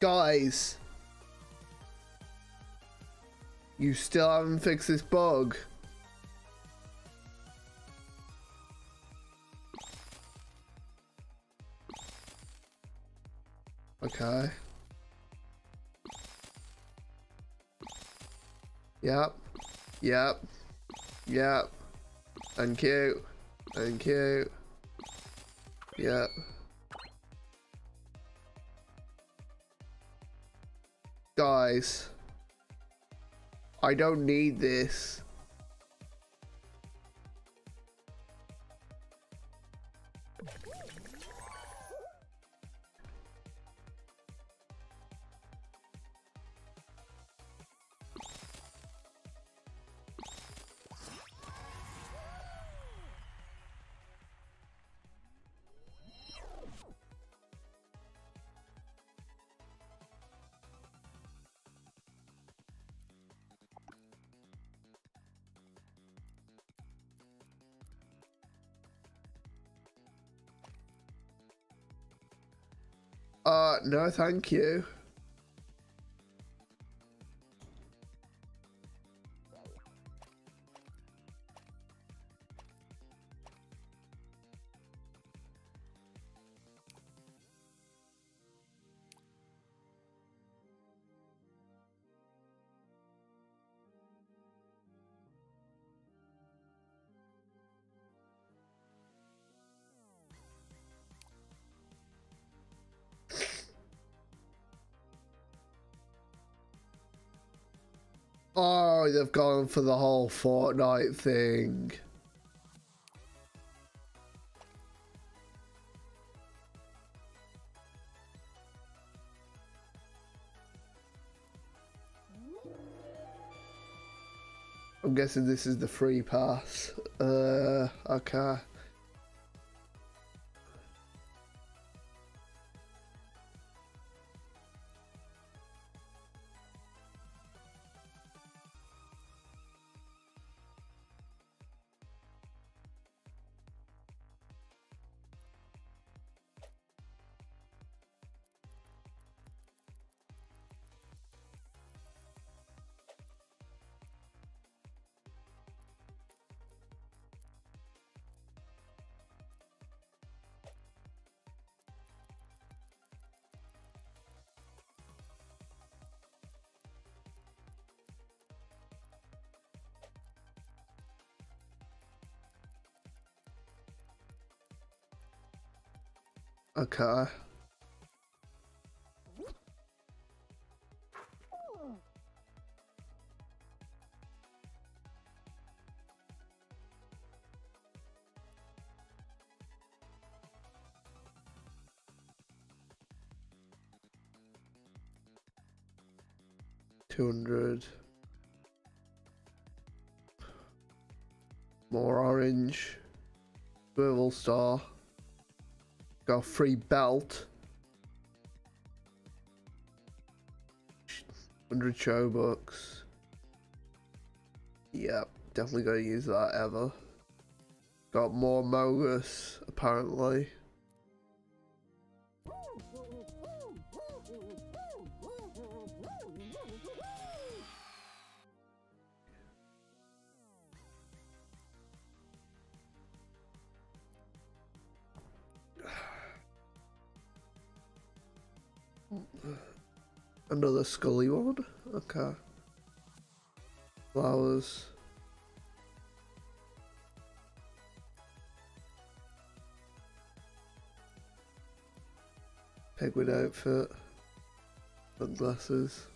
Guys. You still haven't fixed this bug. Okay. Yep. Yep. Yep. Thank you. Thank you. Yep. Guys. I don't need this. No, thank you. Oh, they've gone for the whole Fortnite thing. I'm guessing this is the free pass. Uh, okay. Okay. Free belt. 100 Show-Bucks. Yep, definitely gonna use that ever. Got more Mogus, apparently. Scully one? Okay. Flowers. Penguin outfit. Sunglasses.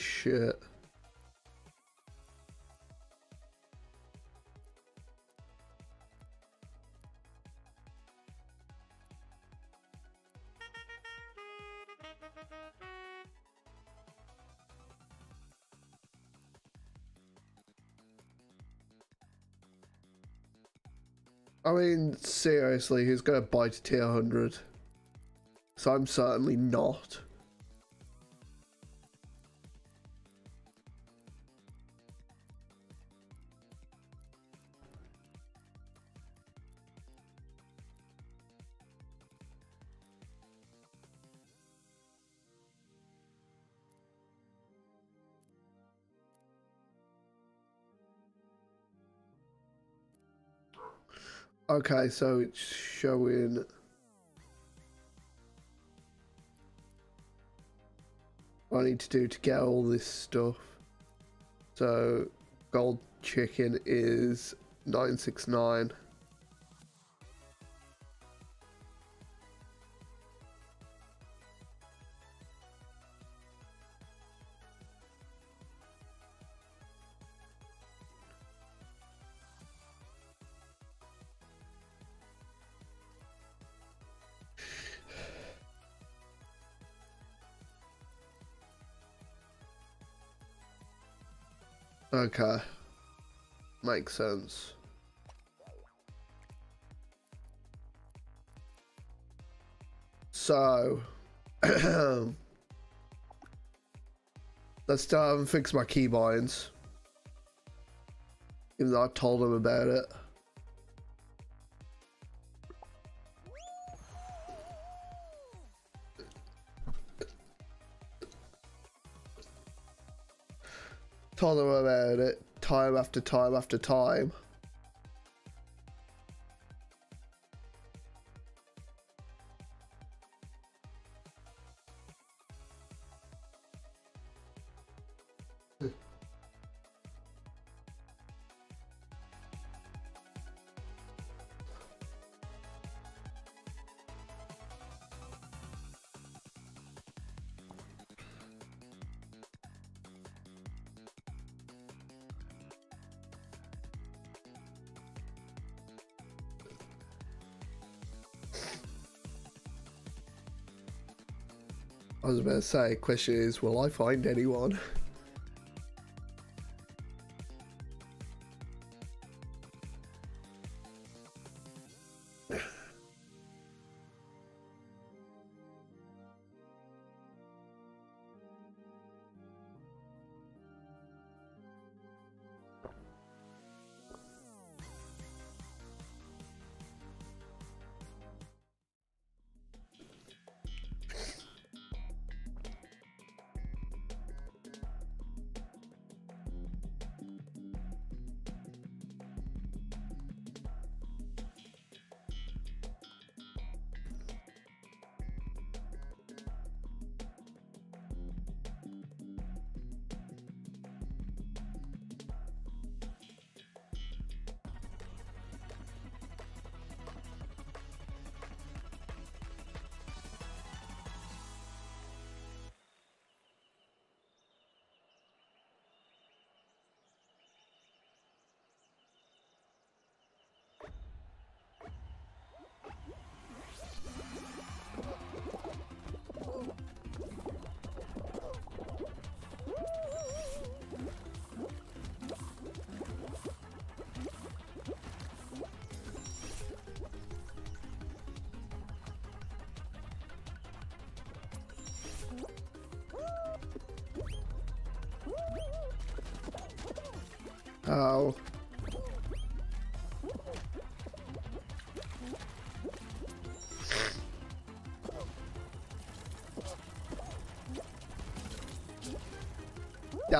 Shit. I mean, seriously, who's going to buy to tier 100? So I'm certainly not. Okay, so it's showing what I need to do to get all this stuff. So gold chicken is 969. Okay. Makes sense. So, let's start and fix my keybinds. Even though I told him about it. told it time after time after time. To say, question is, will I find anyone?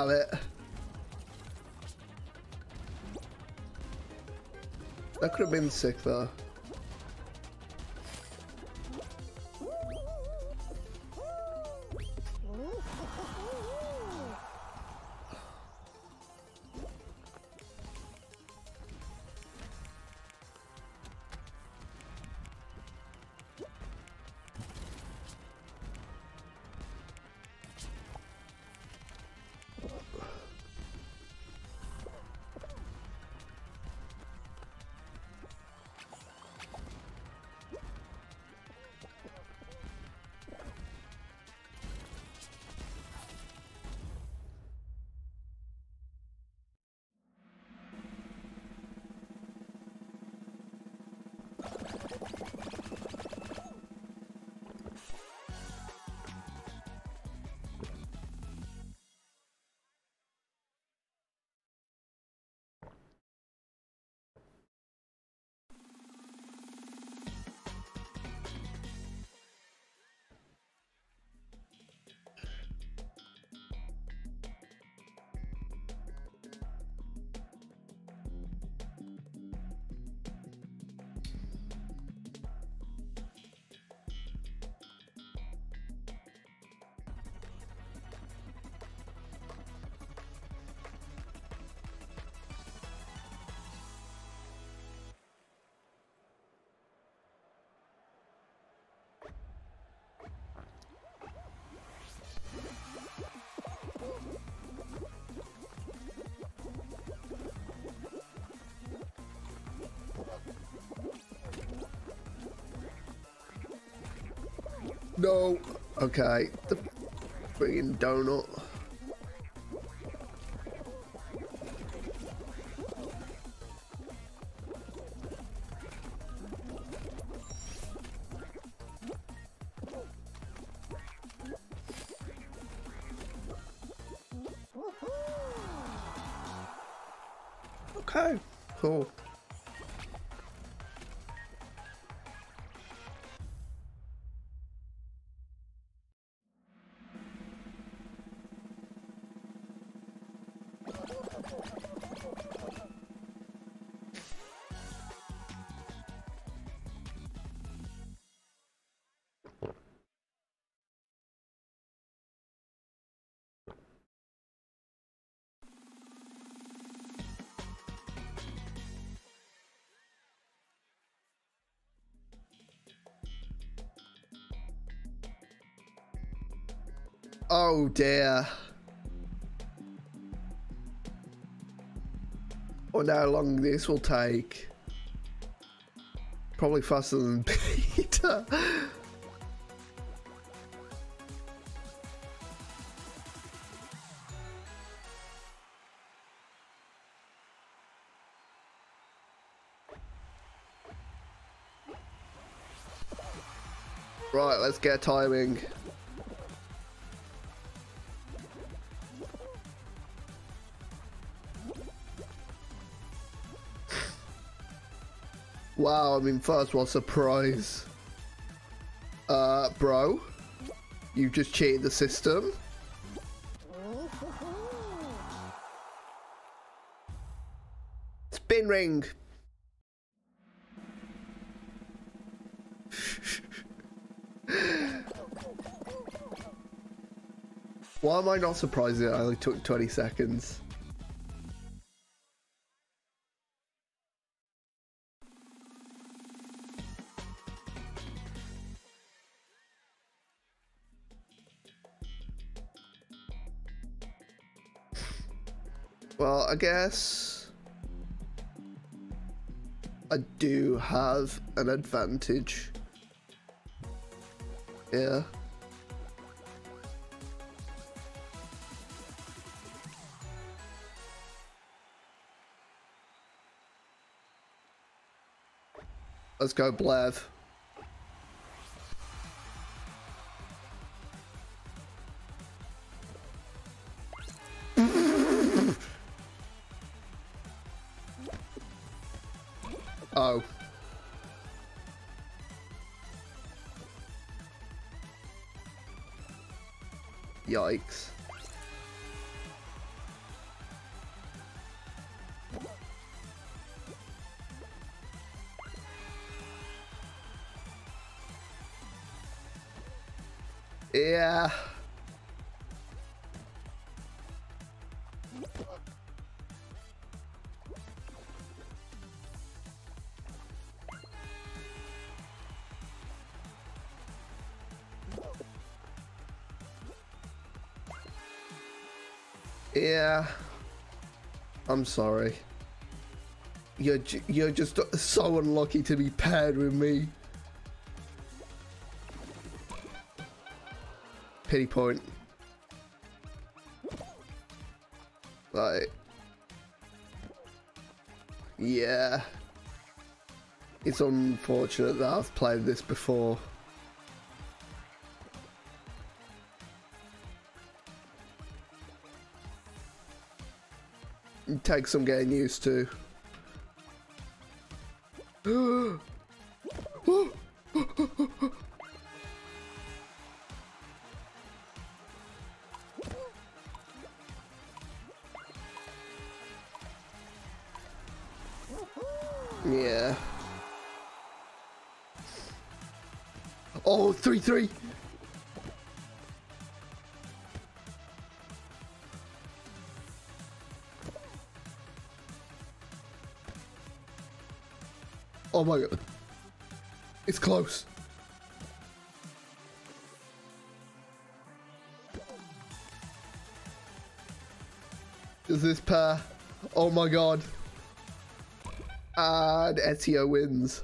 It. That could have been sick though. No. Okay. The friggin' donut. Oh dear. Wonder how long this will take. Probably faster than Peter. right, let's get timing. I mean, first all, surprise. Uh, bro, you just cheated the system. Spin ring. Why am I not surprised it only took 20 seconds? Guess I do have an advantage. Yeah. Let's go, Blav. Yeah. I'm sorry. You're you're just so unlucky to be paired with me. Pity point. Like, yeah. It's unfortunate that I've played this before. Takes some getting used to. yeah. Oh, three, three. Oh my god. It's close. Is this pair? Oh my god. And Ezio wins.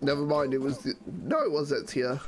never mind. It was the, no, it was Ezia.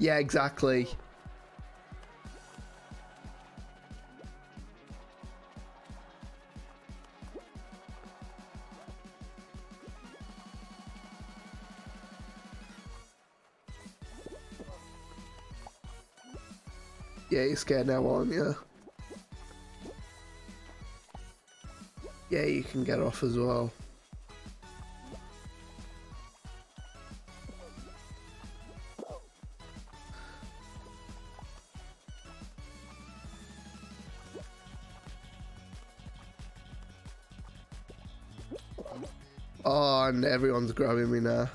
Yeah, exactly. Yeah, you're scared now, aren't you? Yeah, you can get off as well. Everyone's grabbing me now.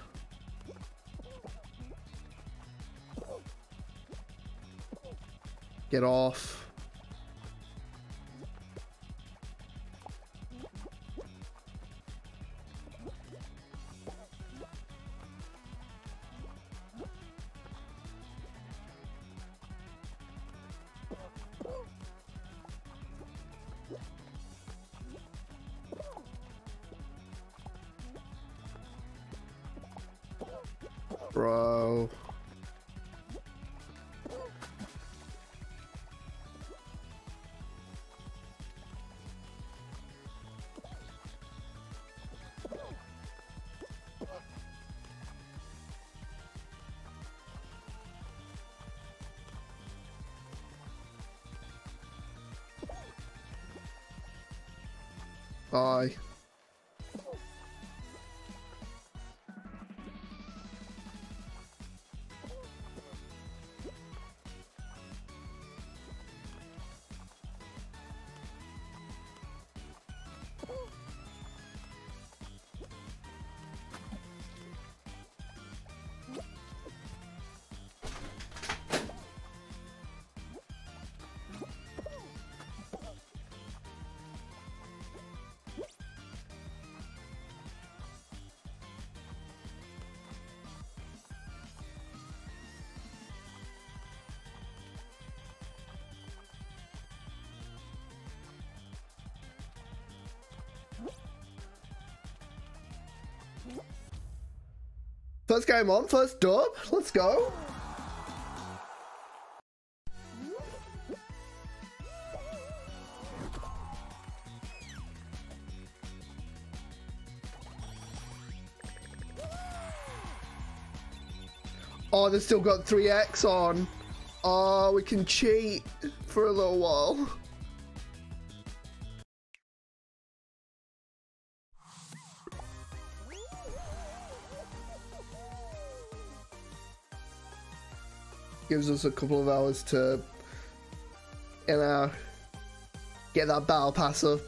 Get off. First game on, first dub. Let's go. Oh, they've still got 3x on. Oh, we can cheat for a little while. Gives us a couple of hours to, you know, get that battle pass up.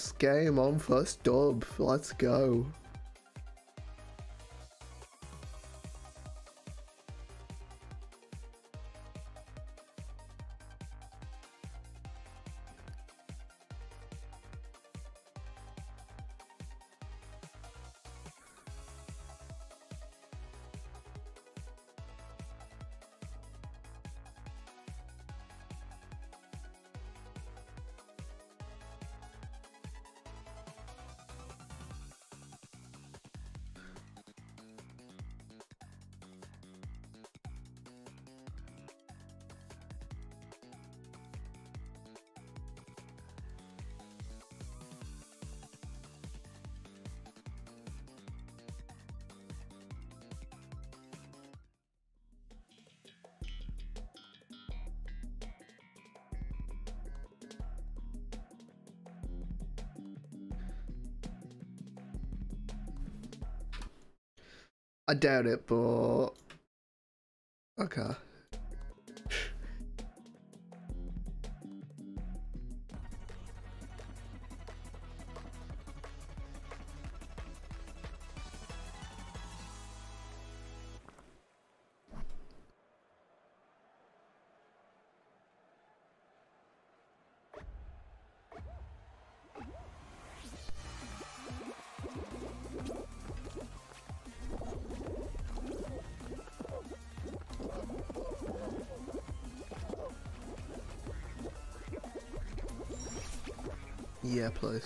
First game on first dub. Let's go. I doubt it, but okay. Yeah,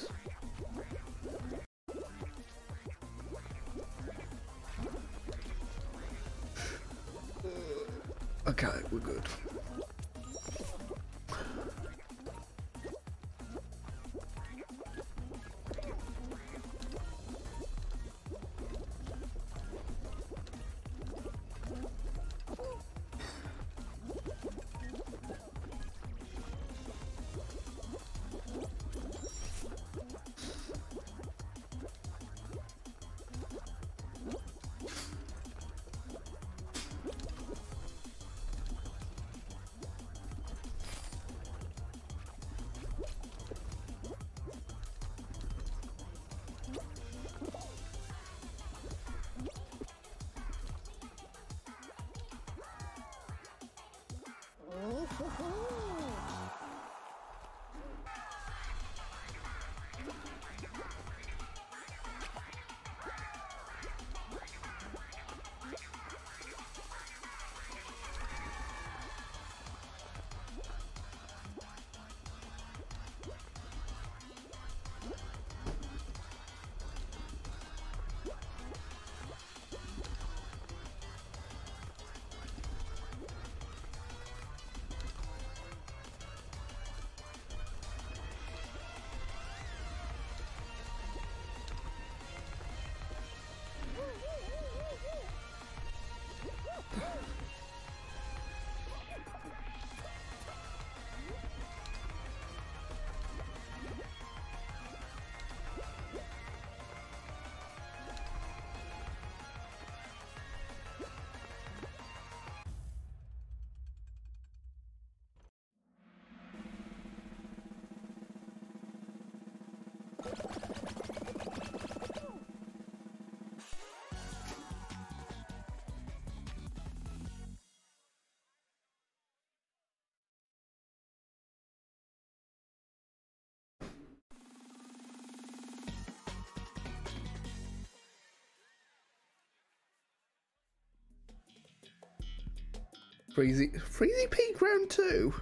Freezy Freezy Peak round two?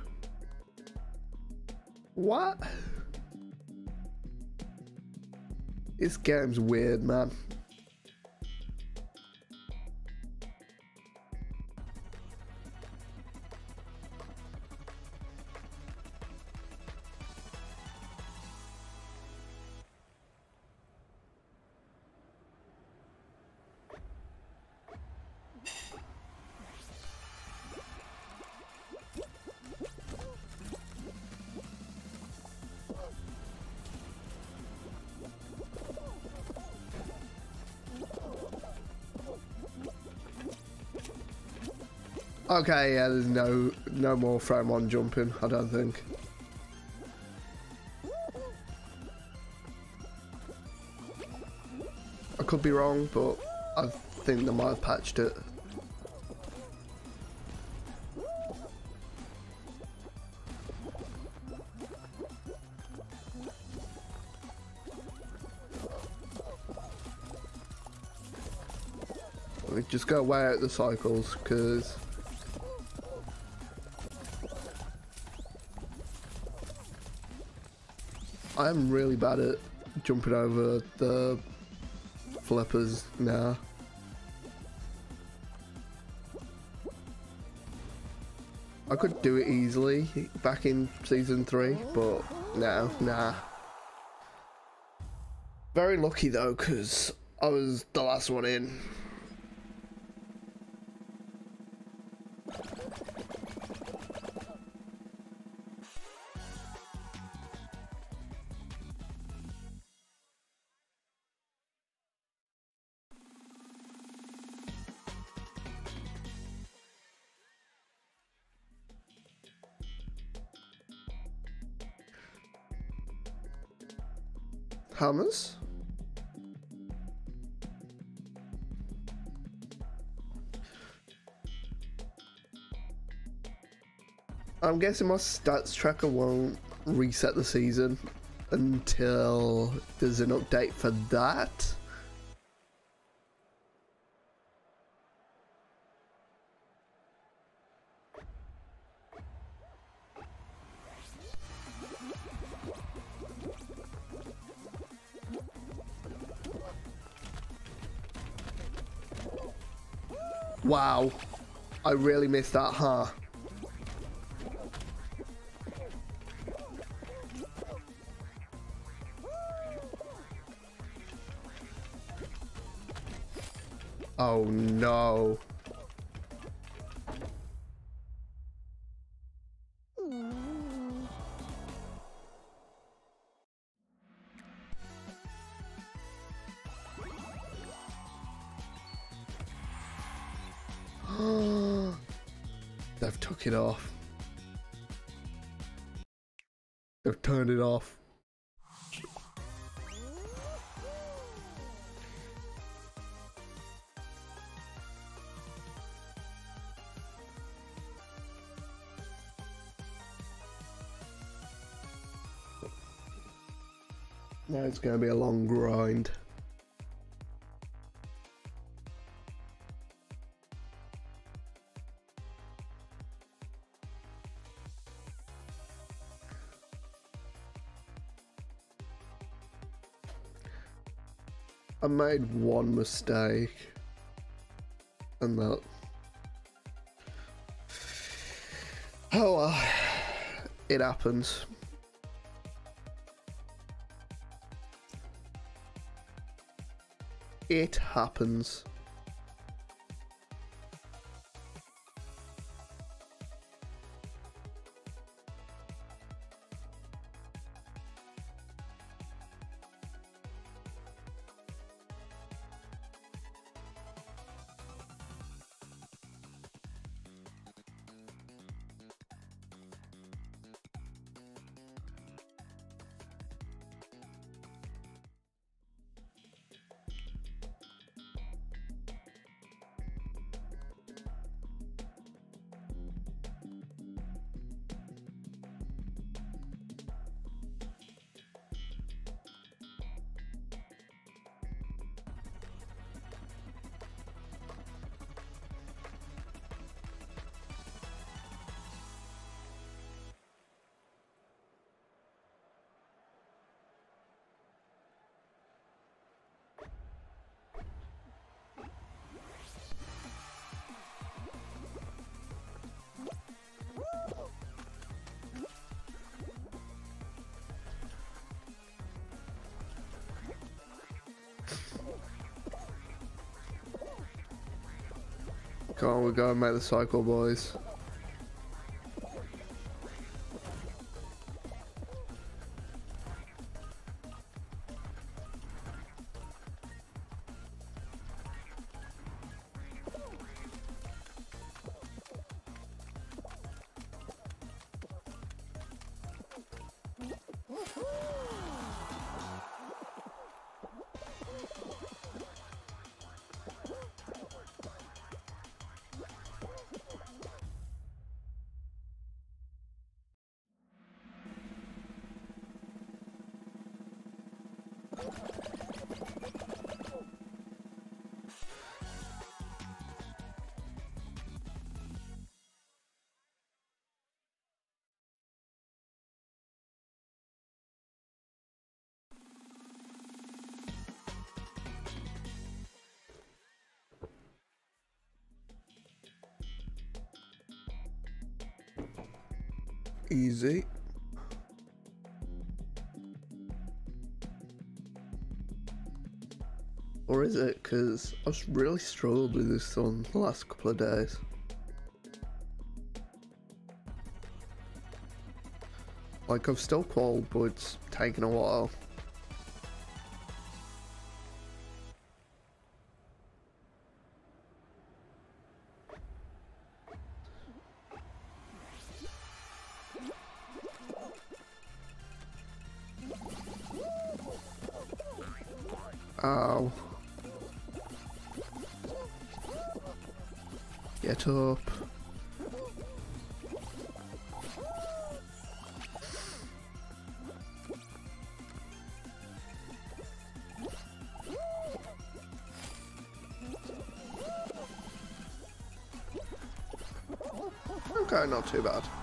What? This game's weird, man. Okay, yeah, there's no no more Pheromon jumping, I don't think. I could be wrong, but I think they might have patched it. Just go way out the cycles, because... I'm really bad at jumping over the flippers now. I could do it easily back in season three, but no, nah. Very lucky though, because I was the last one in. Guessing my stats tracker won't reset the season until there's an update for that. Wow. I really missed that, huh? No. It's going to be a long grind. I made one mistake. And that. Oh well. It happens. It happens. Come on, we gotta make the cycle, boys. Or is it? Because I've really struggled with this on the last couple of days. Like, I've still called, but it's taken a while. Not too bad.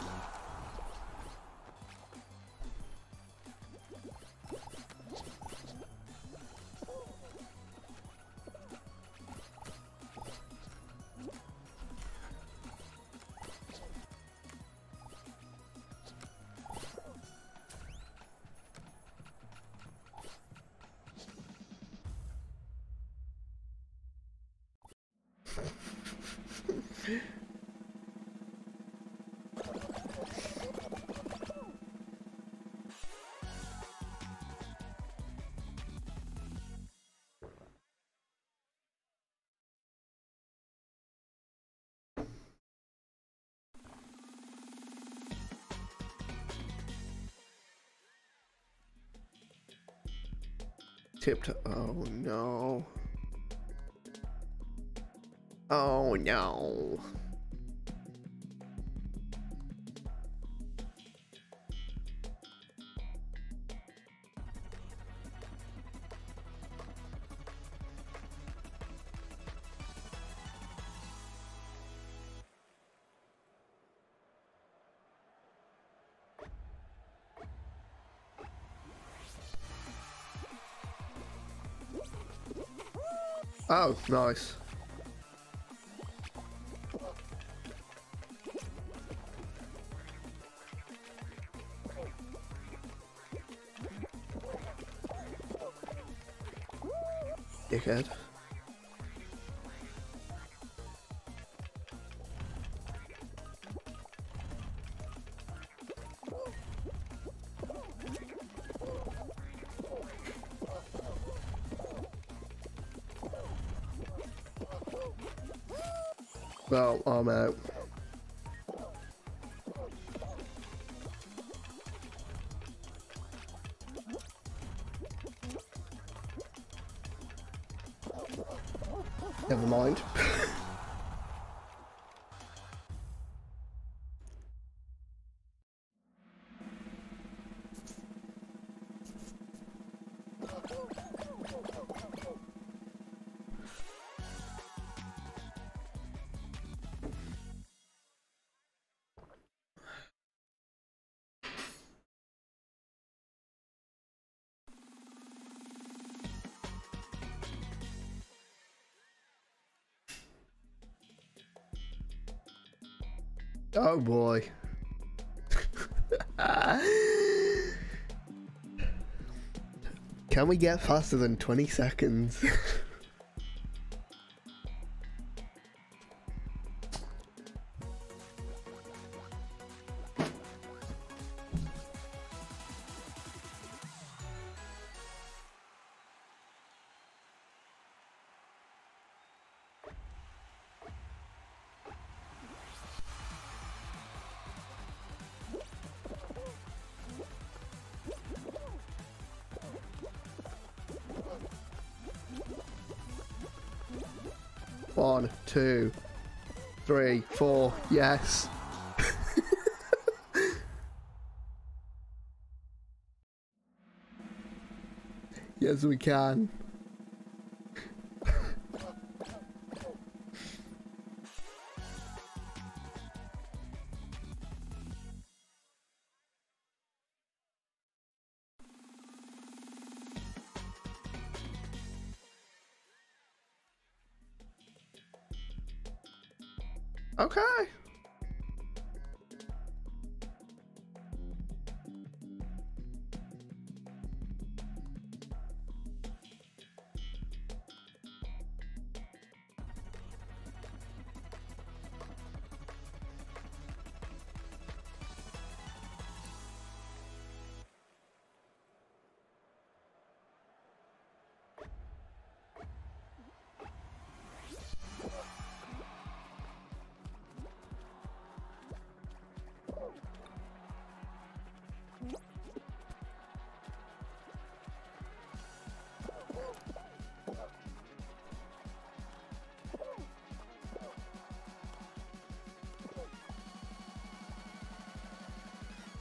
Tipped. Oh no. Oh no. Oh, nice. Dickhead. I'm out. Oh boy. Can we get faster than 20 seconds? two, three, four, yes. yes, we can.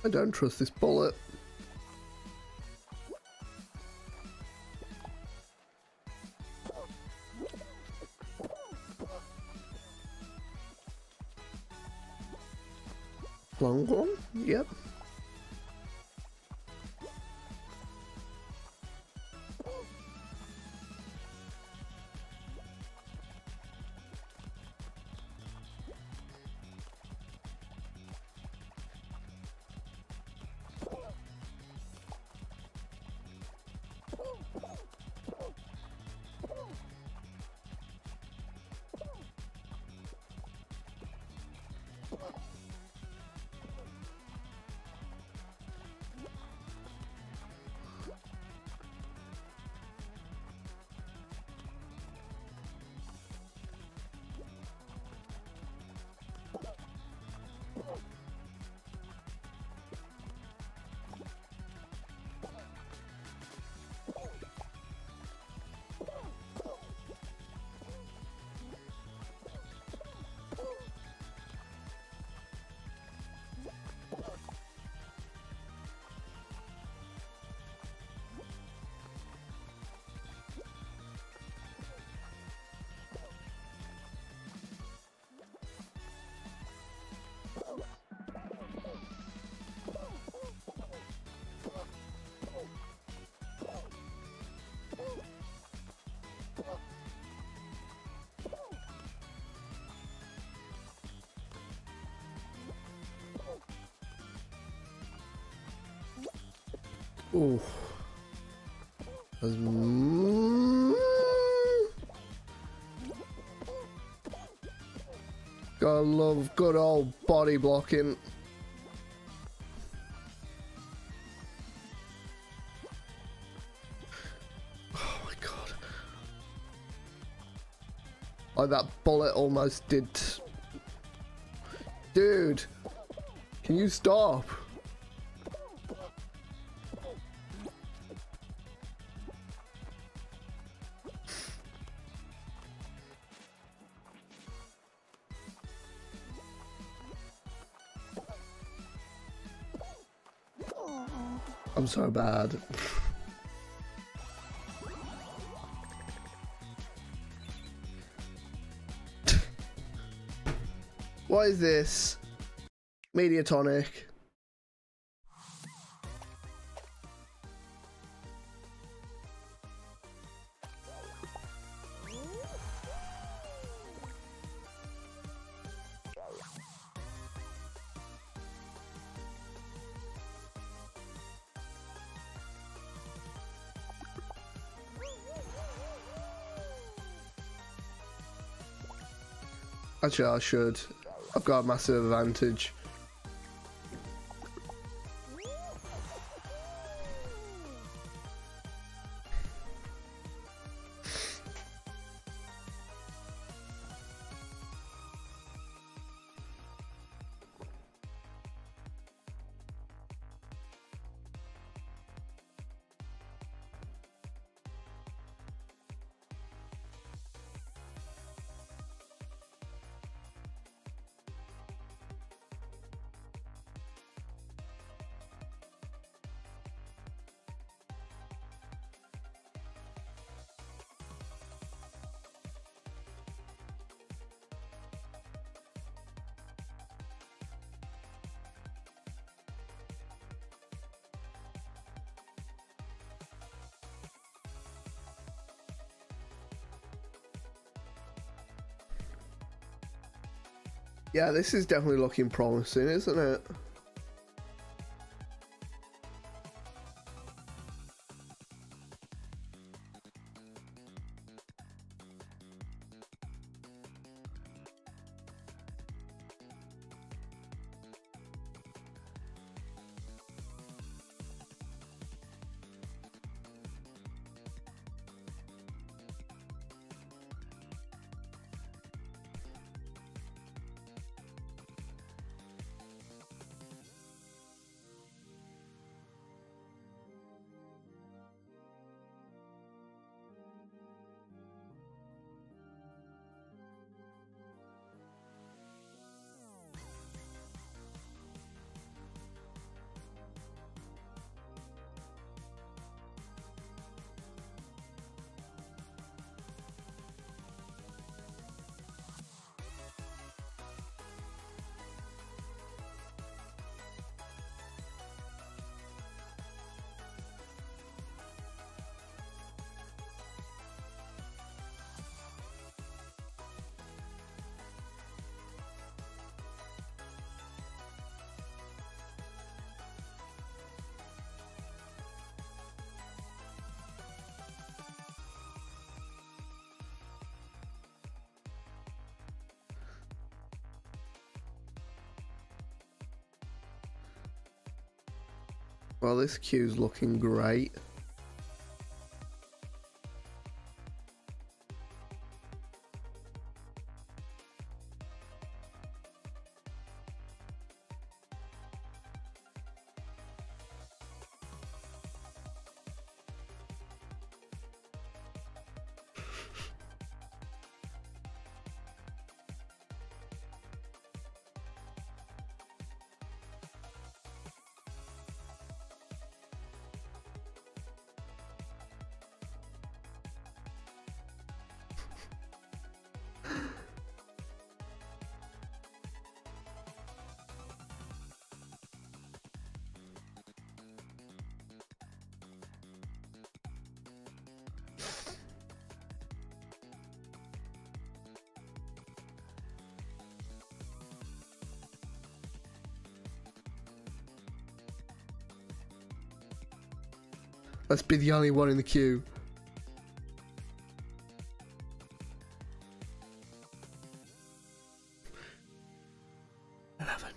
I don't trust this bullet. Long one? Yep. Ooh. Gotta love good old body blocking. Oh my god. Like that bullet almost did. Dude, can you stop? So bad. what is this? Mediatonic. Actually, I should. I've got a massive advantage. Yeah, this is definitely looking promising, isn't it? Well, this queue's looking great. Let's be the only one in the queue. Eleven.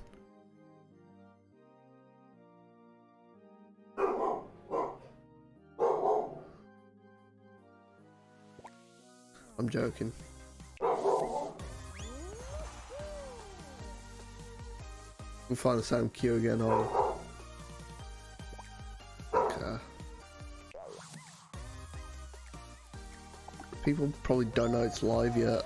I'm joking. We'll find the same queue again, or People probably don't know it's live yet.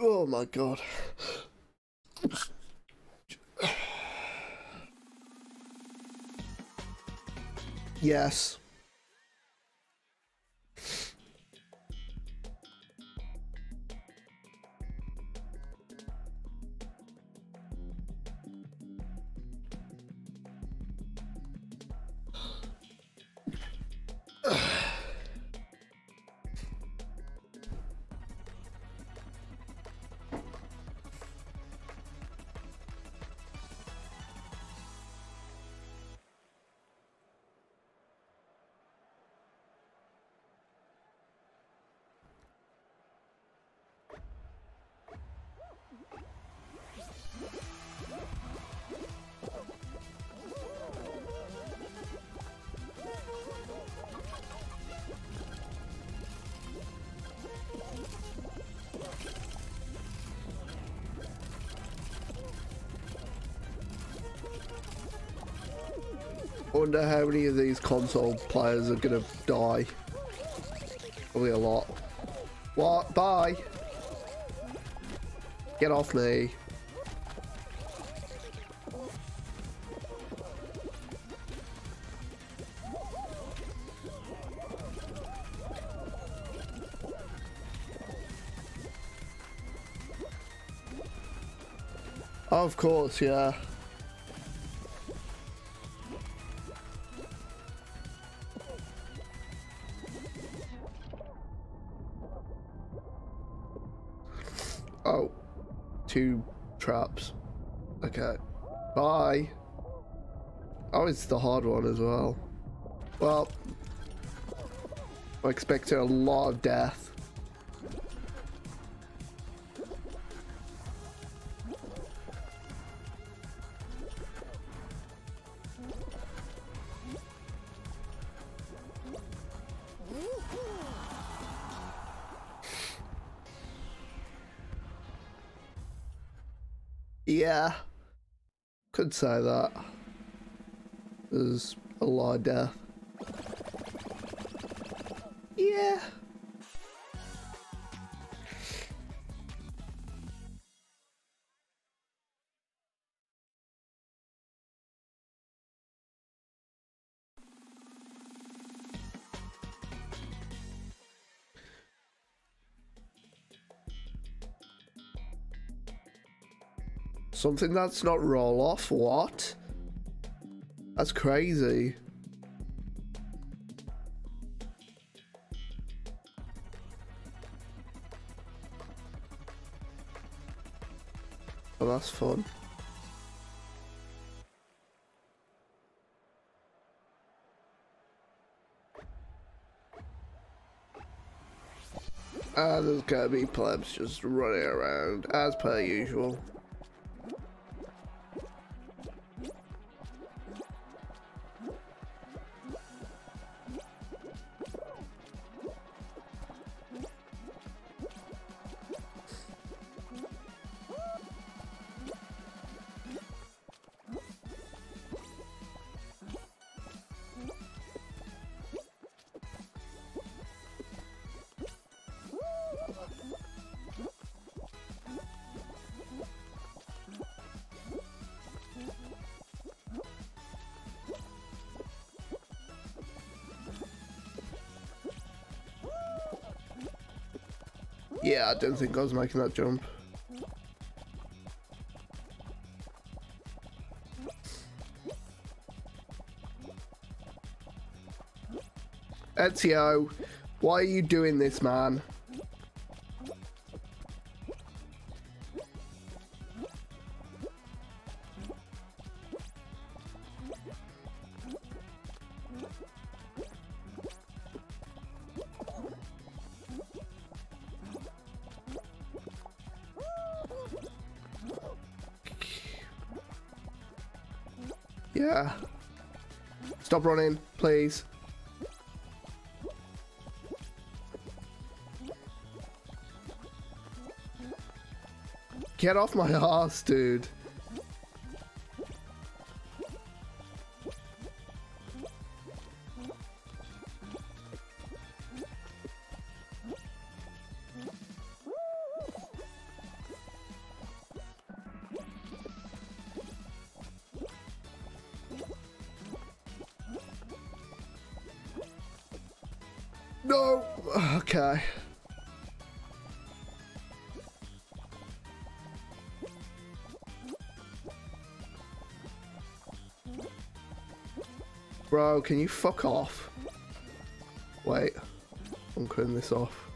Oh my god. Yes. Wonder how many of these console players are gonna die. Probably a lot. What? Bye. Get off me. Of course, yeah. The hard one as well. Well, I expected a lot of death. Yeah. Could say that. There's a lot of death. Yeah. Something that's not roll off? What? That's crazy. Oh, that's fun. And there's gonna be plebs just running around as per usual. Didn't think was making that jump. Ezio, Why are you doing this, man? Stop running, please. Get off my ass, dude. Bro, can you fuck off? Wait. I'm cutting this off.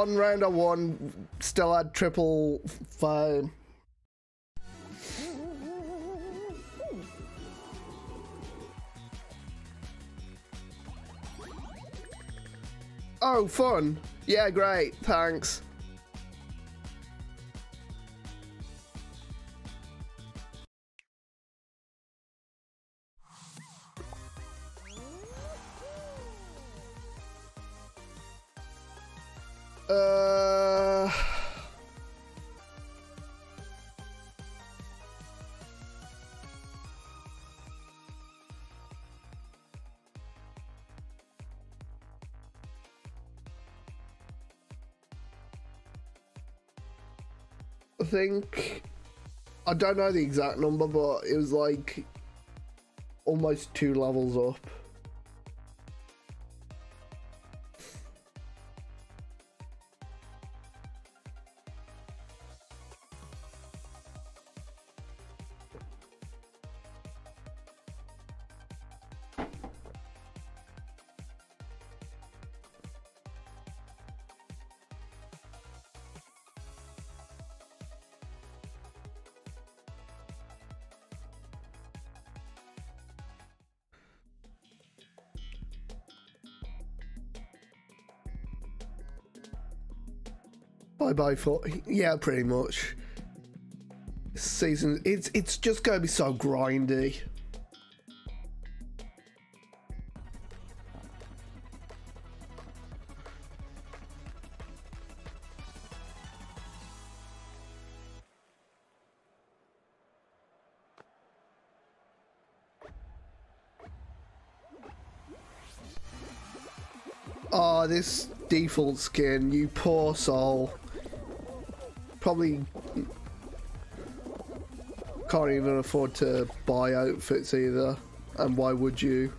One round I won still triple fine. Oh, fun. Yeah, great. Thanks. Think I don't know the exact number, but it was like almost two levels up. Bye bye for yeah, pretty much. Season it's it's just gonna be so grindy. Oh, this default skin, you poor soul. Probably can't even afford to buy outfits either. And why would you?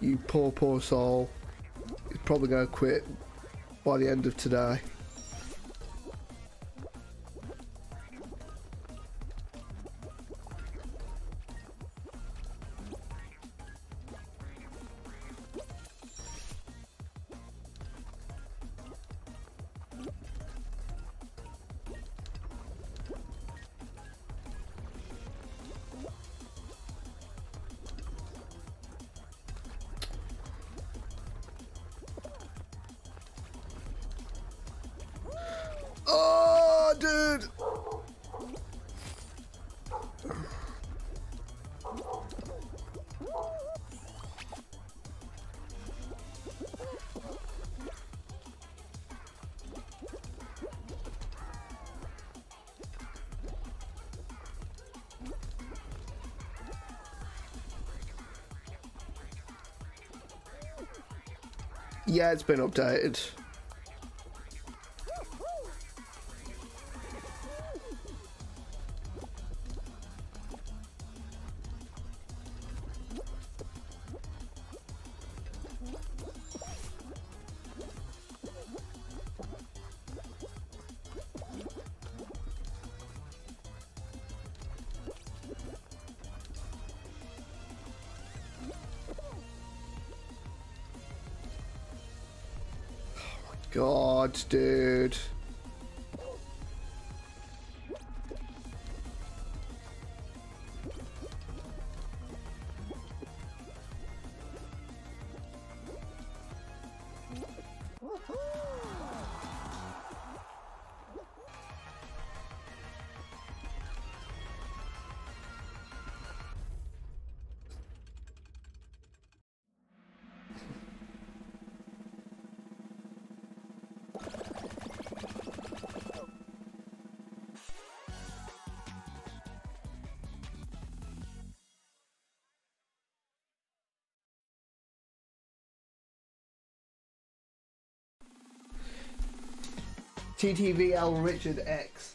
You poor, poor soul. He's probably going to quit by the end of today. Yeah, it's been updated. TTVL Richard X.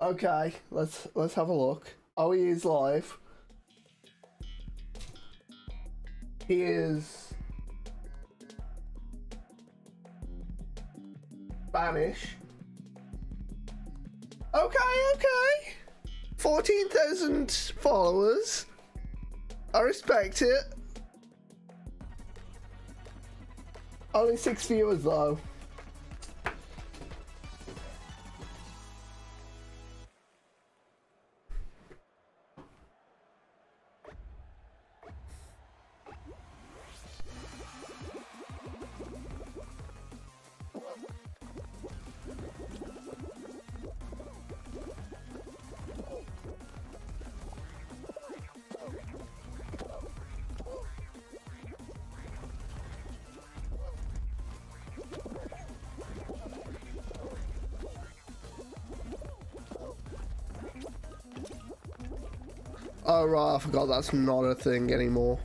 Okay, let's let's have a look. Oh, he is live. He is Spanish. 14,000 followers. I respect it. Only six viewers though. Right, I forgot that's not a thing anymore.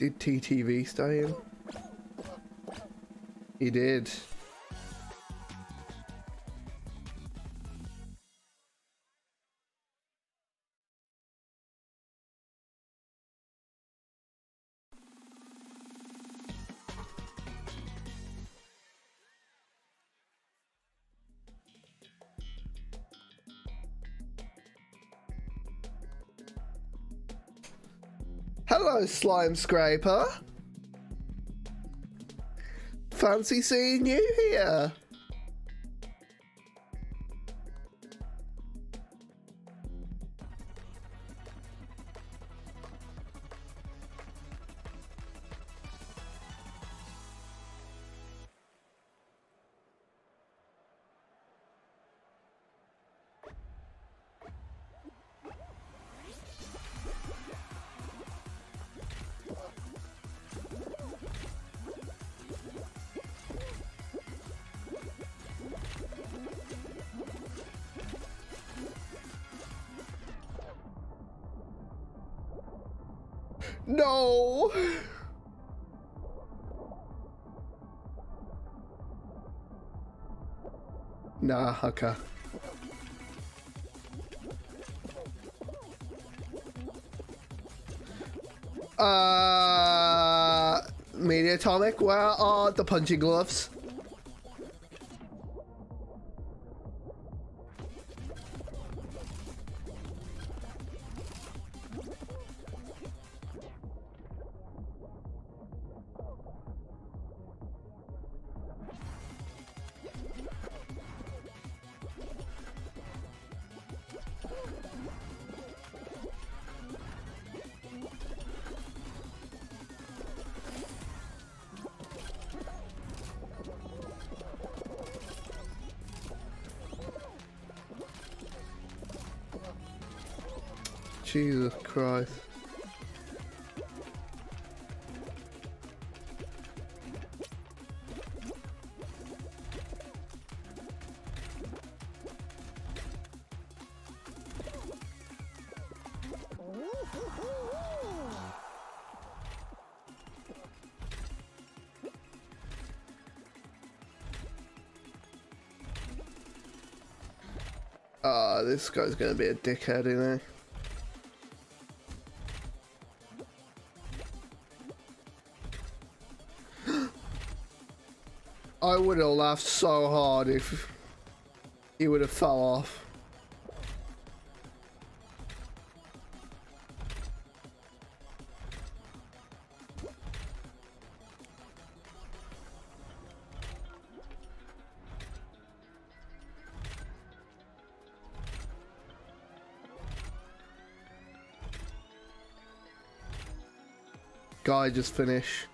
Did TTV stay in? He did. Slime Scraper. Fancy seeing you here. Okay. Uh, Mediatonic, where are the punching gloves? This guy's gonna be a dickhead, you know. I would have laughed so hard if he would have fell off. Guy just finished.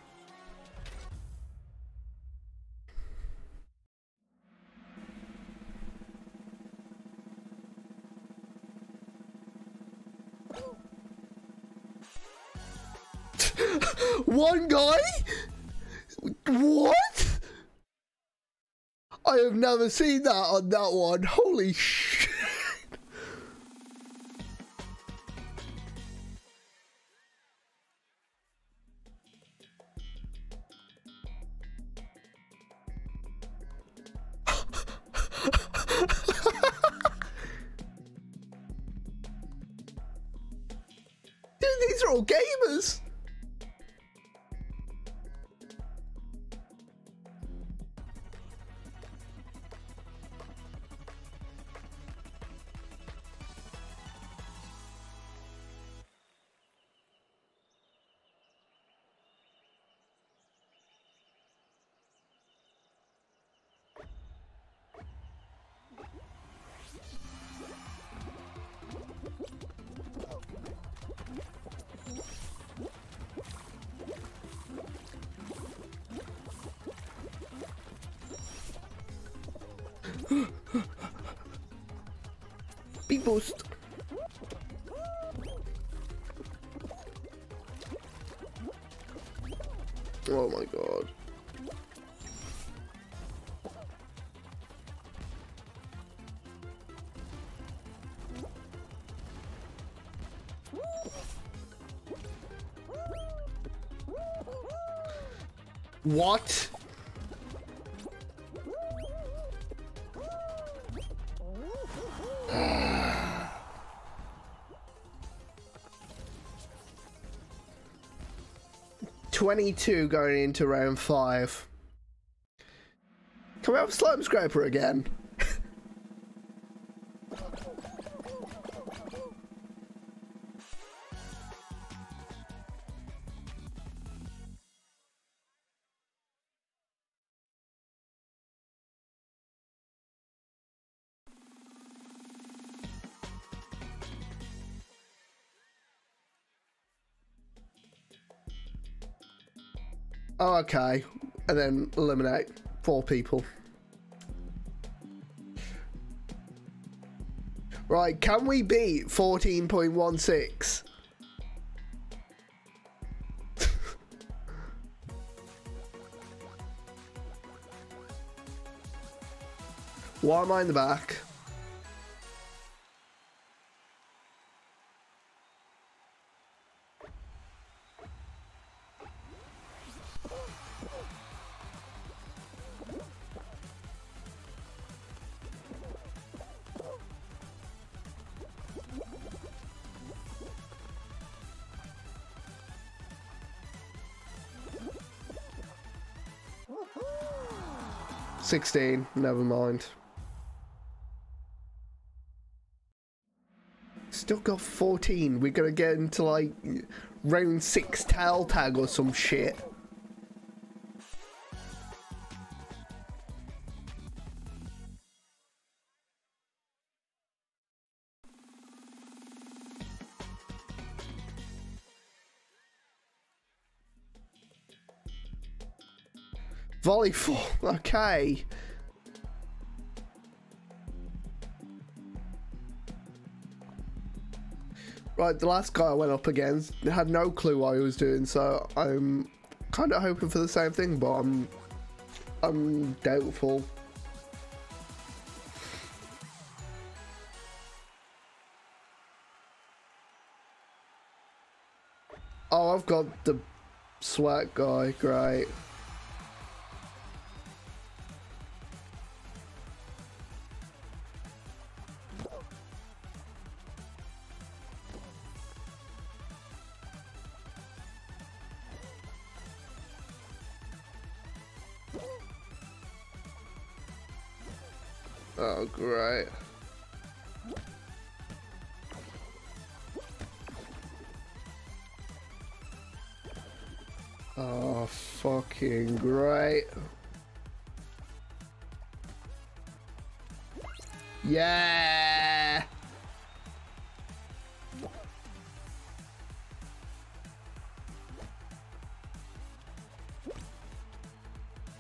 One guy? What? I have never seen that on that one. Holy shit. What? 22 going into round 5. Can we have Slime Scraper again? Okay. And then eliminate four people. Right, can we beat 14.16? Why am I in the back? 16, never mind. Still got 14. We're gonna get into like round 6 tail tag or some shit. Okay. Right, the last guy I went up against had no clue what he was doing, so I'm kind of hoping for the same thing, but I'm I'm doubtful. Oh, I've got the sweat guy, great.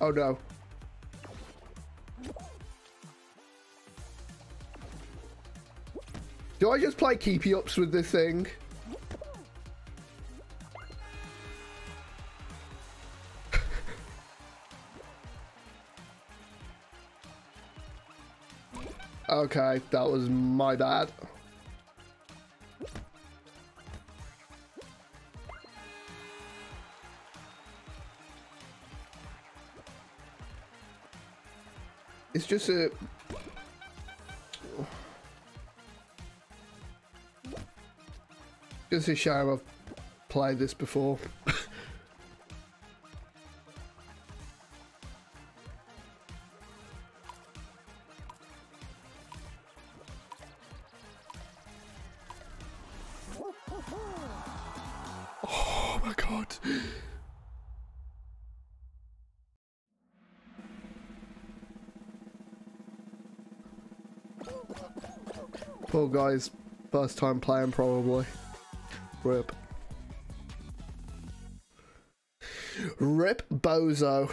Oh no. Do I just play keepy ups with this thing? okay, that was my bad. It's just a Just a shame I've played this before. Poor guy's first time playing probably. Rip. Rip Bozo.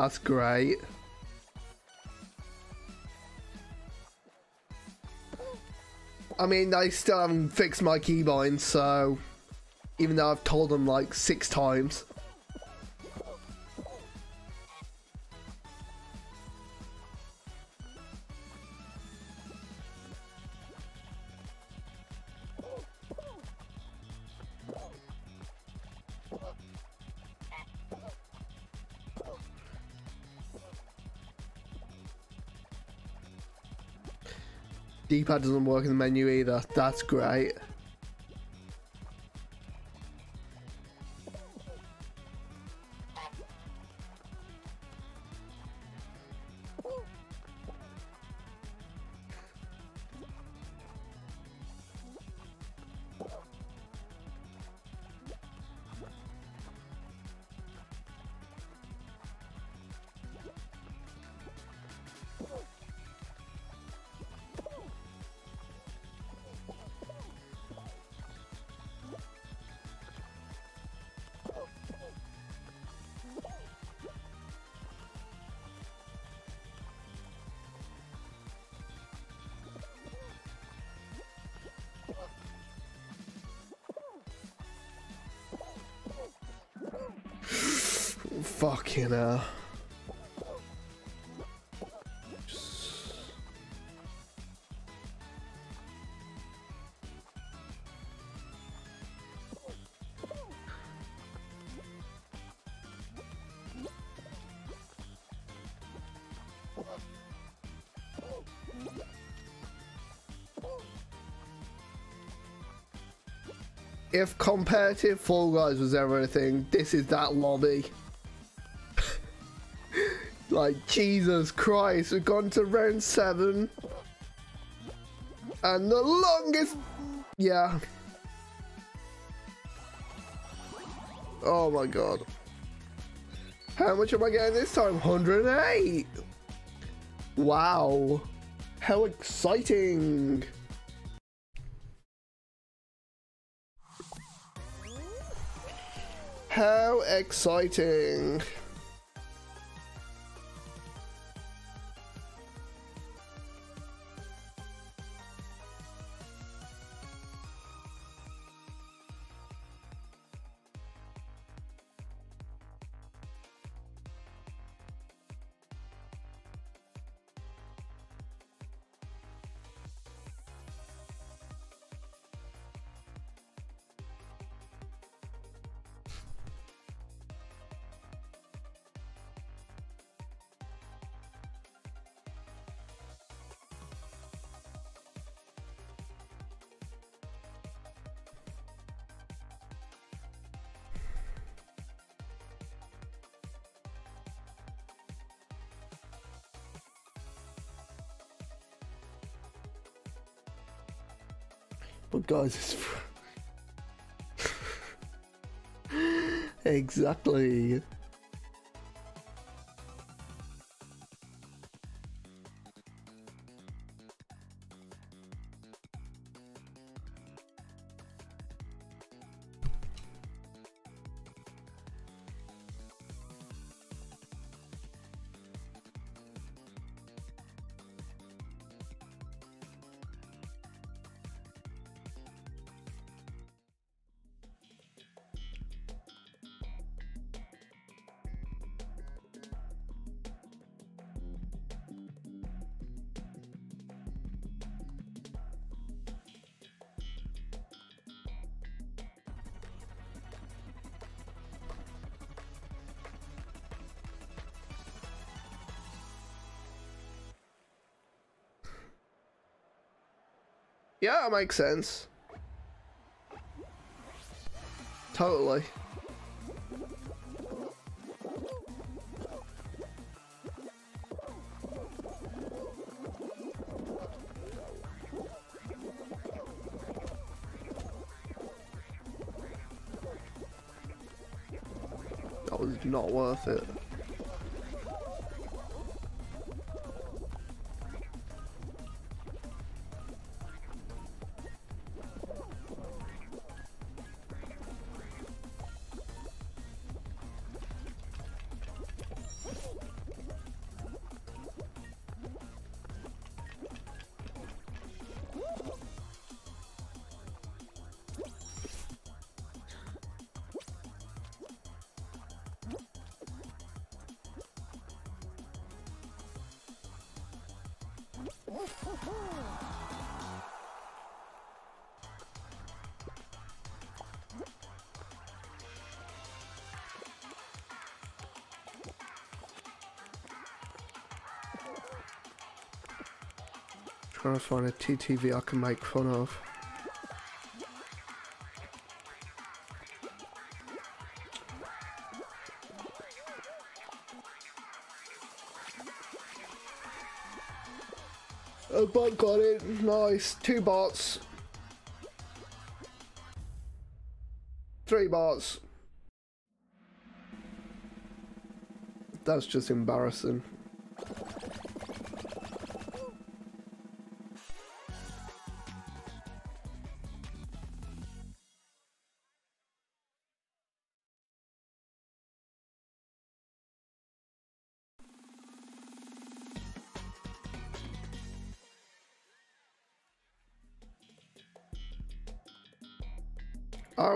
That's great. I mean, they still haven't fixed my keybind, so even though I've told them like six times. D-pad doesn't work in the menu either. That's great. Fucking uh, hell. if competitive Fall Guys was ever a thing, this is that lobby. Like, Jesus Christ, we've gone to round seven. And the longest... Yeah. Oh my god. How much am I getting this time? 108! Wow. How exciting! How exciting! Guys, exactly. Yeah, it makes sense. Totally. That was not worth it. Trying to find a TTV I can make fun of. Oh, a bot got it. Nice. Two bots. Three bots. That's just embarrassing.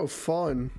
Fun.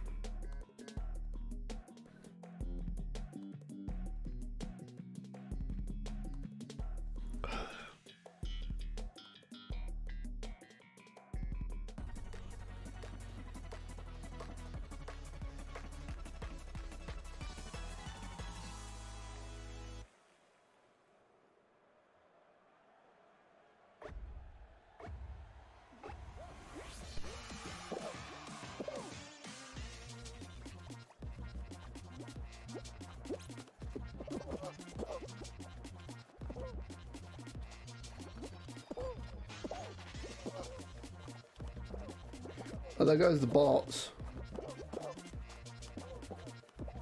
There goes the bots.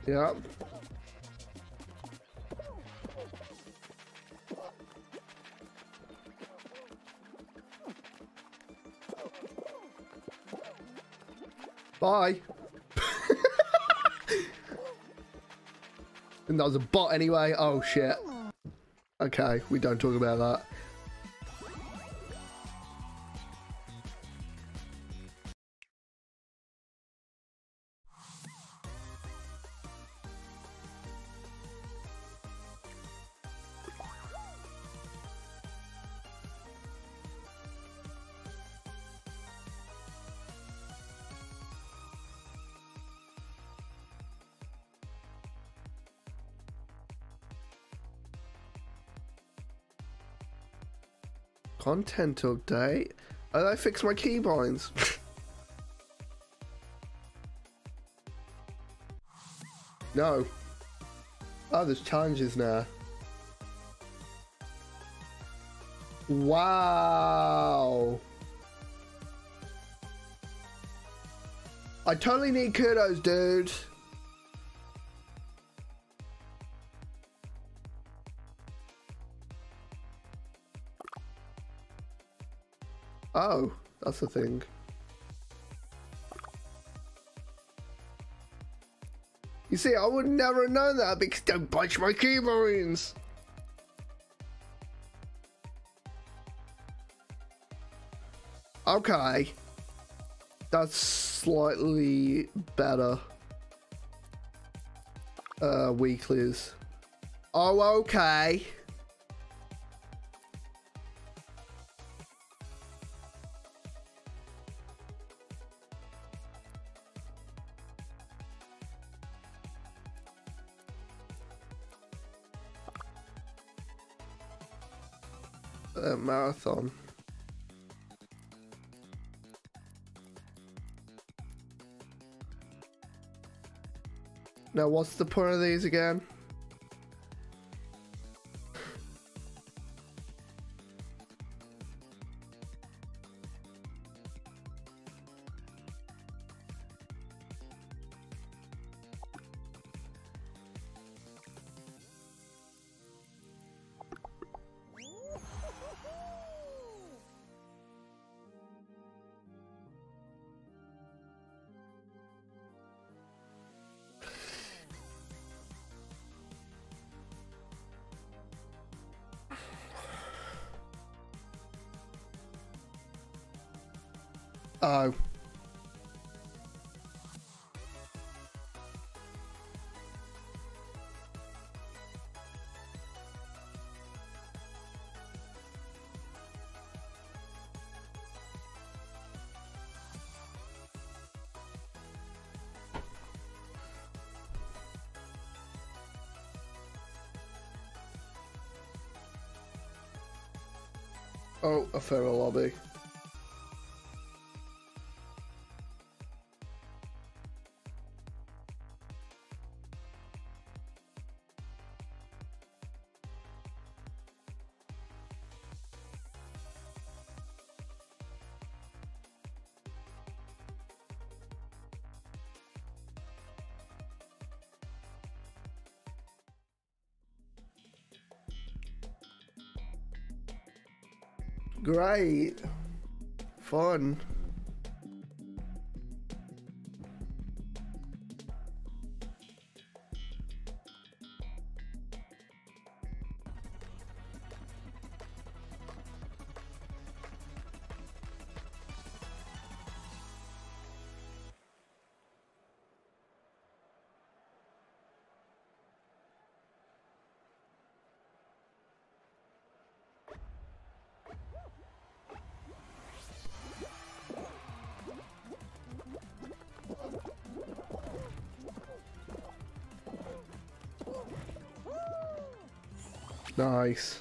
Yeah. Bye. and that was a bot anyway. Oh shit. Okay, we don't talk about that. Content update. Oh, I fixed my keybinds. no. Oh, there's challenges now. Wow. I totally need kudos, dude. That's the thing. You see, I would never have known that because don't punch my keyboards. Okay. That's slightly better. Uh, weeklies. Oh, okay. Marathon. Now, what's the point of these again? Oh. A feral lobby. Great. Fun. Nice.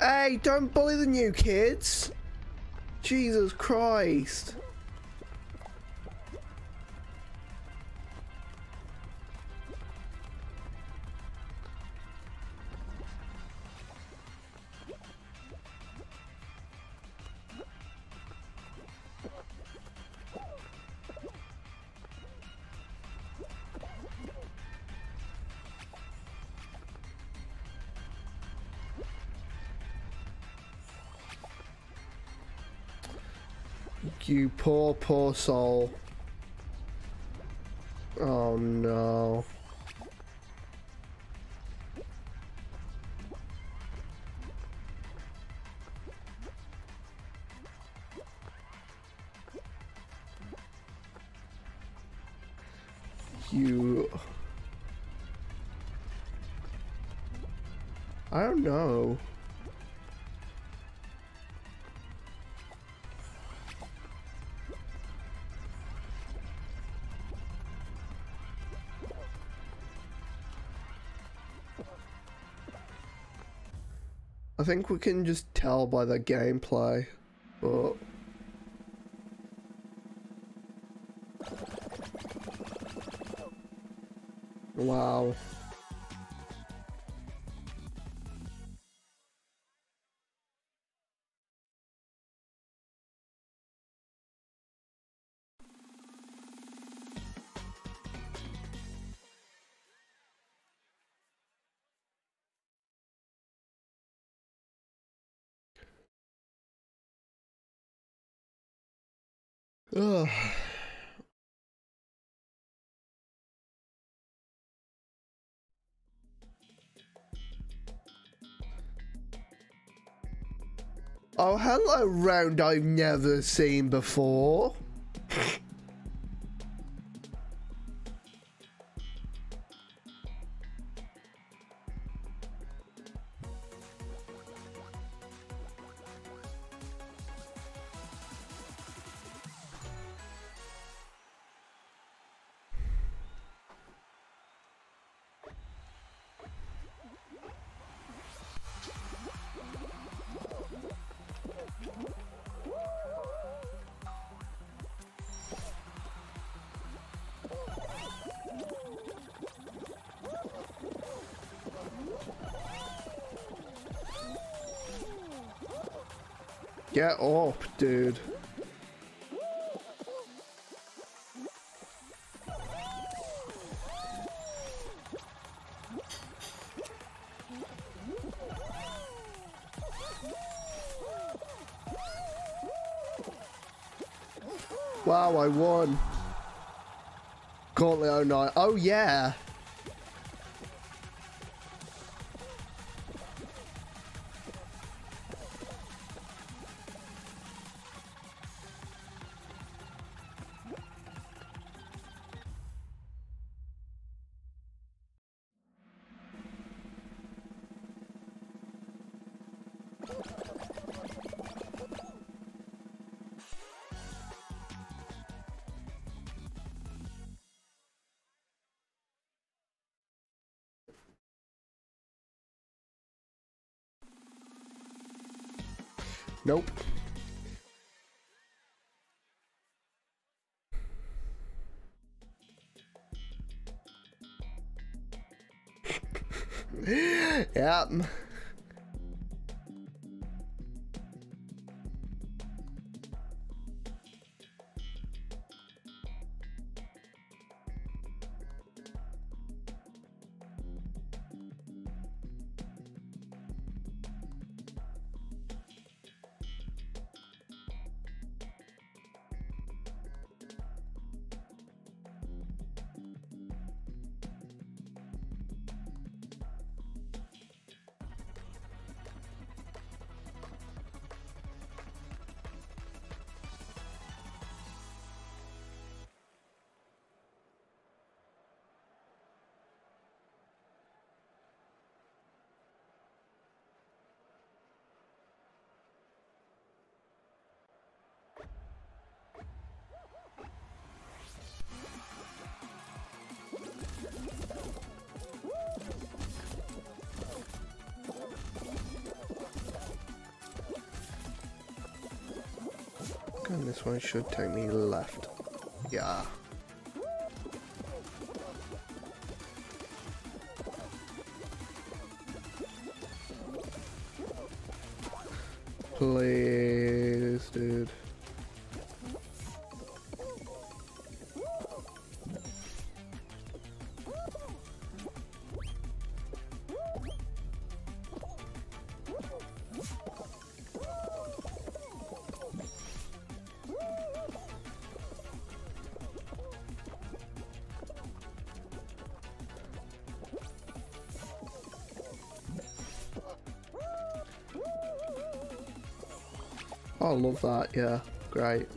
Hey, don't bully the new kids. Jesus Christ. You poor, poor soul. Oh no. You... I don't know. Think we can just tell by the gameplay, but... Oh, hello, round I've never seen before. Get up, dude. Wow, I won. Gauntlet 09. Oh, yeah. Nope. yep. This one should take me left. Yeah. Please, Oh, I love that, yeah. Great.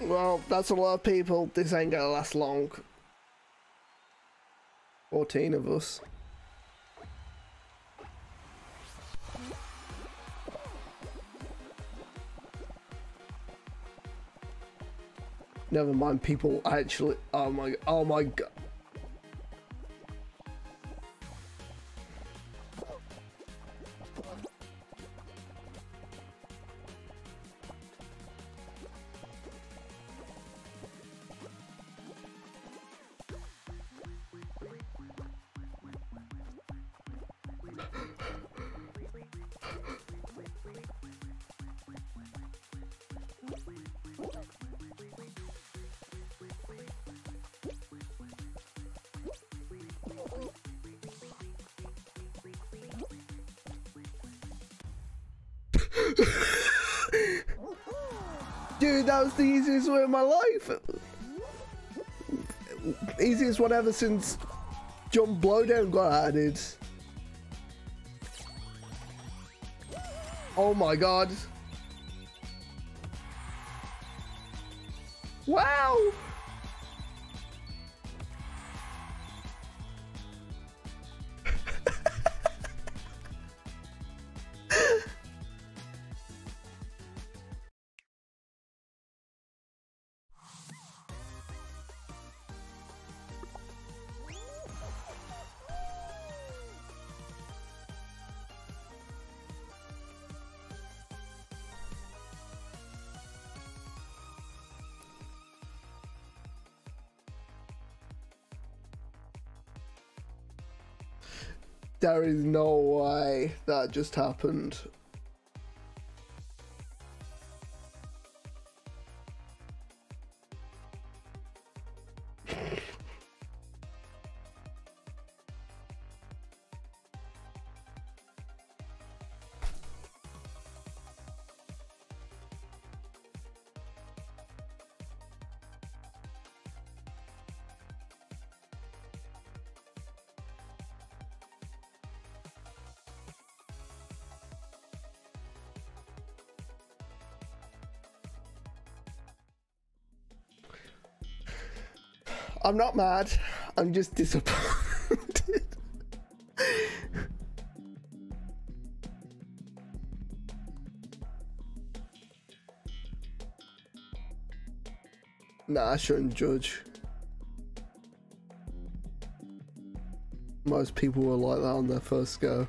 Well, that's a lot of people. This ain't gonna last long. 14 of us. Never mind, people actually. Oh my. Oh my god. Easiest one in my life. Easiest one ever since Jump Showdown got added. Oh my god. There is no way that just happened. I'm not mad. I'm just disappointed. Nah, I shouldn't judge. Most people were like that on their first go.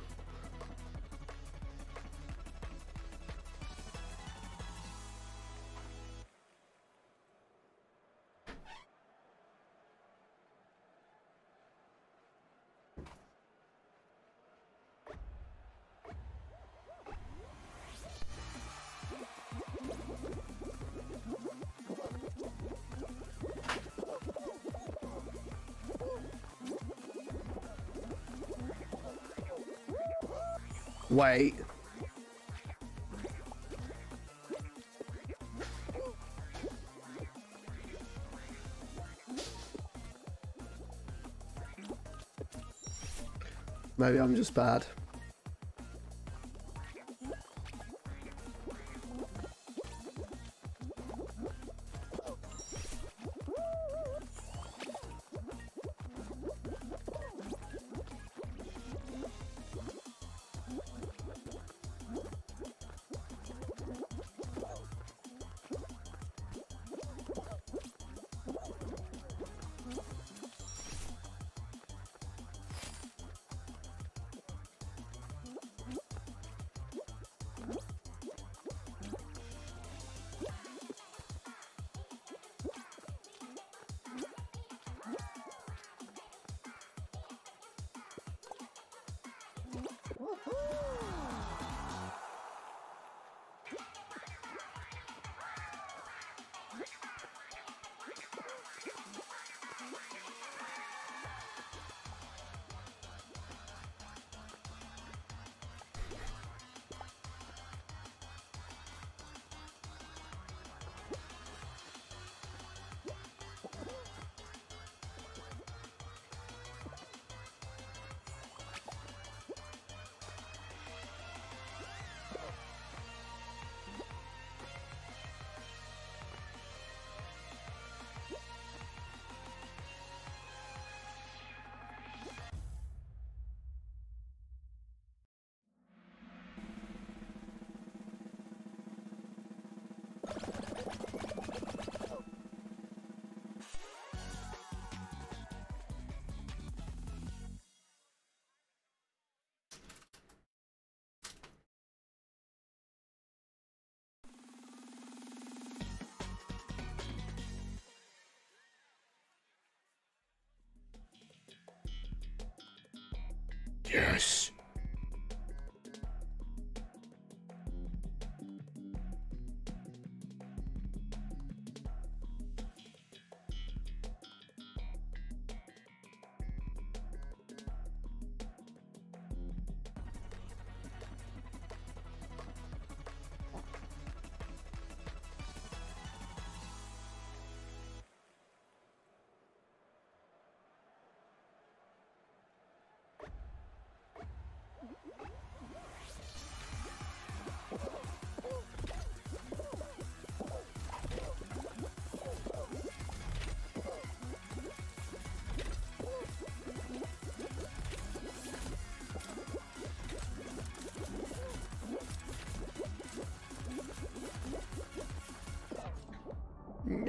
Wait. Maybe I'm just bad.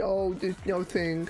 No, there's no thing.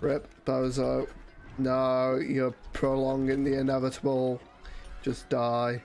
Rip, Bozo. No, you're prolonging the inevitable. Just die.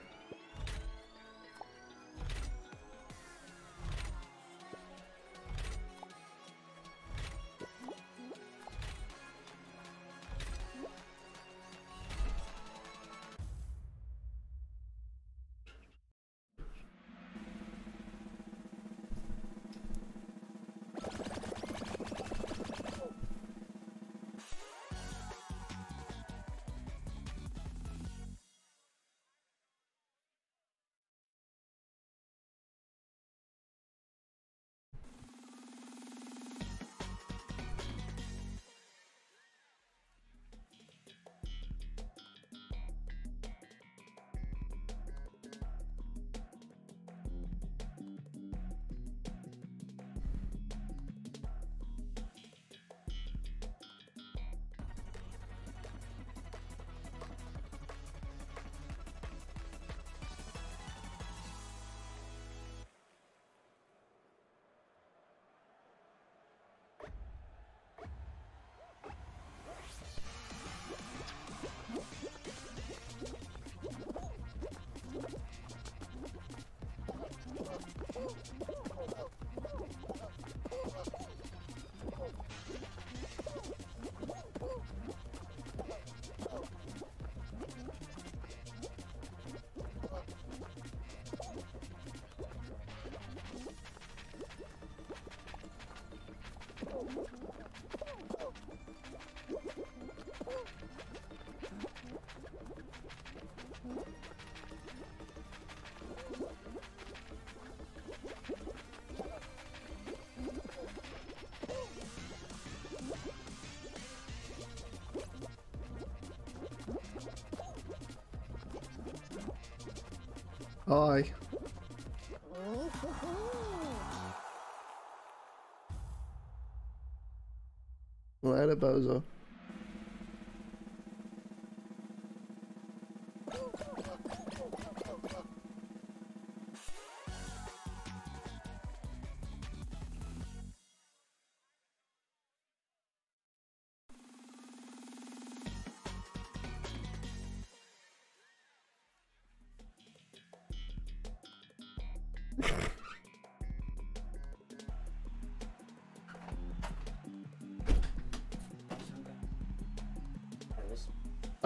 Later, Bozo.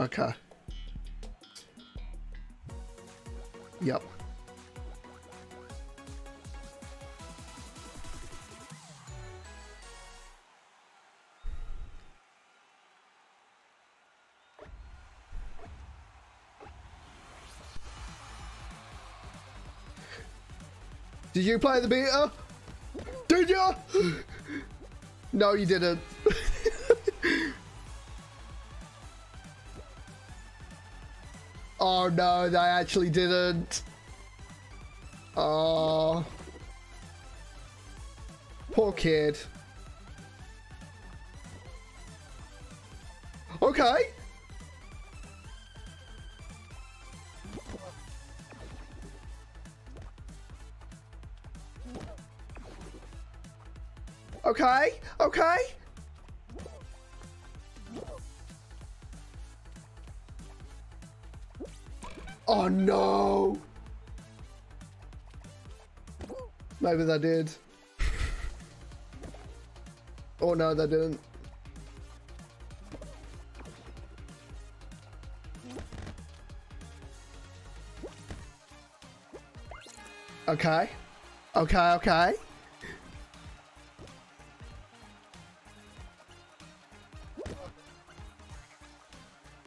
Okay. Yep. Did you play the beta? Did you? No, you didn't. Oh no, they actually didn't. Oh. Poor kid. Okay. Okay, okay. Oh no! Maybe they did. oh no, they didn't. Okay. Okay, okay.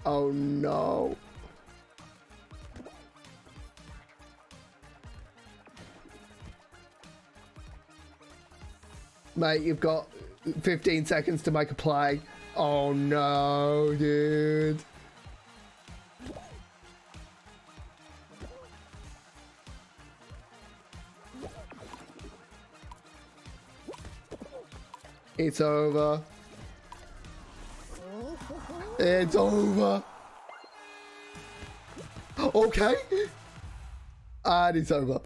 Oh no. Mate, you've got 15 seconds to make a play. Oh no, dude. It's over. It's over. Okay. And it's over.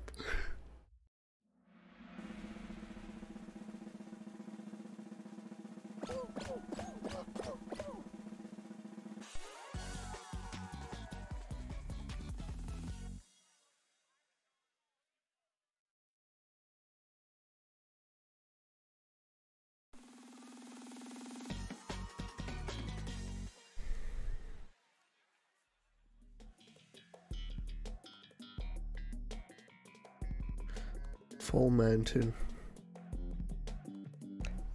Mountain.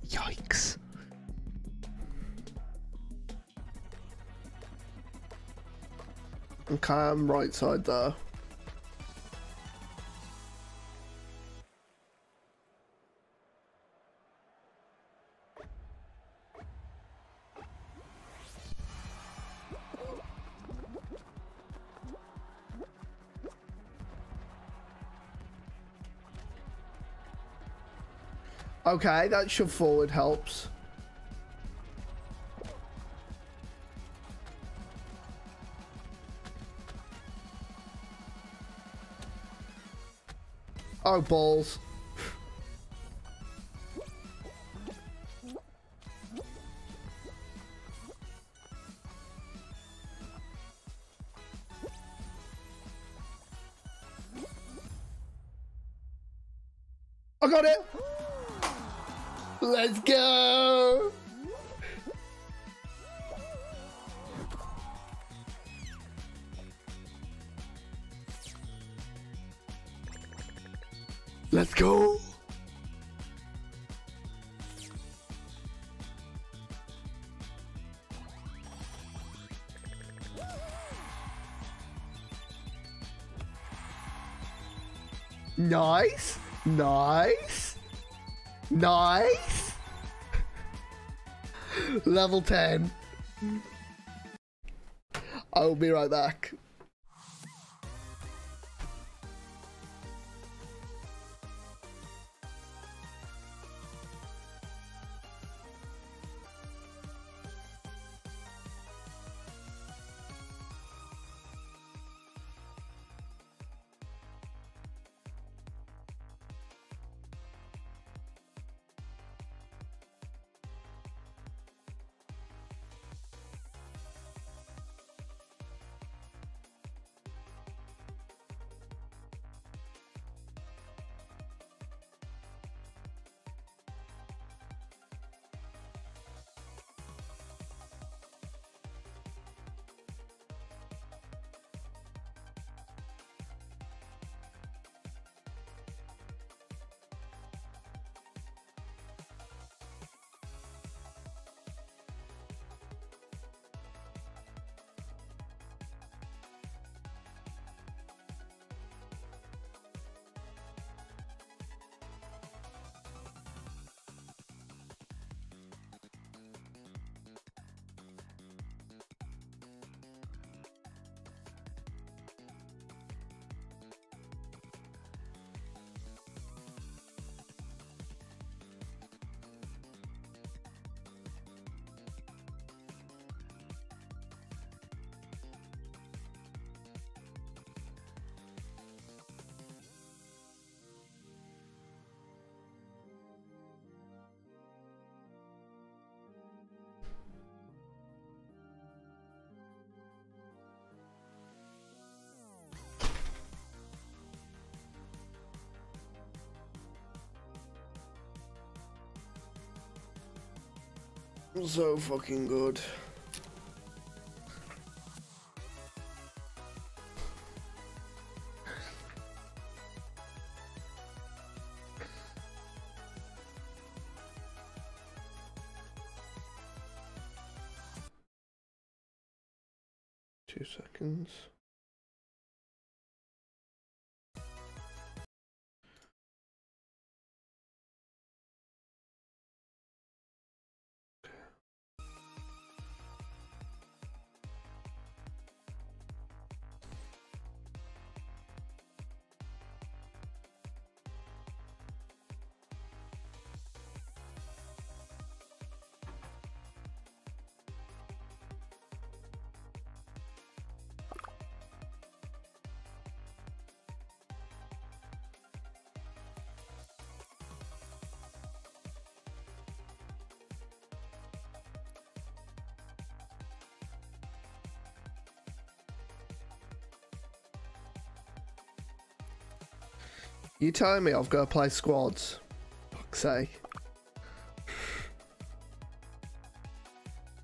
Yikes. Okay, I'm right side there. Okay, that shove forward helps. Oh, balls. I got it! Nice! Nice! Nice! Level 10. I'll be right back. So fucking good. Two seconds. You telling me I've got to play squads? Fuck's sake.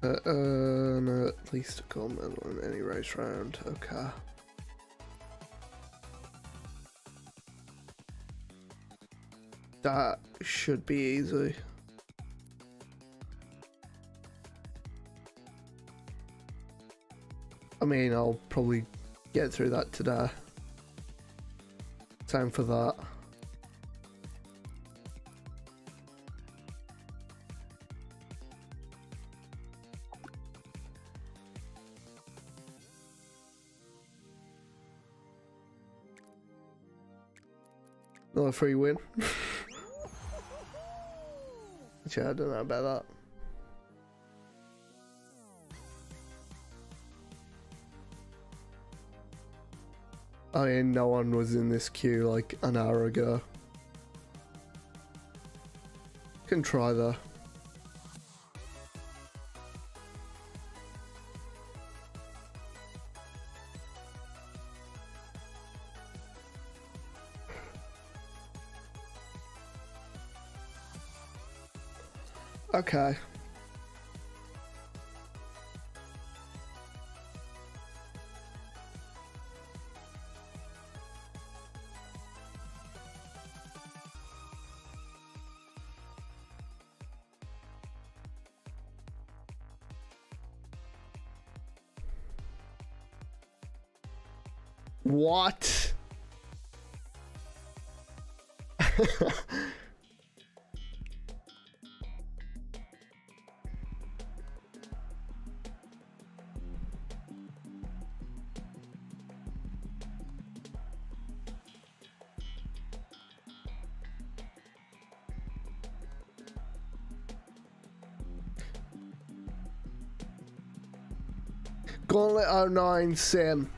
Uh, uh, no, at least a medal in any race round. Okay. That should be easy. I mean, I'll probably get through that today. Time for that. Free win. Actually, I don't know about that. I mean, no one was in this queue like an hour ago. Can try though. Okay. What? 09 Sim.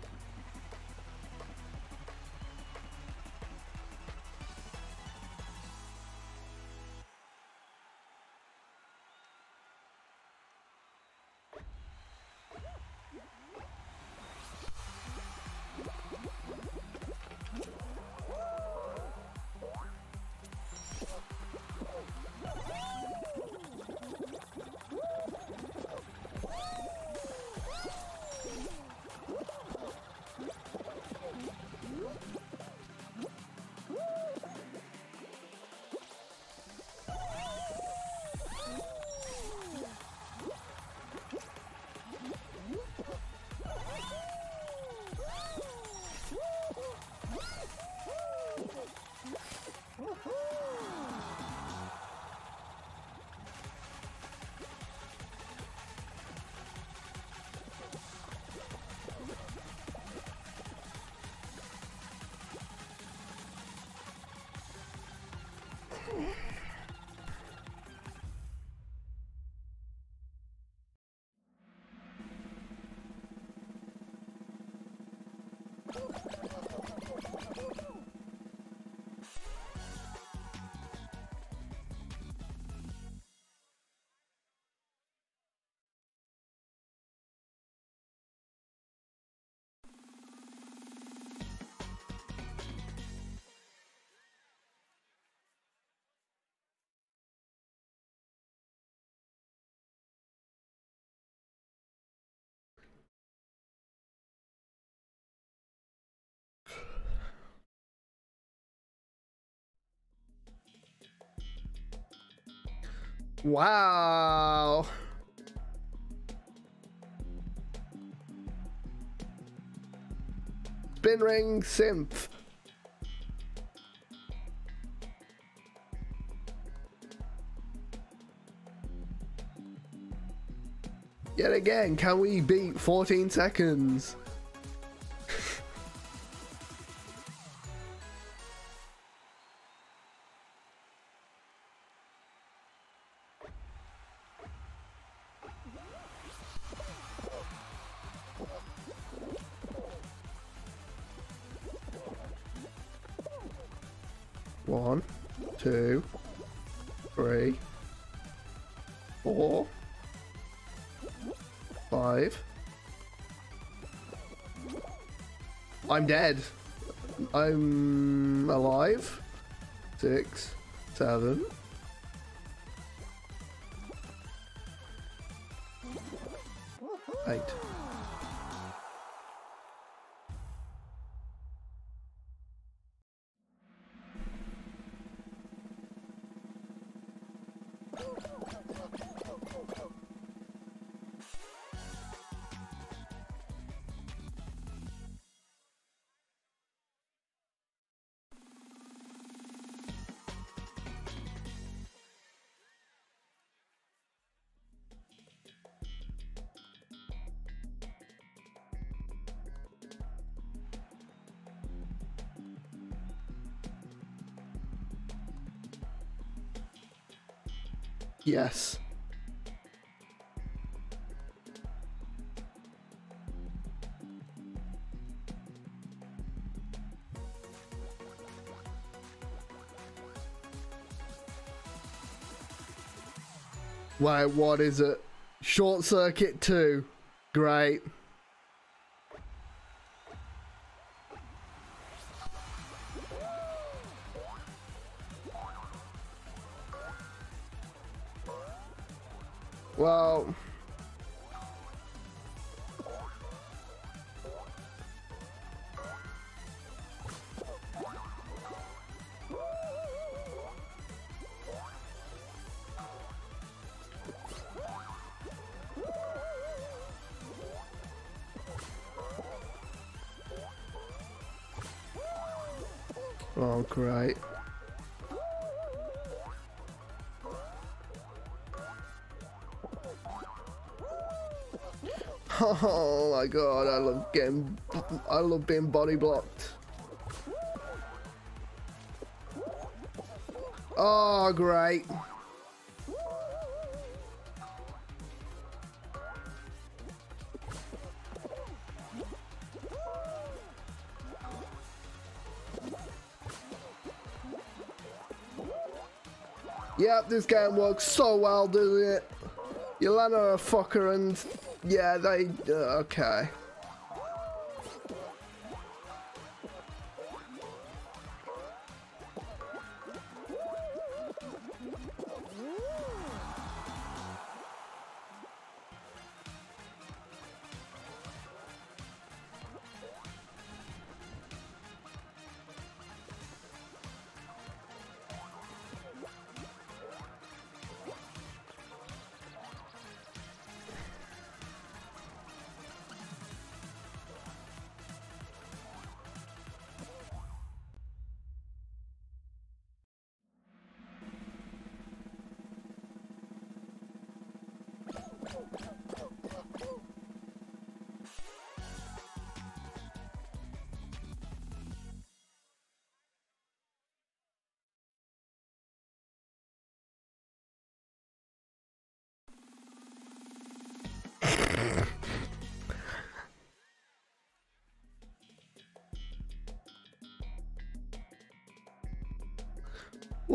Wow. Spin ring synth. Yet again, can we beat 14 seconds? I'm dead. I'm alive. Six, seven, Yes. Wait, what is it? Short Circuit 2. Great. Great. Oh my god, I love getting, I love being body blocked. Oh, great. This game works so well, doesn't it? You land on a fucker and yeah, they uh, okay.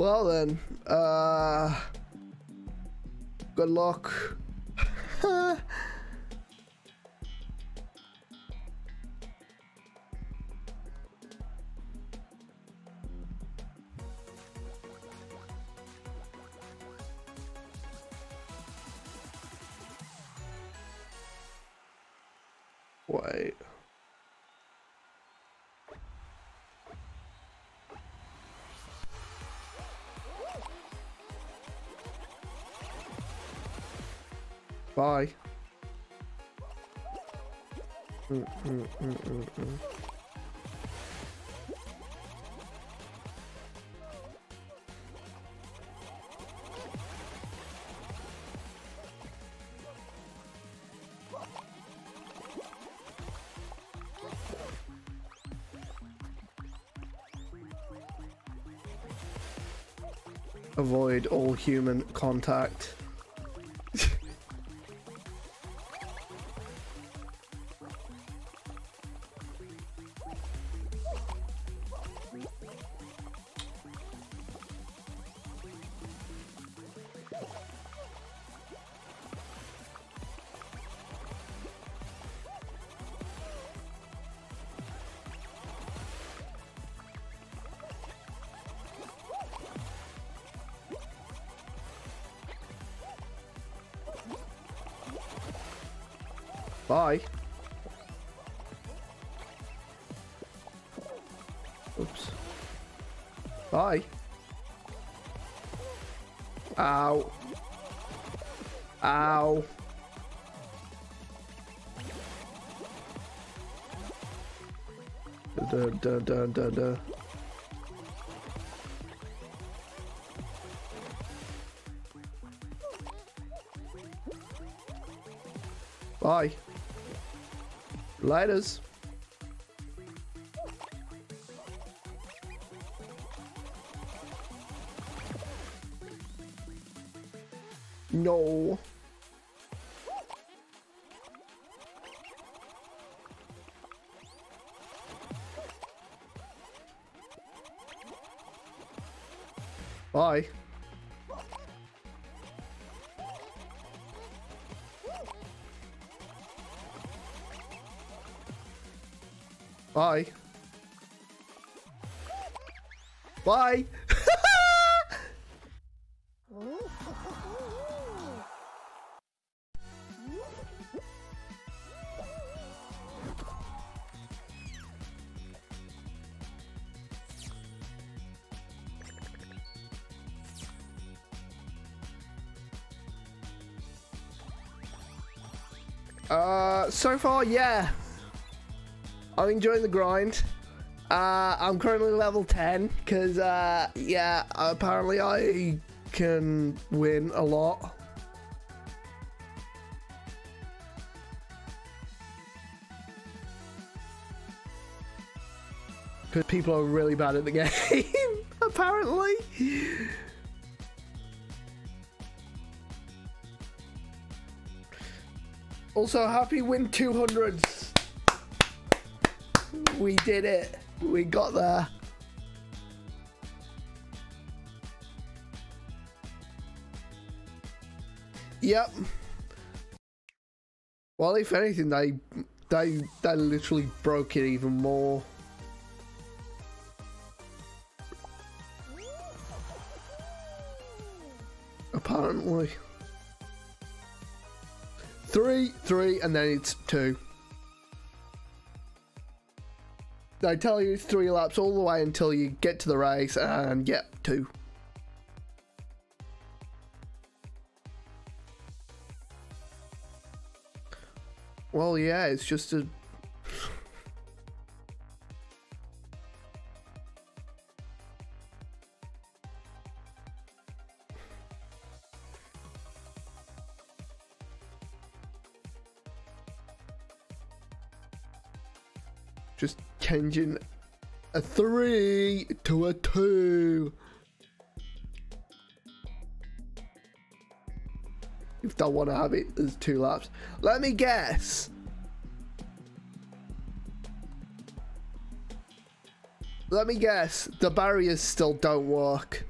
Well then, uh, good luck. Bye. Avoid all human contact. Bye. Oops. Bye. Ow. Ow. Da da da da da. Laters. Bye. Bye. Uh, so far, yeah. I'm enjoying the grind. Uh, I'm currently level 10 because, uh, yeah, apparently I can win a lot. Because people are really bad at the game, apparently. Also, happy win 200s. We did it. We got there. Yep. Well, if anything, they they they literally broke it even more. Apparently. Three, three, and then it's two. They tell you three laps all the way until you get to the race, and yep, two. Well, yeah, it's just a. changing a three to a two. If they want to have it there's two laps. Let me guess. Let me guess. The barriers still don't work.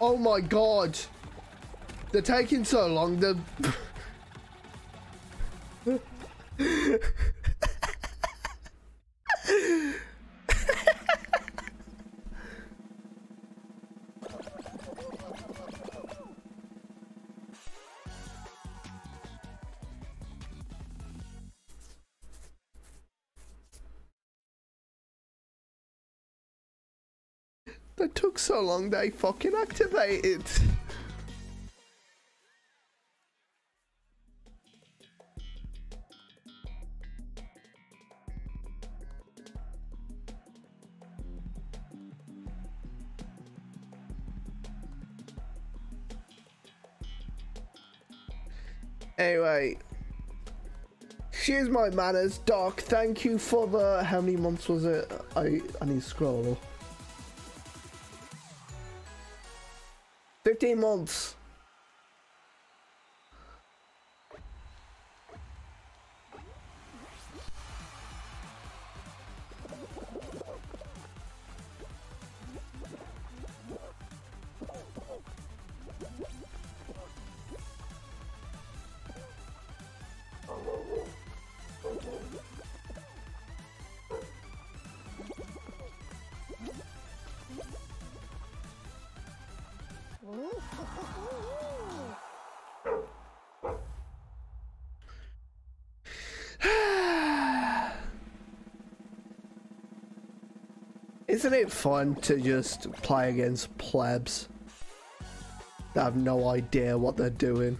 Oh my god. They're taking so long. The took so long they fucking activated. Anyway, here's my manners, Doc. Thank you for the. How many months was it? I I need to scroll. 15 months. Isn't it fun to just play against plebs that have no idea what they're doing?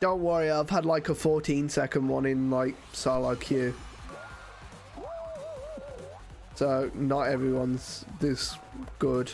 Don't worry, I've had like a 14 second one in like solo queue. So not everyone's this good.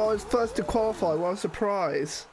I was first to qualify. What a surprise.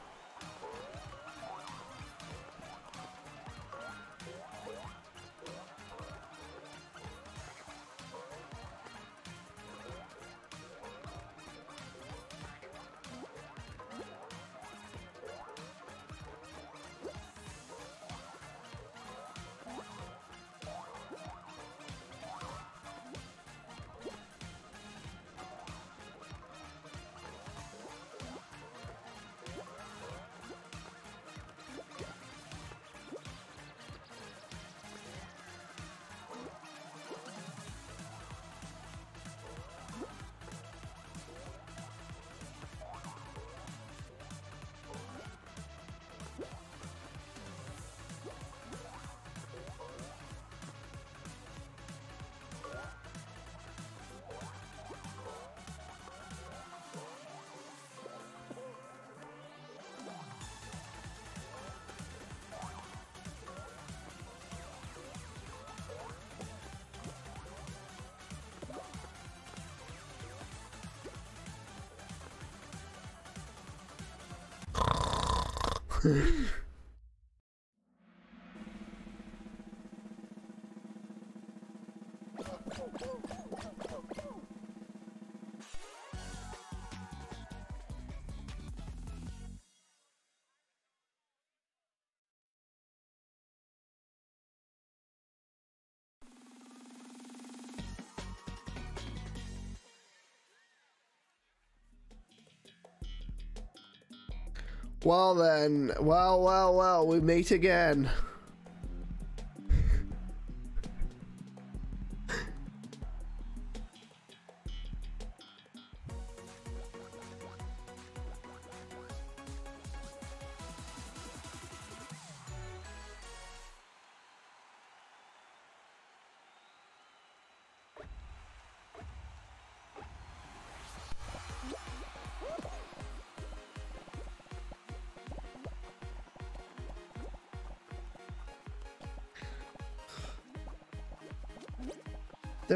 Well then, well, well, well, we meet again.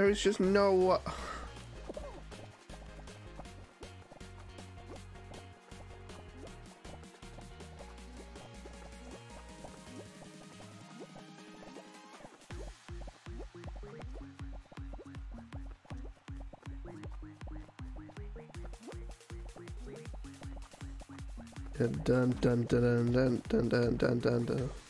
There is just no... Uh, dun dun dun dun dun dun dun dun dun dun.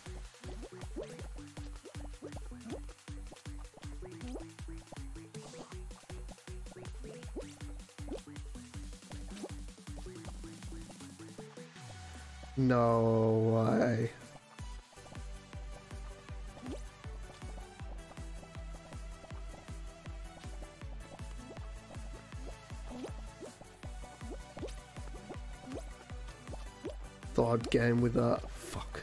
Game with that. Fuck.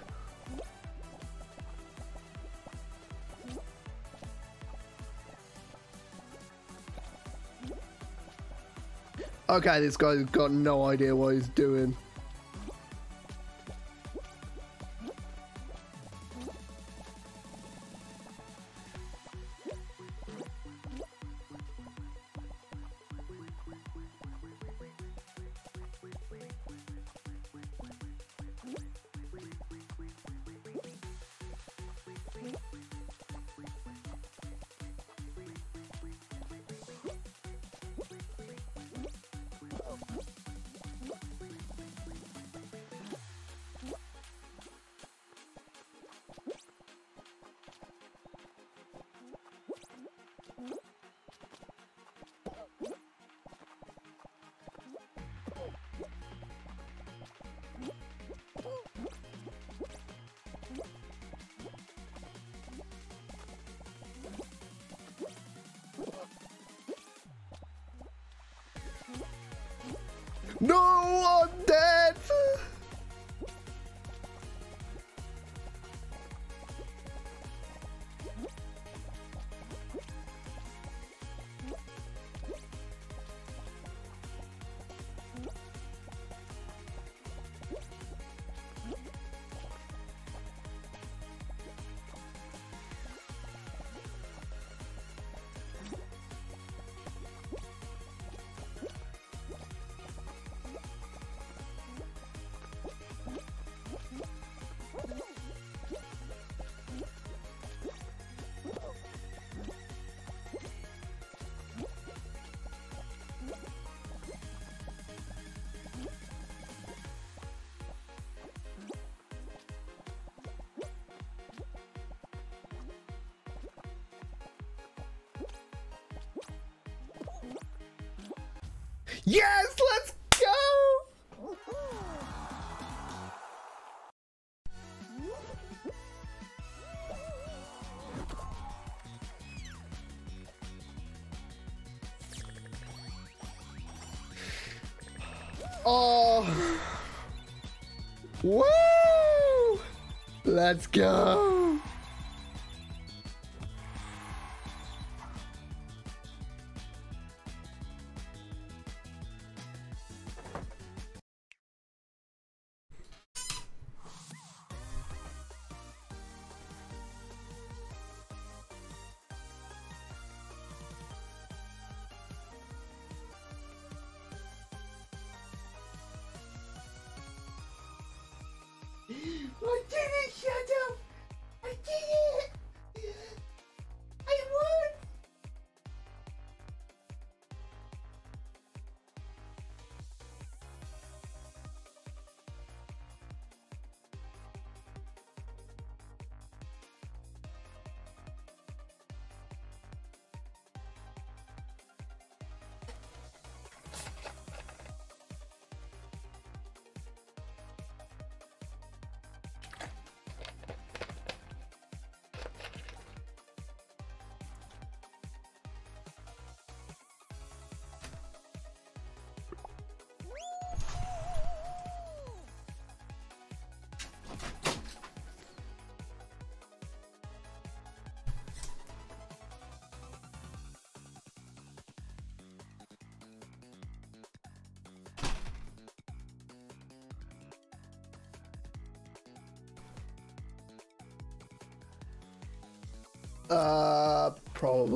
Okay, this guy's got no idea what he's doing. No, I'm Oh. Woo! Let's go.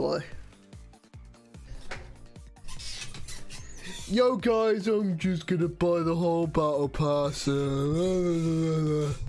Probably. Yo guys, I'm just gonna buy the whole battle pass. uh,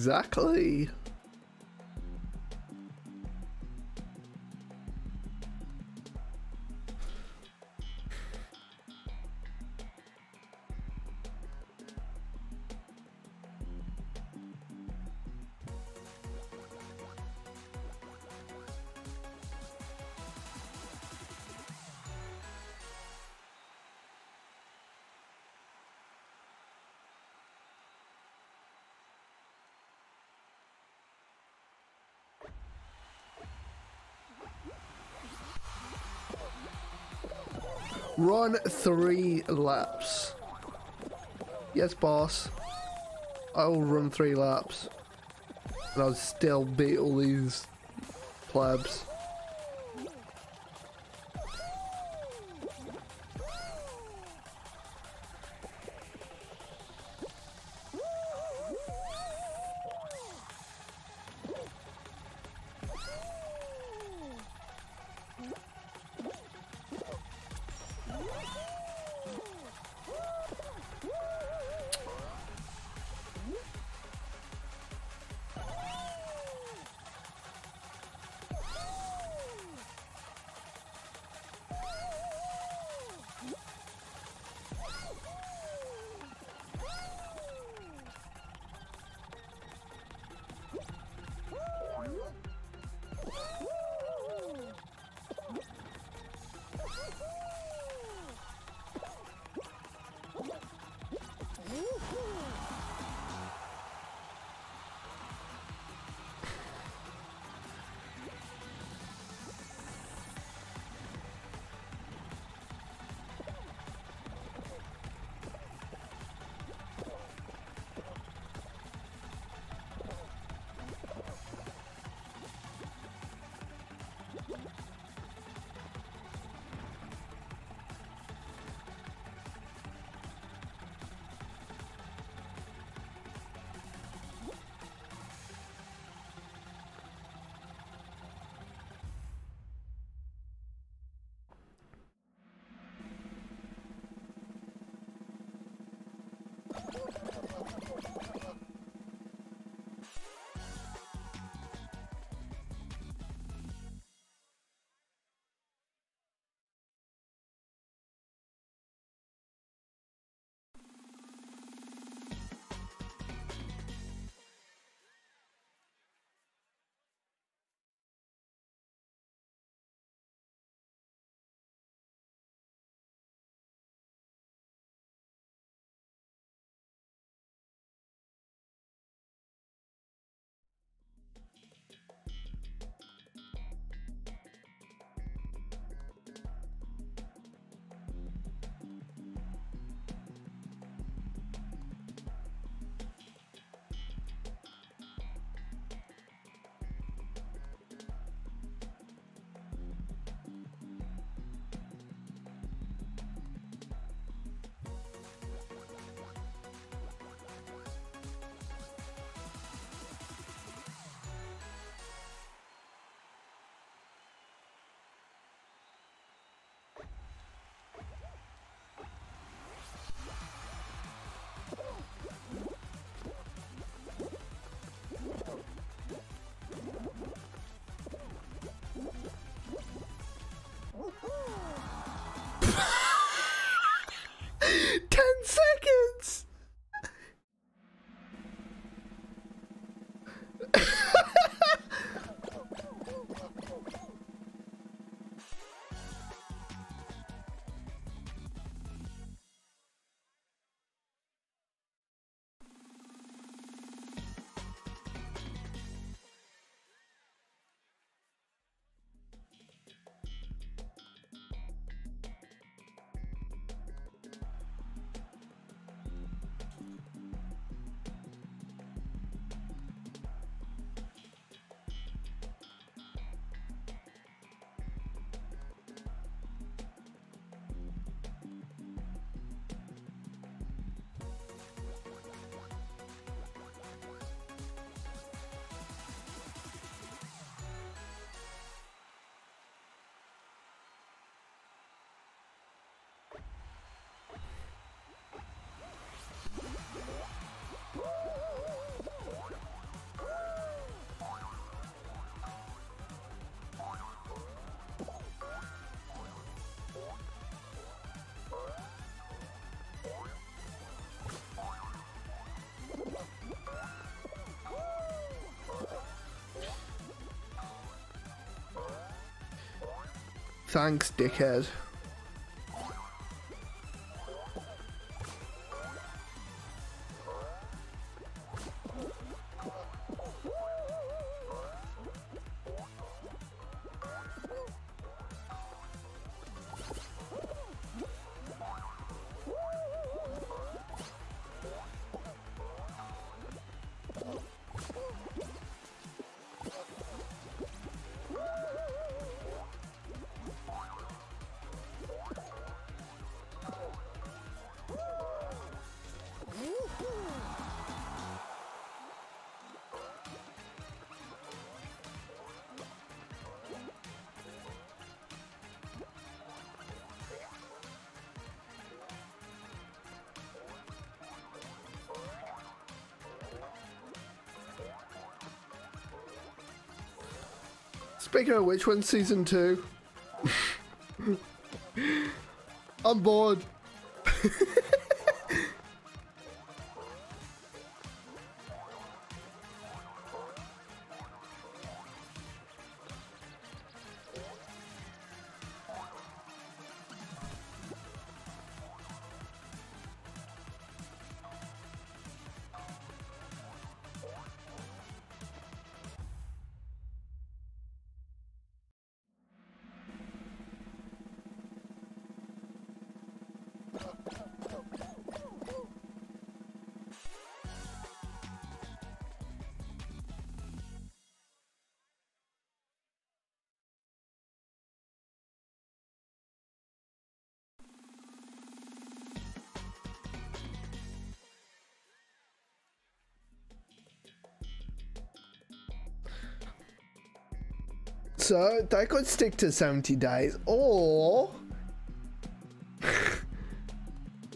Exactly. Run three laps. Yes, boss. I will run three laps. And I'll still beat all these plebs. Thanks, dickhead. Speaking of which, when's season two? I'm bored. So they could stick to 70 days, or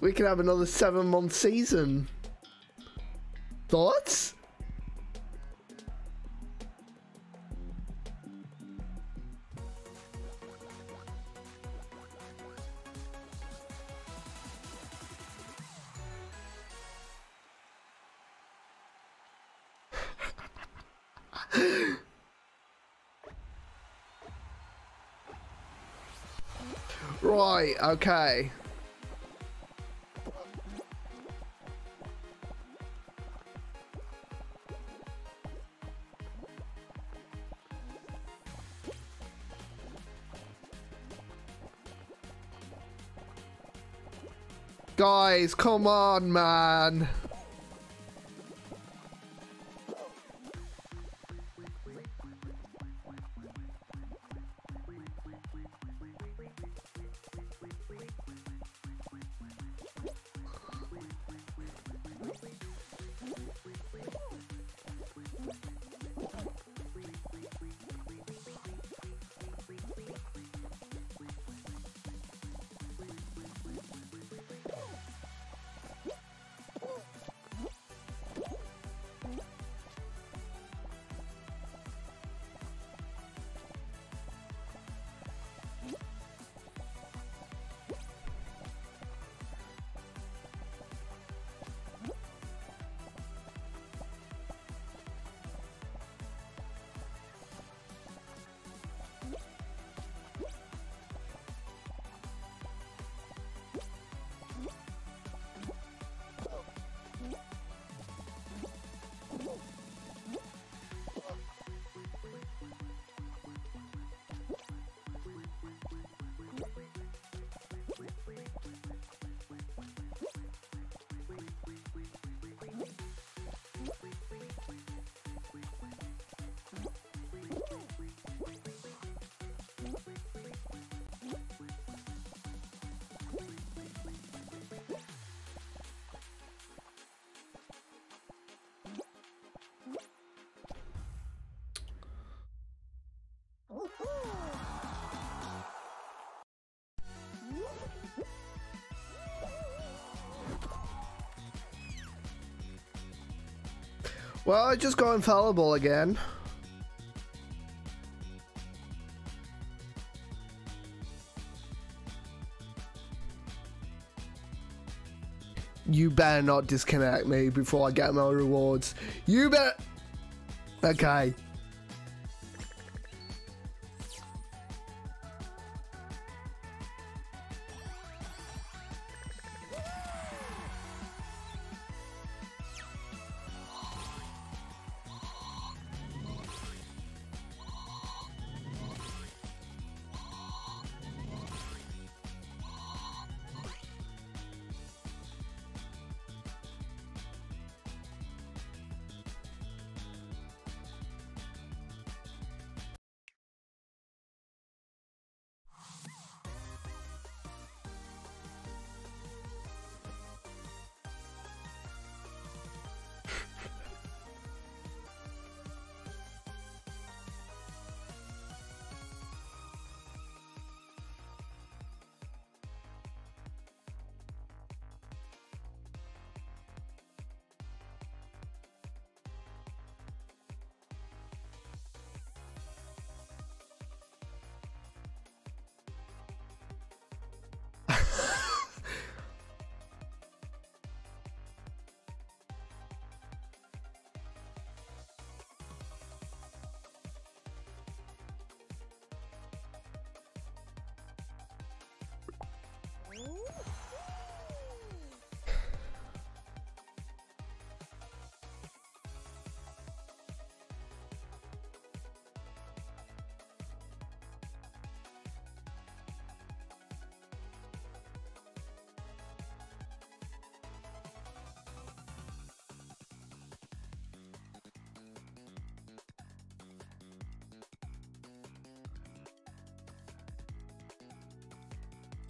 we could have another seven month season. Right, okay. Guys, come on, man. Well, I just got infallible again. You better not disconnect me before I get my rewards. You better... Okay.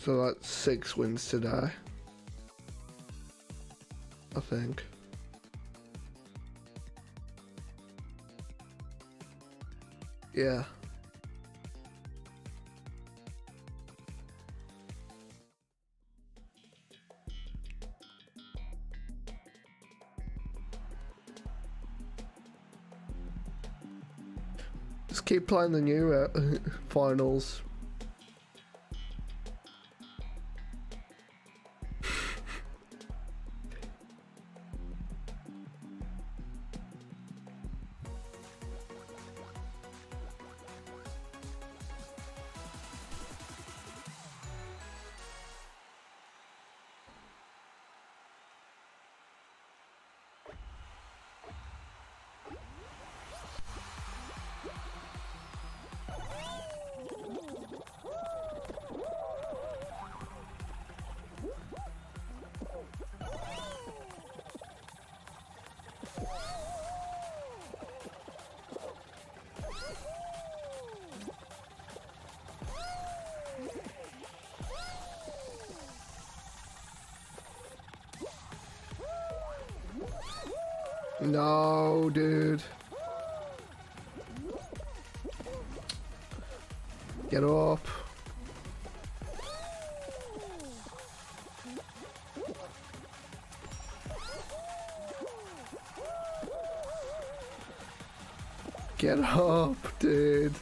So that's six wins today. I think. Yeah. Just keep playing the new uh, finals. No, dude. Get up. Get up, dude.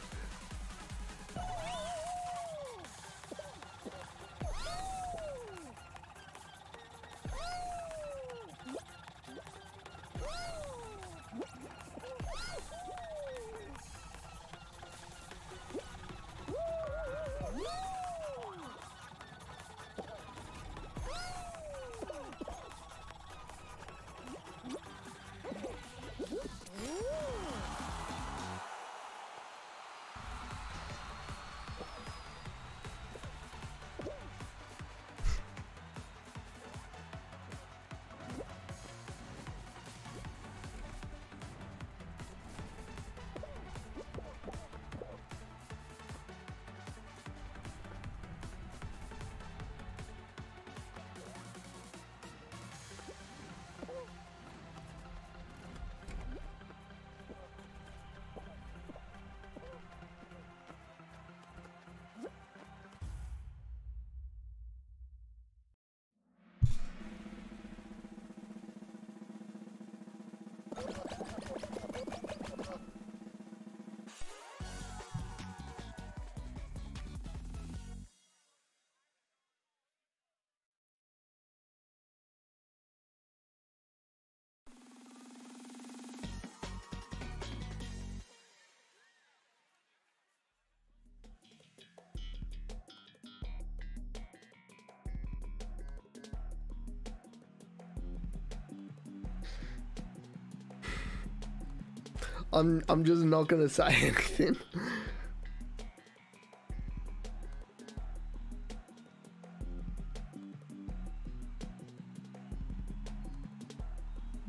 I'm I'm just not gonna say anything.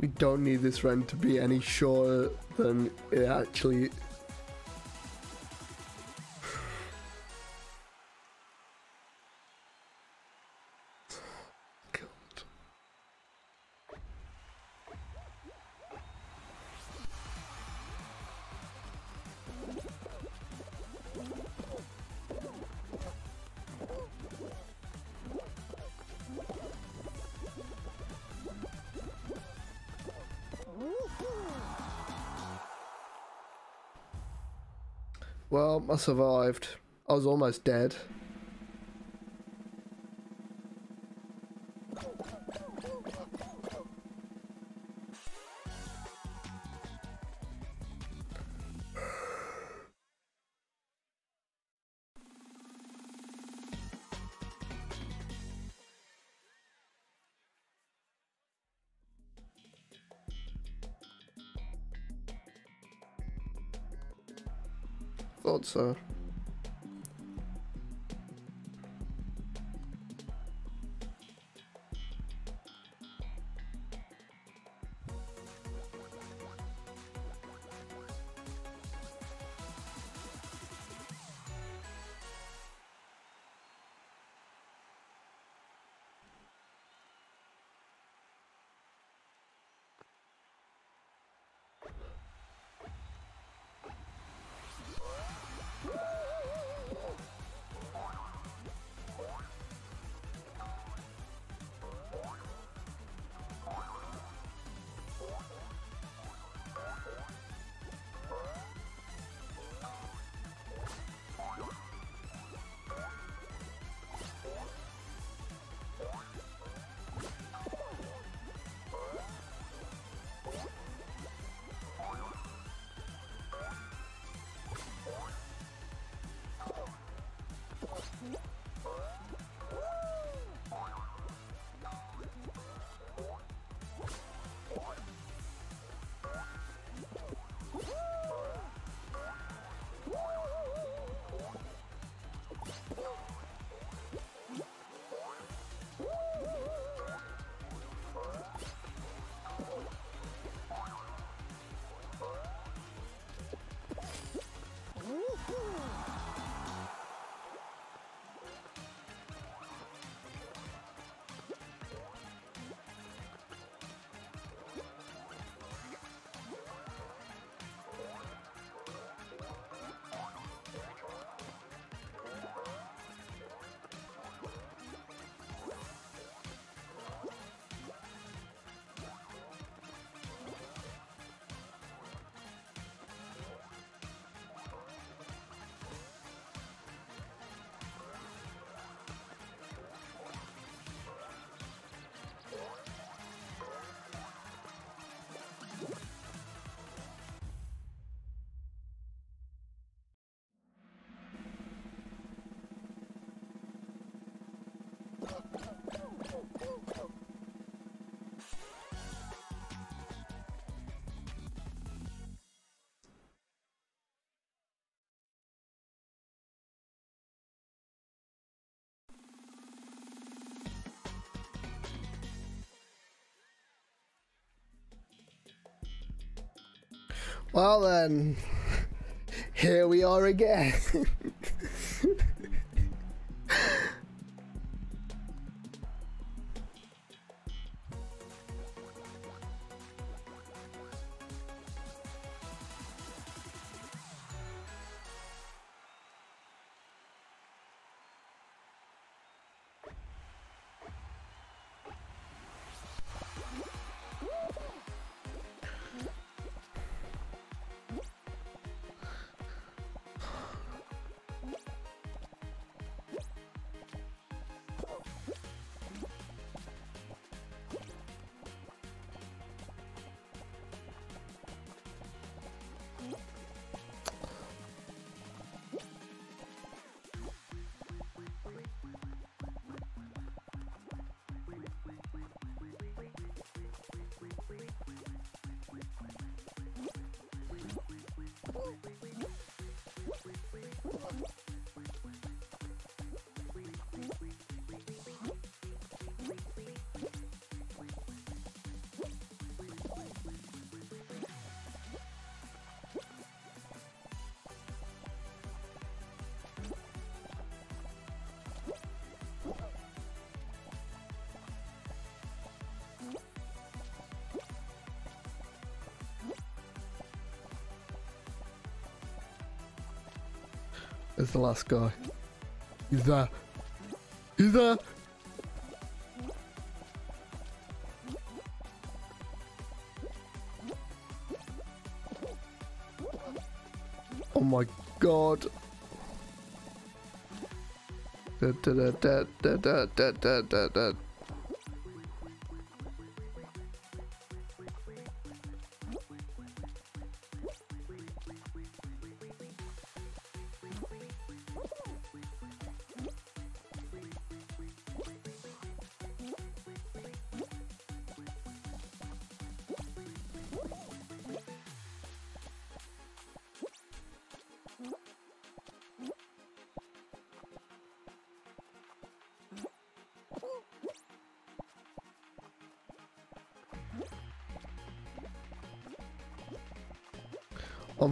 we don't need this run to be any shorter than it actually I survived. I was almost dead. Thought Well then, here we are again. the last guy. He's there. He's there. Oh my god. Da, da, da,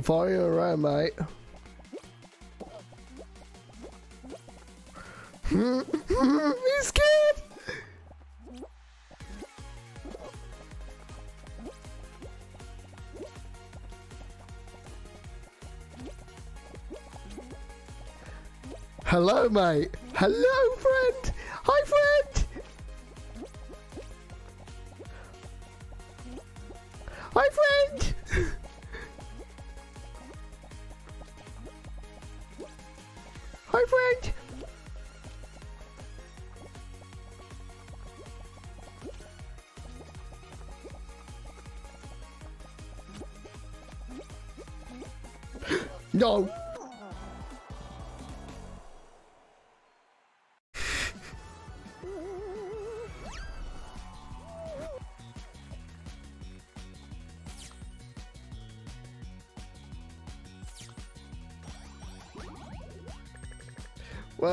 looking for you around, mate. He's scared! Hello, mate. Hello,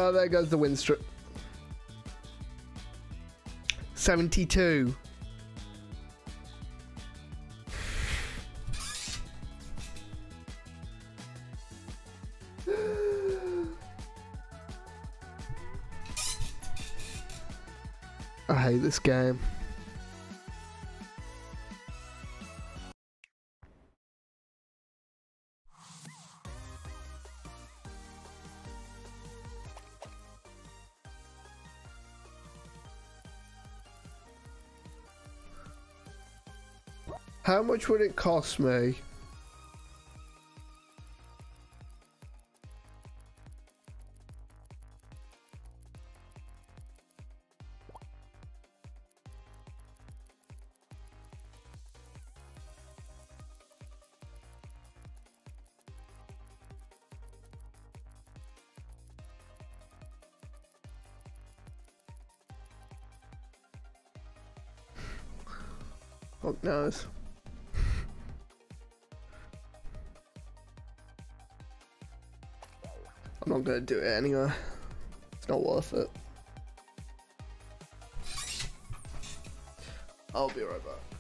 Well, there goes the win streak. 72. I hate this game. How much would it cost me? Fuck knows. I'm gonna do it anyway. It's not worth it. I'll be right back.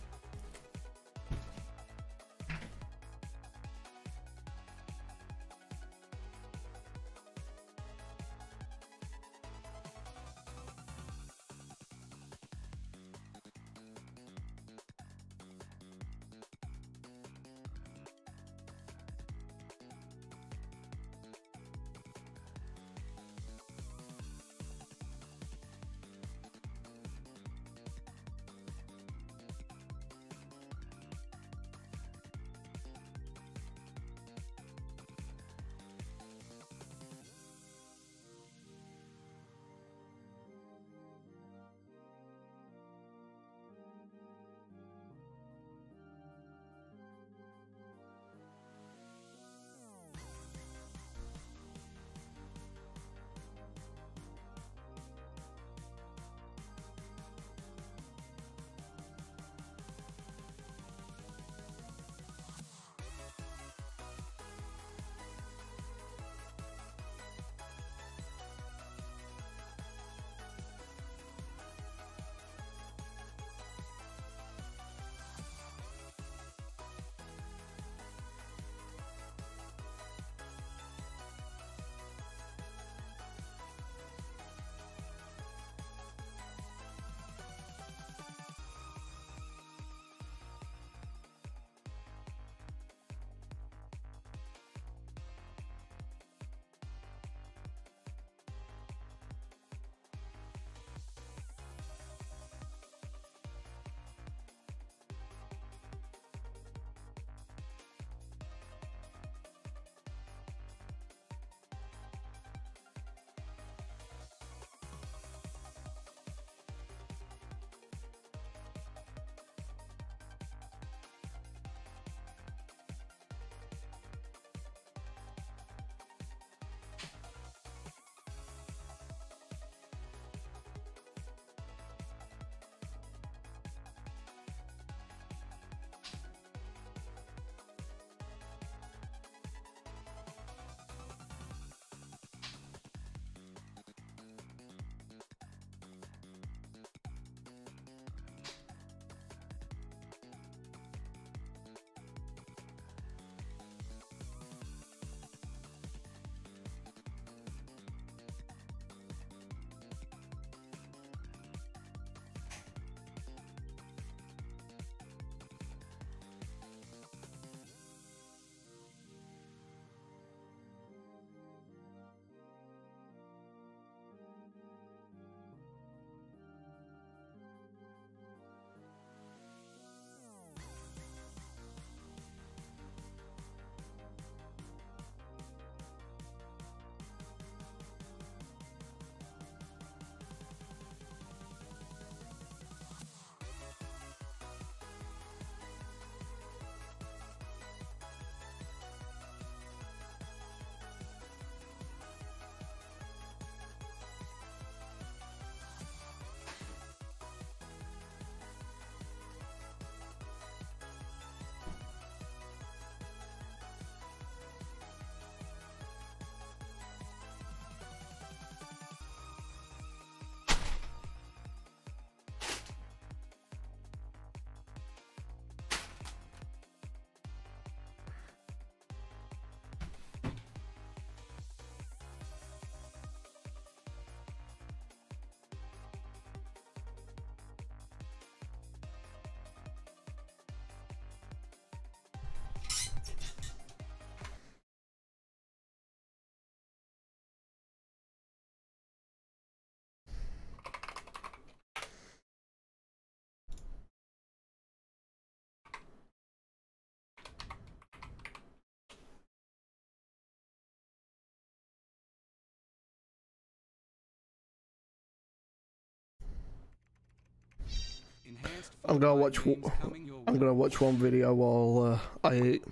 I'm gonna watch. means w- coming your I'm gonna watch one video while uh, I eat.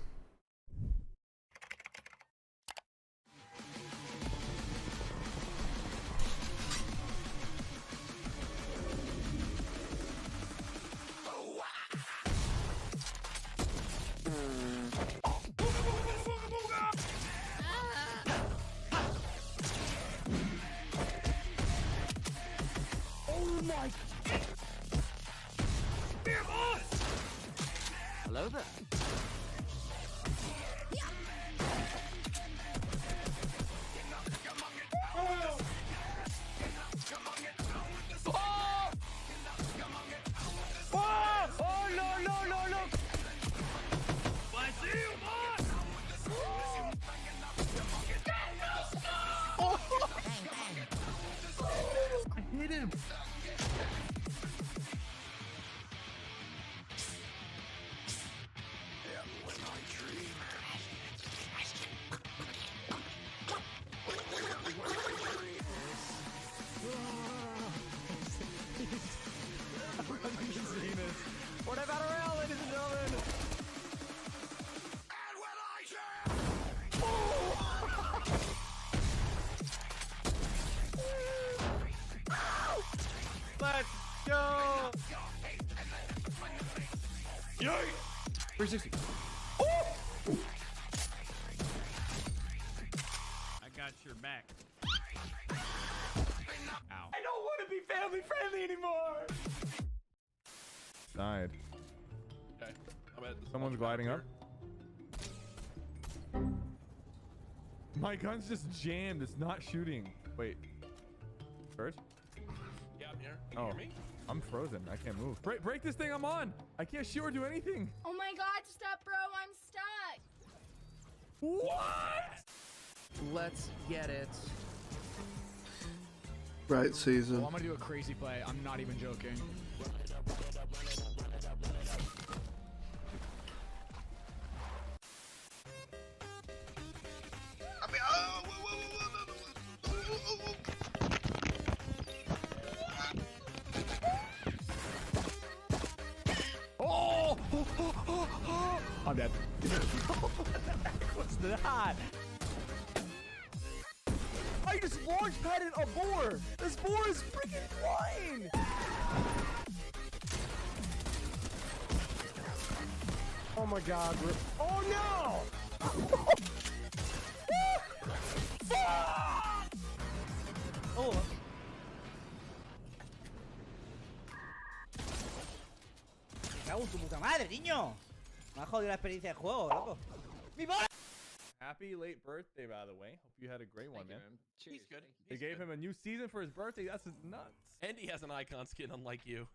360. I got your back. Ow. I don't want to be family friendly anymore! Died. Okay. I'm at the Someone's gliding up. My gun's just jammed. It's not shooting. Wait. Bert? Yeah, I'm here. Can you Oh. hear me? I'm frozen. I can't move. Break, break this thing I'm on. I can't shoot or do anything. Let's get it. Right season. Well, I'm gonna do a crazy play. I'm not even joking. Jodido la experiencia de juego, loco. ¡Mi bola! Happy late birthday, by the way. Hope you had a great one, man. He's good. They gave good. him a new season for his birthday. That's nuts. And he has an icon skin, unlike you.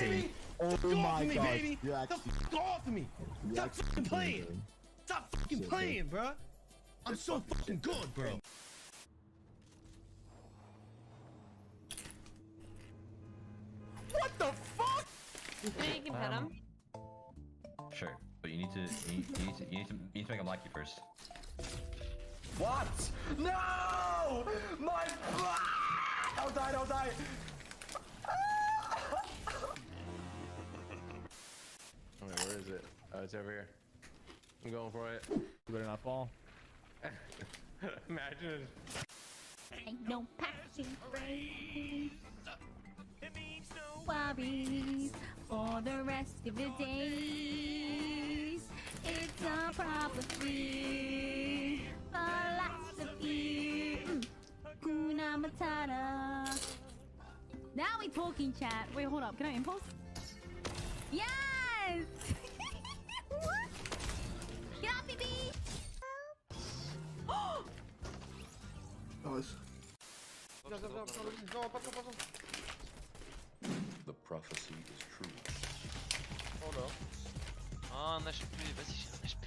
Baby! Oh Go my off me, god. baby! You're actually, f- go off me! you're Stop fucking playing! good. Stop fucking Shit, playing, bro! I'm so fucking good, bro! What the fuck? You can pet um, him. Sure, but you need to you need, you need to you need to, you need to make him like you first. What? No! My. Ah! I'll die, I'll die! Oh, it's over here. I'm going for it. You better not fall. Imagine it. Ain't no passing grade. Worries for the rest of the days. It's a prophecy. Philosophy. Mm. Hakuna Matata. Now we talking chat. Wait, hold up. Can I impulse? Yes! Nice. The prophecy is true. Ah, un HP, vas-y, j'ai un HP.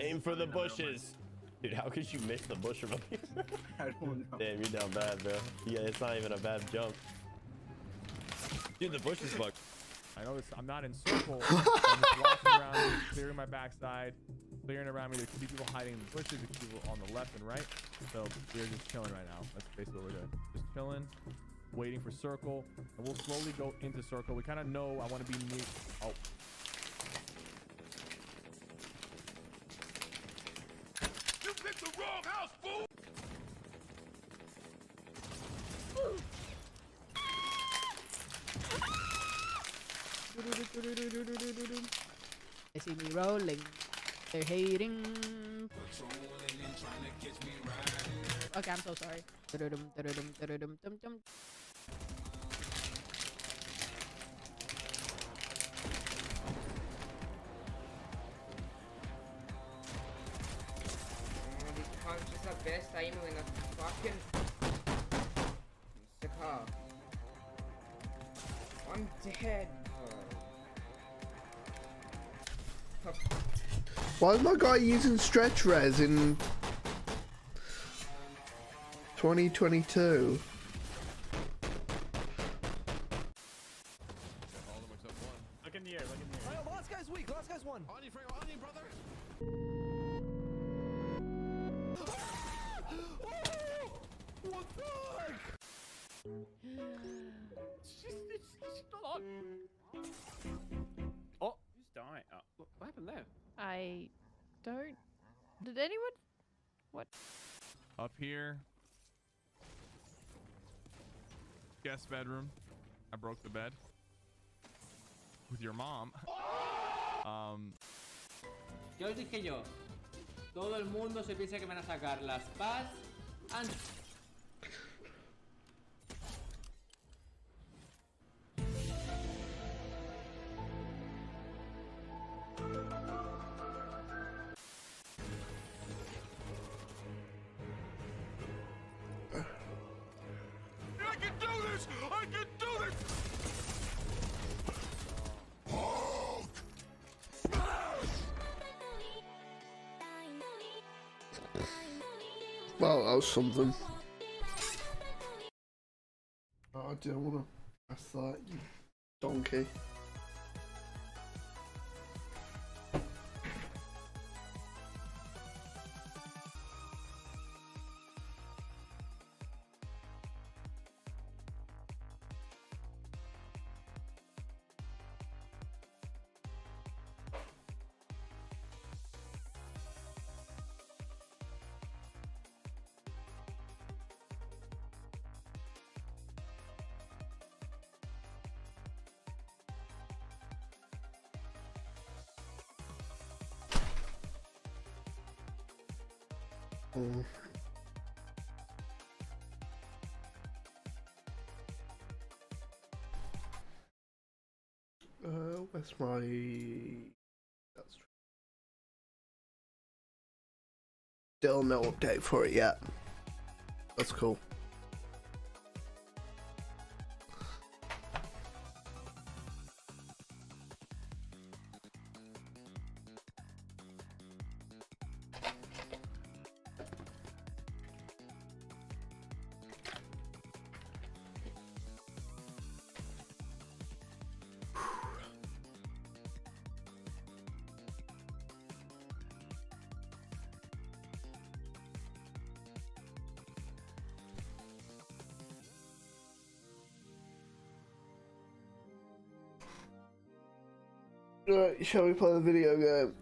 Aim for the bushes. Dude, how could you miss the bush from up here? I don't know. Damn, you're down bad, bro. Yeah, it's not even a bad jump. Dude, the bush is fucked. I know this. I'm not in circle. I'm just walking around, clearing my backside, clearing around me. There could be people hiding in the bushes. There could be people on the left and right. So we're just chilling right now. That's basically what we're doing. Just chilling, waiting for circle, and we'll slowly go into circle. We kind of know I want to be near. Oh, You picked the wrong house, fool! They see me rolling. They're hating. Okay, I'm so sorry. Best the fucking the car. I'm dead. Why is my guy using stretch res in 2022? Bedroom. I broke the bed with your mom. Um, Ya os dije yo. Todo el mundo se piensa que van a sacar las paz antes. Well, that was something. Oh, I don't to press that, you donkey. Uh, where's my? That's true. Still no update for it yet. That's cool. Shall we play the video game?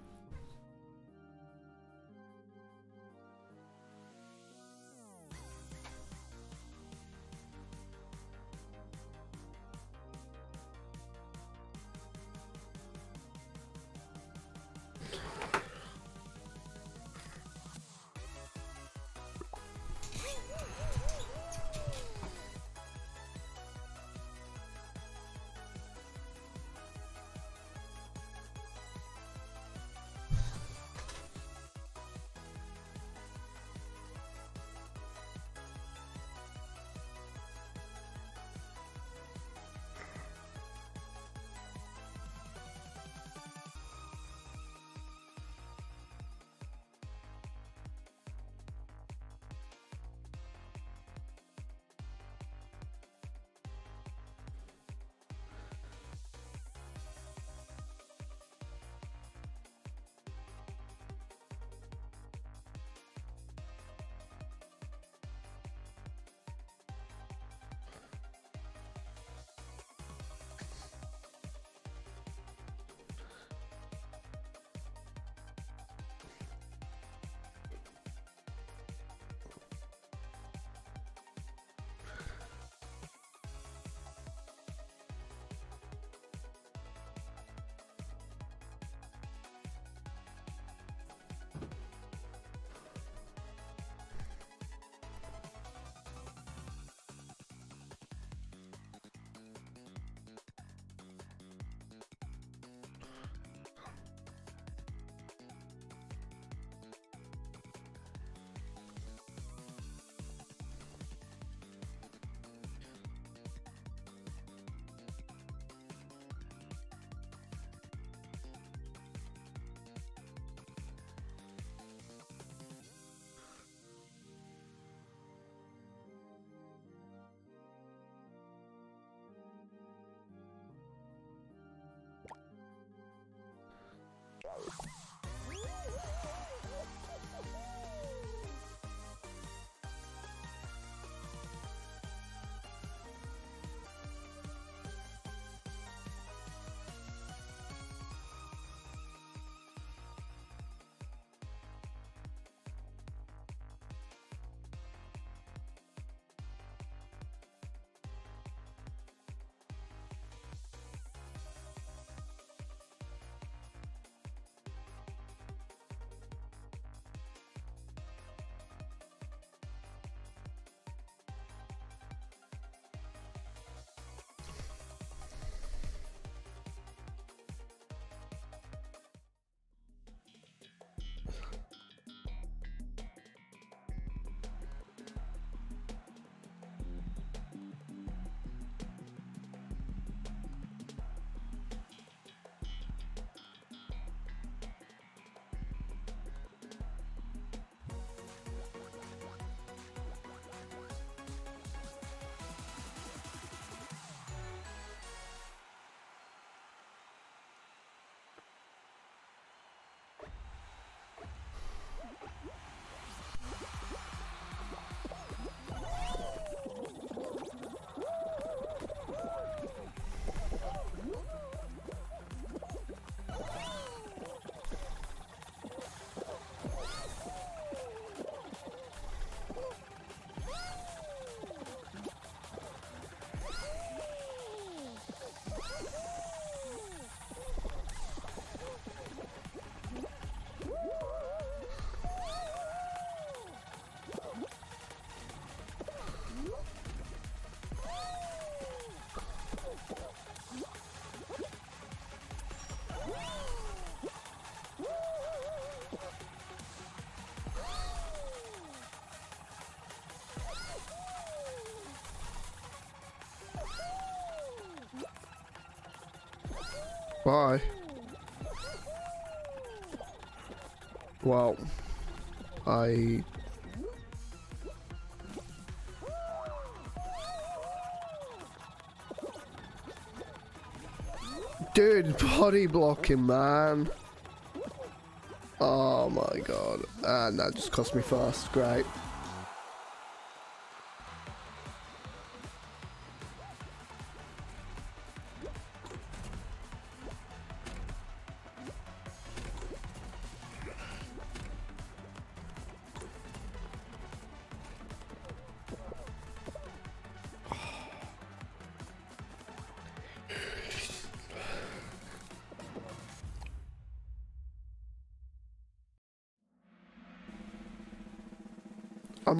Bye. Well, I Dude, body blocking, man. Oh my god. And that just cost me fast. Great.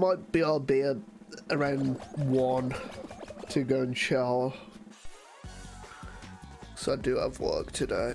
Might be I'll be around one to go and shower. So I do have work today.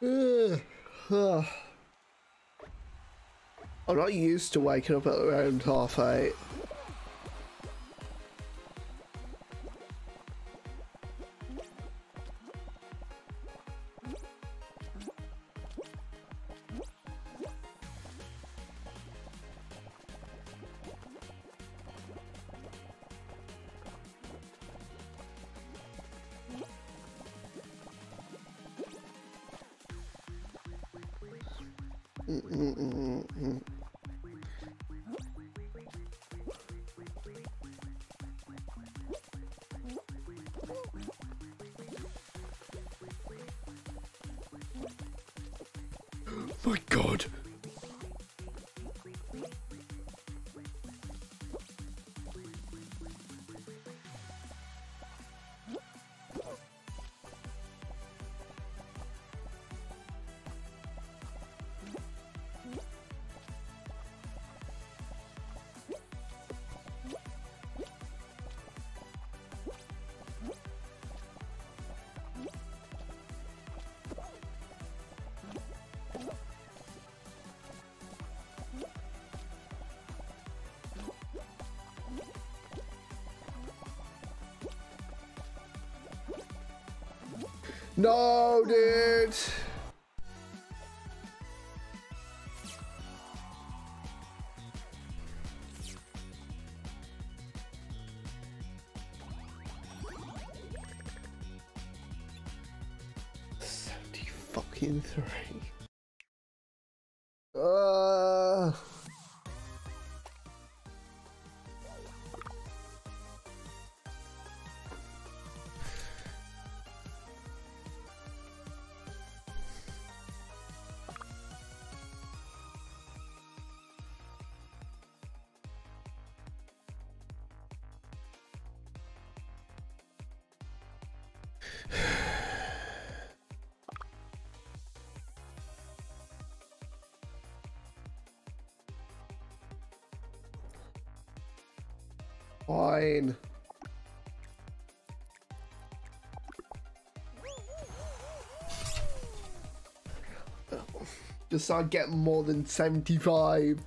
I'm not used to waking up at around half eight. No, dude. Seventy fucking three. Fine. Just so I get more than 75.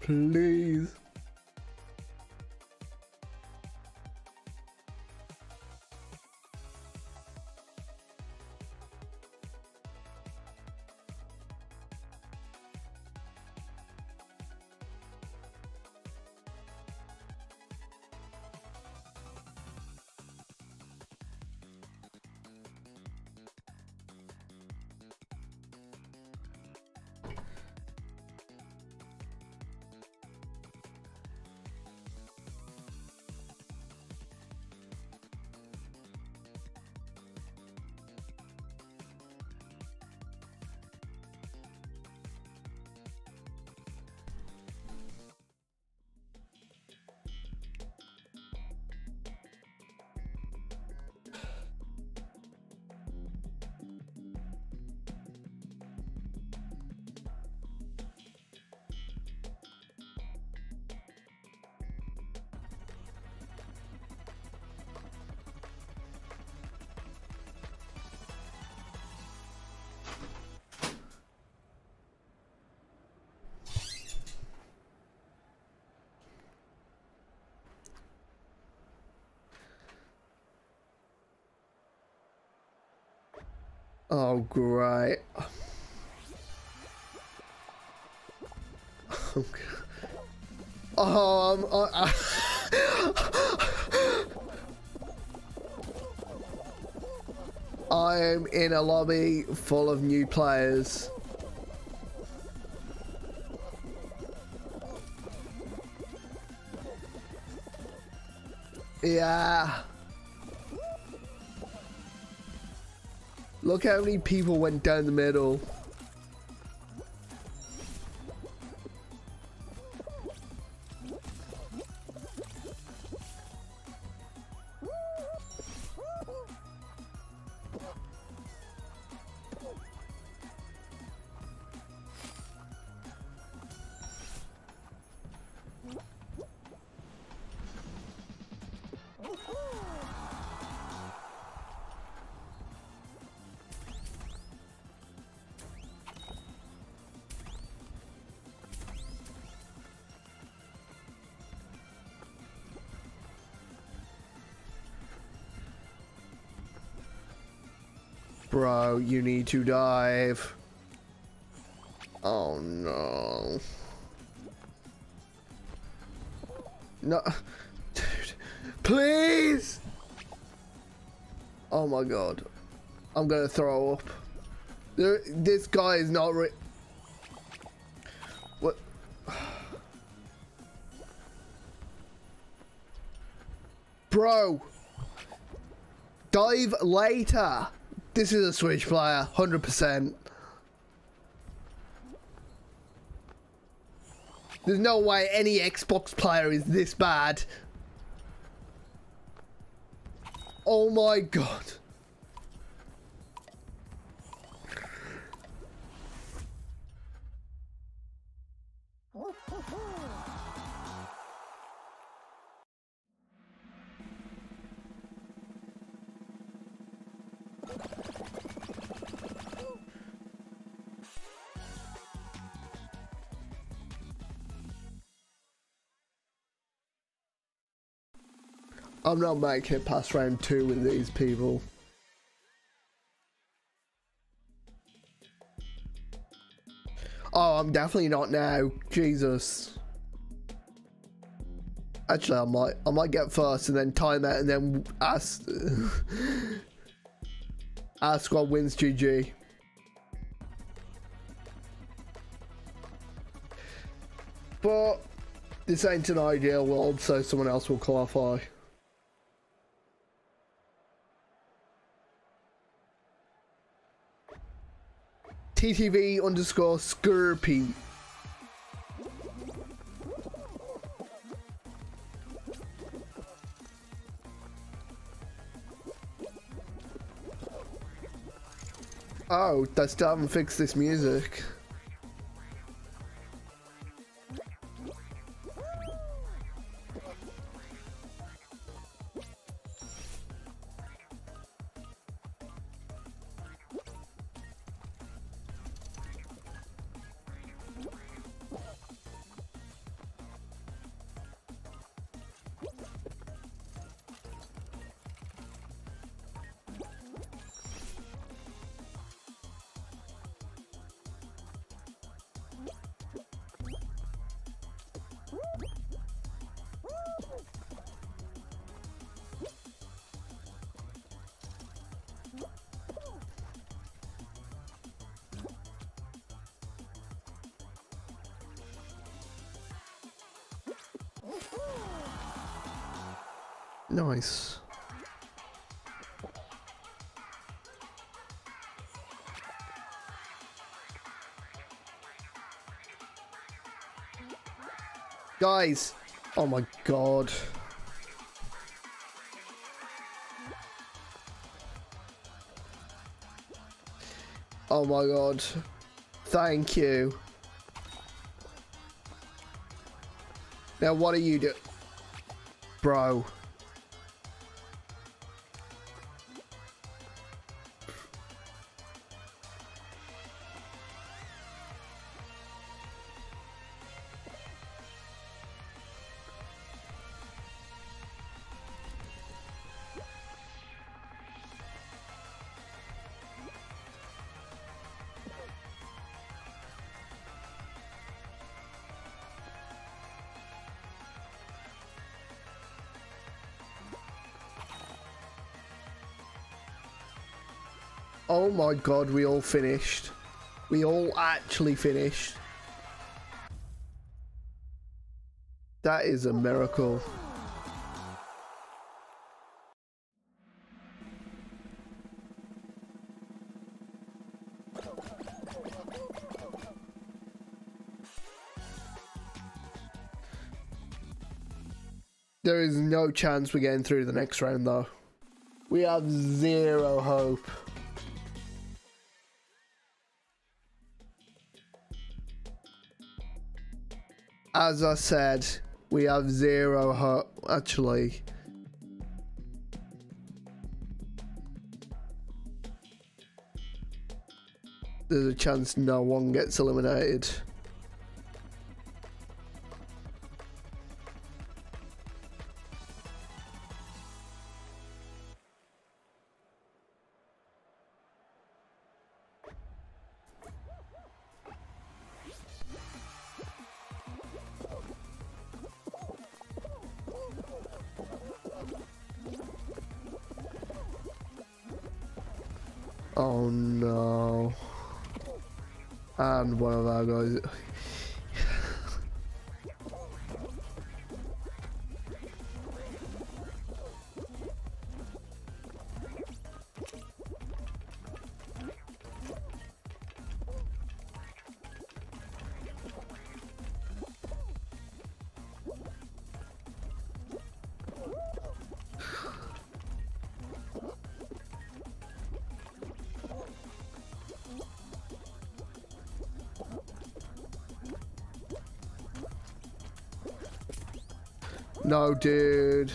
Please. Oh, great. Oh, um, I, I, I am in a lobby full of new players. Yeah. Look how many people went down the middle. You need to dive. Oh no. No. Dude. Please! Oh my god. I'm gonna throw up. There, this guy is not re- What? Bro! Dive later! This is a Switch player, 100%. There's no way any Xbox player is this bad. Oh my god. I'm not making it past round two with these people. Oh, I'm definitely not now. Jesus. Actually, I might. I might get first and then time out and then ask. ask what wins GG. But this ain't an ideal world, so someone else will qualify. TTV underscore Skirpy. Oh, they still haven't fixed this music. Nice. Guys! Oh my god. Oh my god. Thank you. Now what are you do- Bro. Oh my god, we all finished. We all actually finished. That is a miracle. There is no chance we're getting through the next round though. We have zero hope. As I said, we have zero hope. Actually, there's a chance no one gets eliminated. Dude.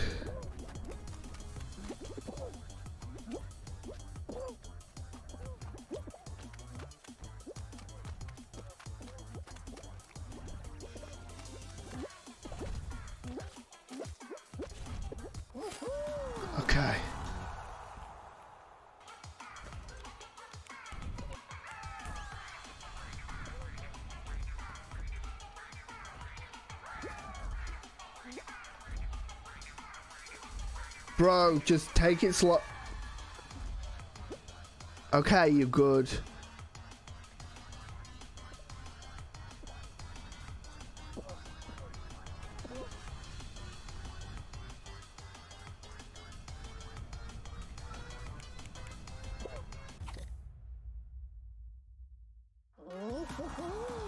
Bro, just take it slow. Okay, you're good.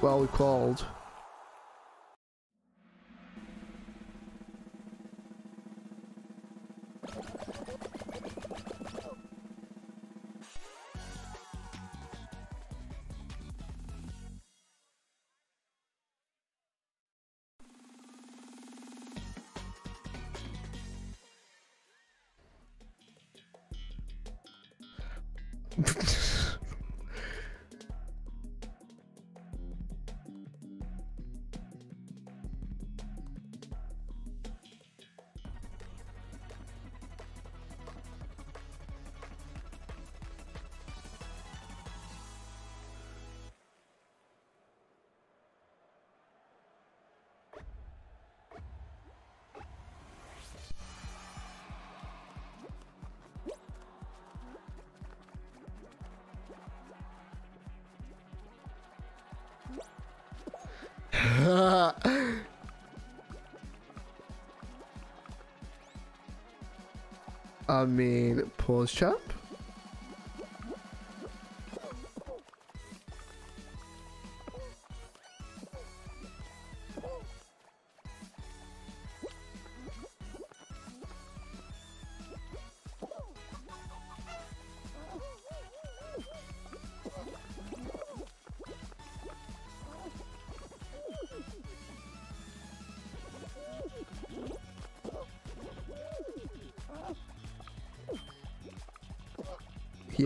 Well, we called. I mean, pause.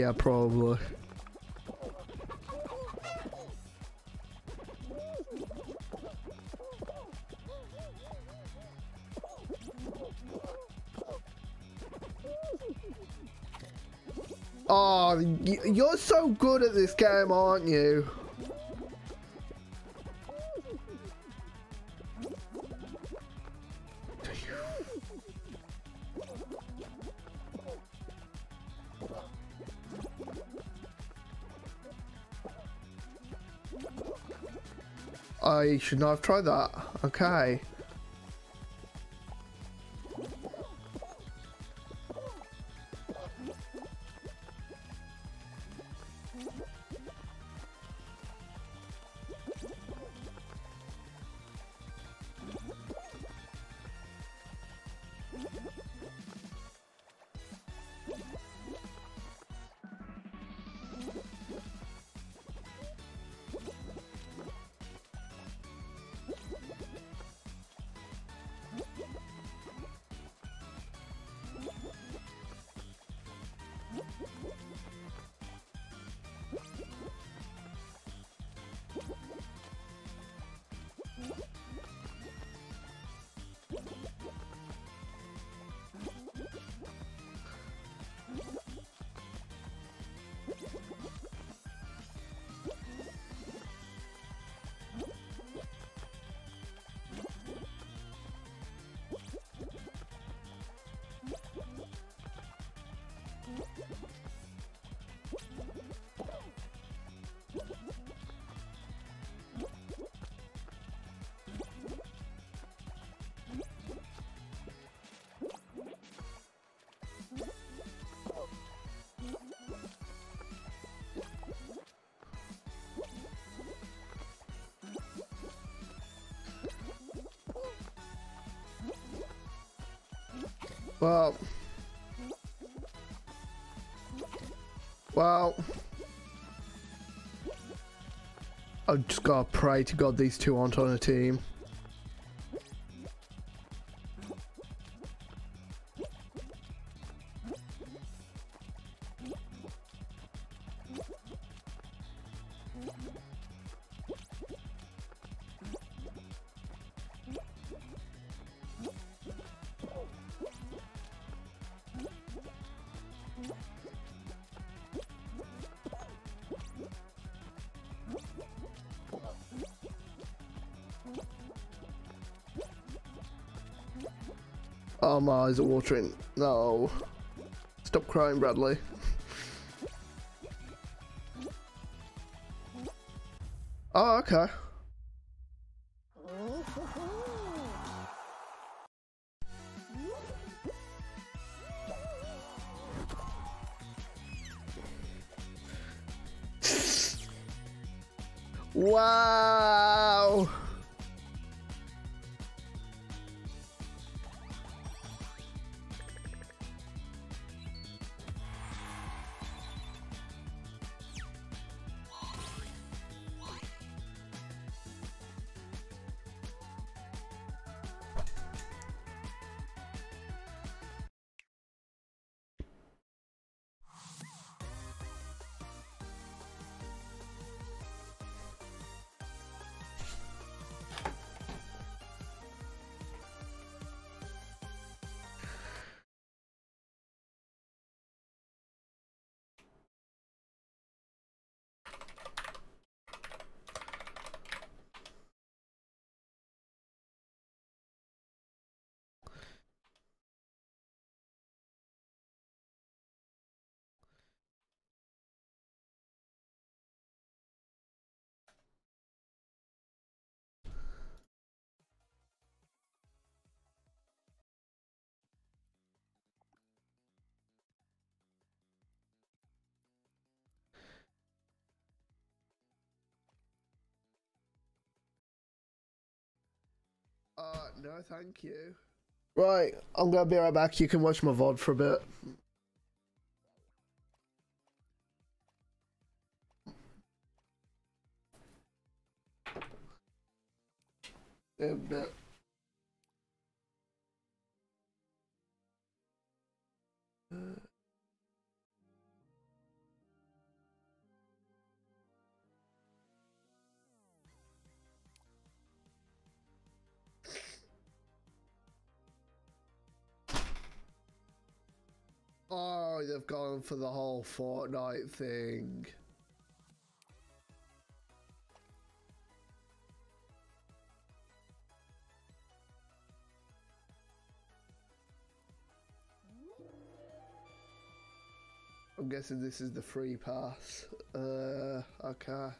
Yeah, probably. Oh, you're so good at this game, aren't you? Should not have tried that. Okay. Well. Well. I've just gotta pray to God these two aren't on a team. My eyes are watering. No. Stop crying, Bradley. Oh, okay. No, thank you. Right, I'm gonna be right back. You can watch my VOD for a bit. A bit. Oh, they've gone for the whole Fortnite thing. I'm guessing this is the free pass. Uh, okay.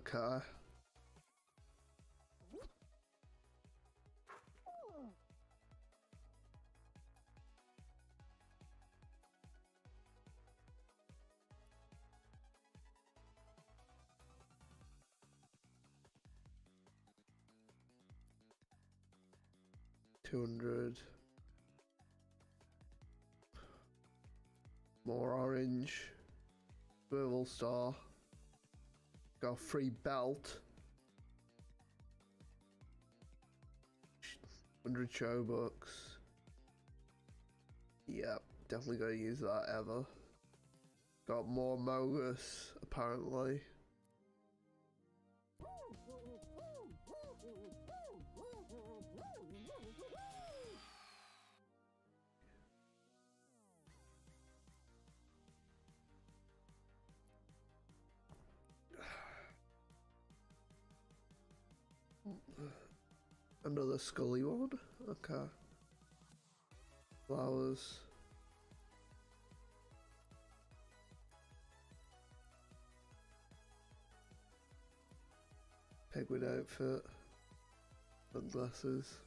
Okay. Two hundred. More orange. Swivel star. Got a free belt. 100 Show-Bucks. Yep, definitely gonna use that ever. Got more Mogus, apparently. Another Scully one. Okay. Flowers. Penguin outfit. Sunglasses.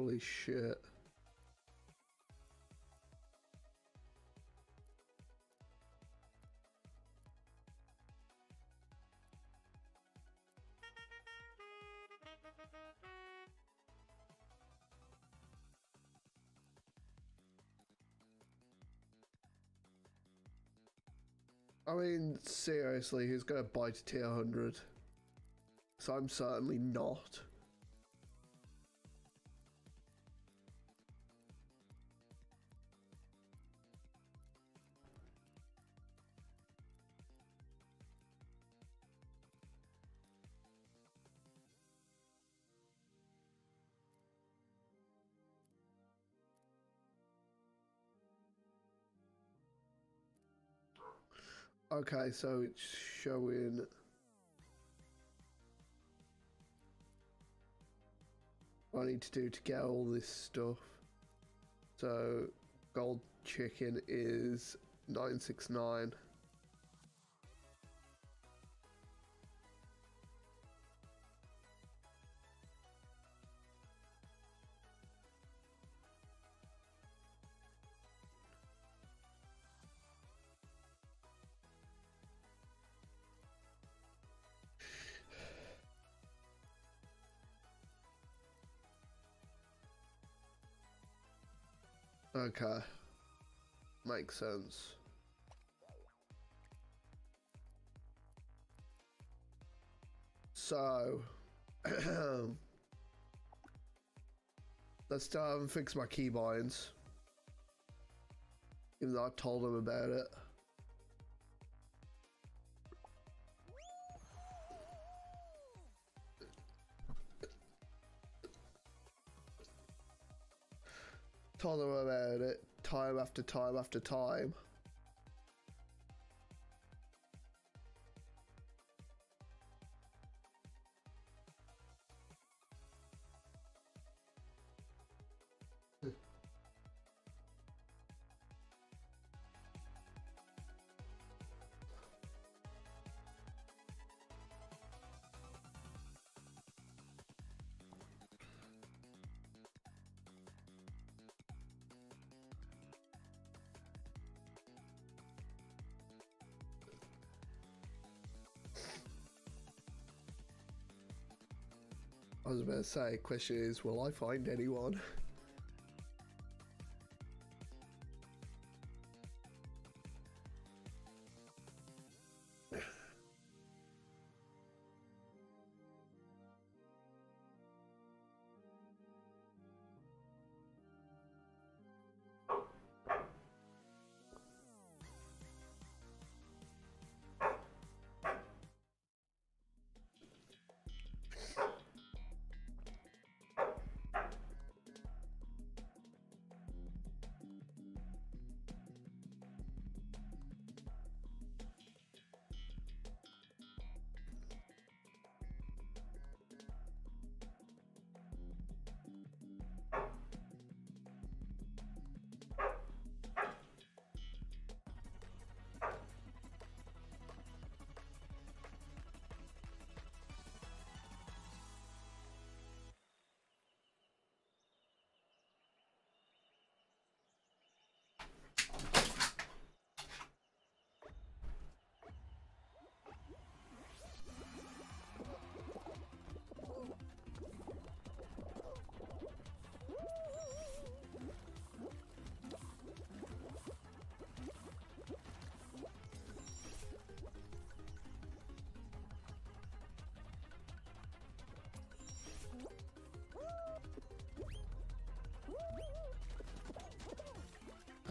Holy shit. I mean, seriously, who's going to buy to tier 100? So I'm certainly not. Okay, so it's showing. What I need to do to get all this stuff. So, gold chicken is 969. Okay. Makes sense. So, let's start and fix my keybinds. Even though I told him about it. Told them about it time after time after time. Was about to say, question is, will I find anyone?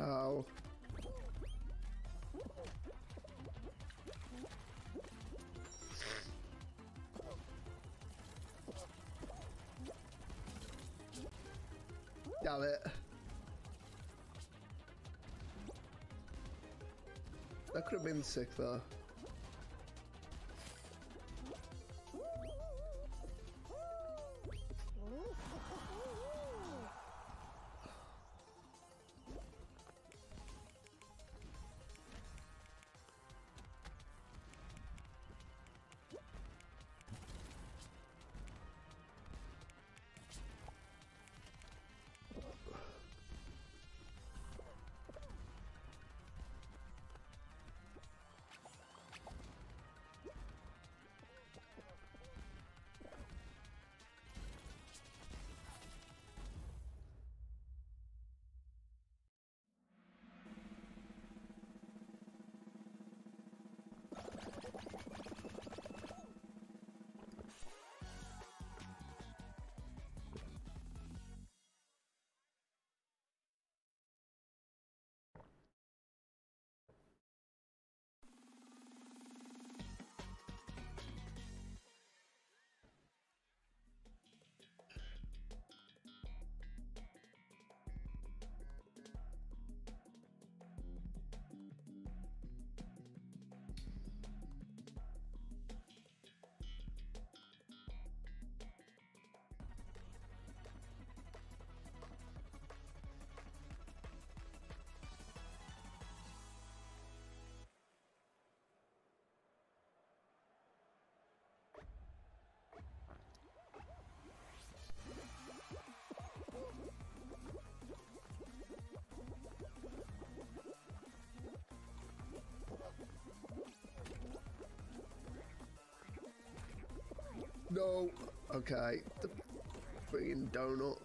Ow. Damn it. That could have been sick though. No. Okay. The freaking donut.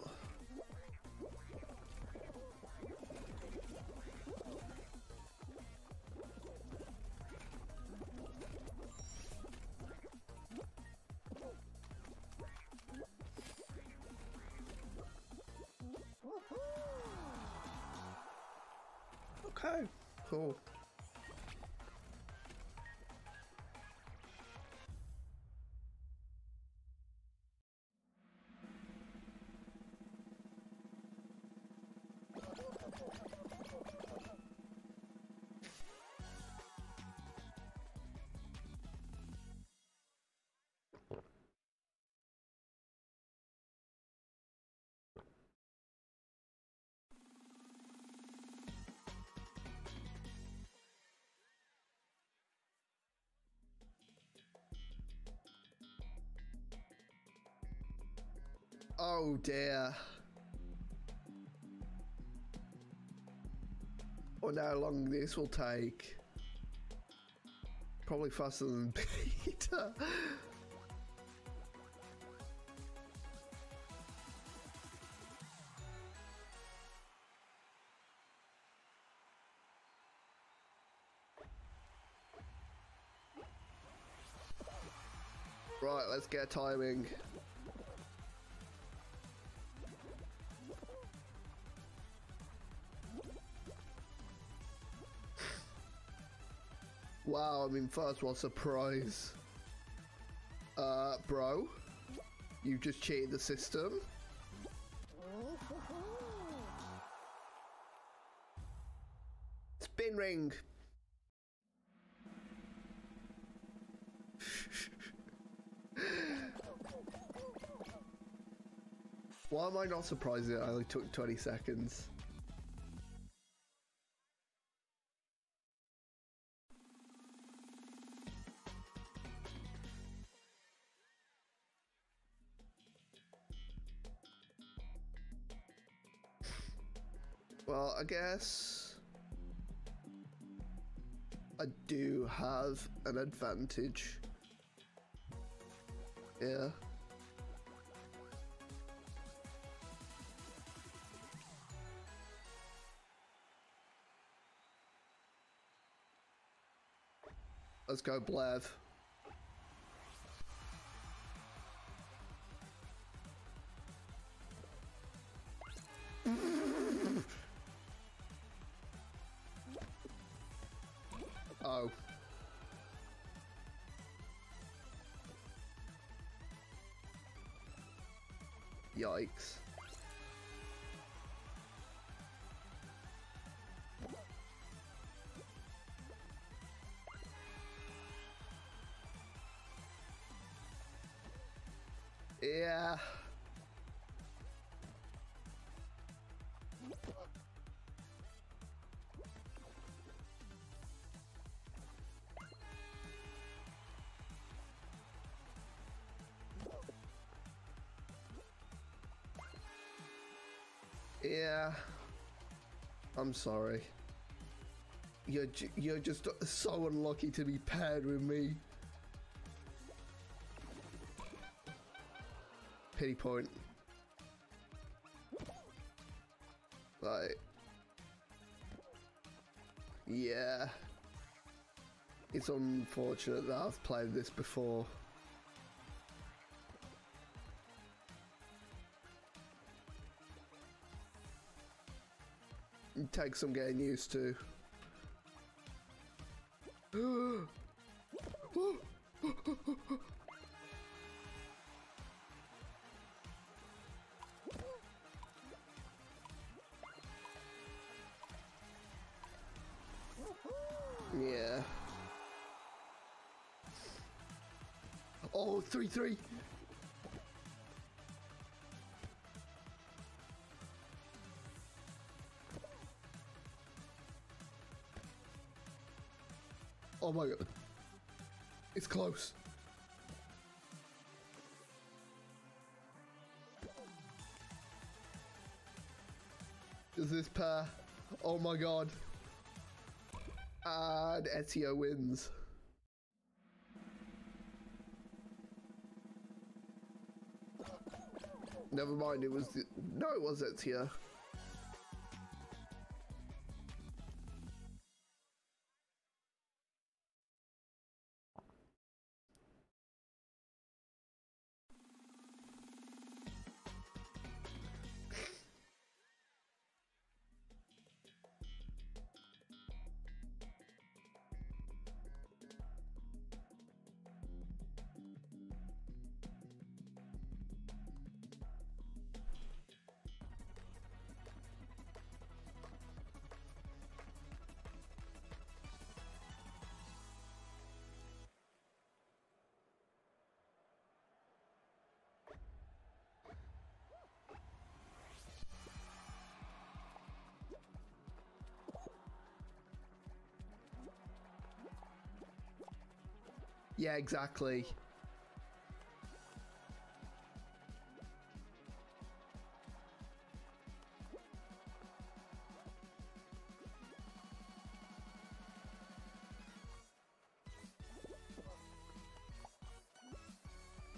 Oh dear. Oh, Wonder how long this will take. Probably faster than Peter. Right, let's get timing. Wow, I mean, first all, surprise. Uh, bro, you just cheated the system. Spin ring. Why am I not surprised it only took 20 seconds? Guess I do have an advantage. Yeah. Let's go, Blav. Yikes. Yeah. I'm sorry. You're you're just so unlucky to be paired with me. Pity point. Like. Yeah. It's unfortunate that I've played this before. Takes some getting used to. Yeah. Oh, three three. It's close. Does this pair? Oh my god. And Ezio wins. Never mind, it was the, no, it was Ezio. Yeah, exactly.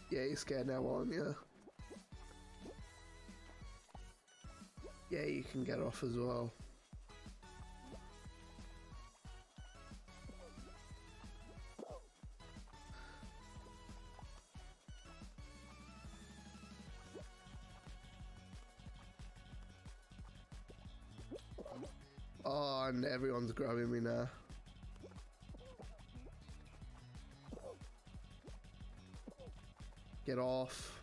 Yeah, you're scared now, aren't you? Yeah, you can get off as well. Everyone's grabbing me now. Get off.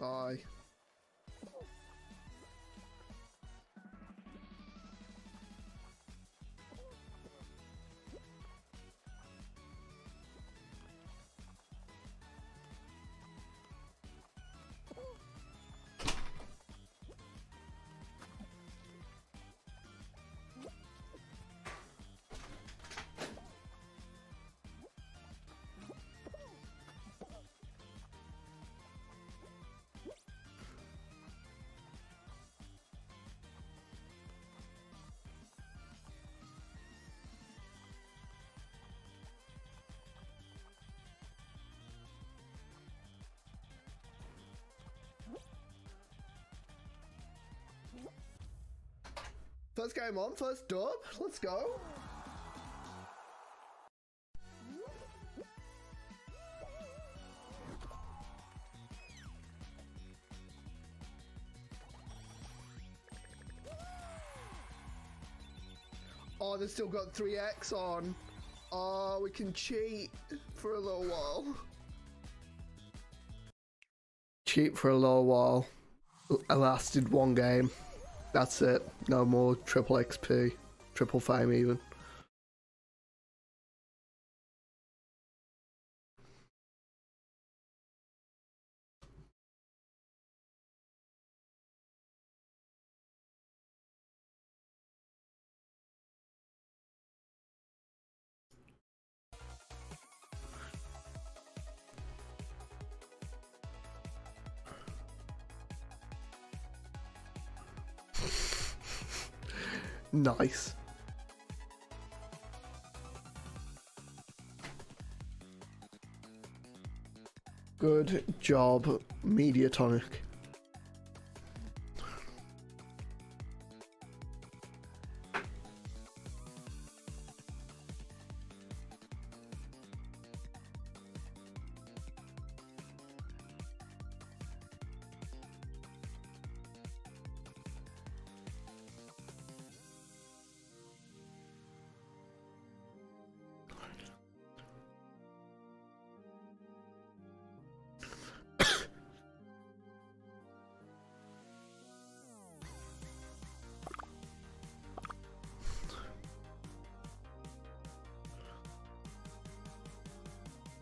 Bye. First game on, first dub. Let's go. Oh, they've still got 3x on. Oh, we can cheat for a little while. Cheat for a little while. It lasted one game. That's it. No more triple XP. Triple fame even. Nice. Good job, Mediatonic.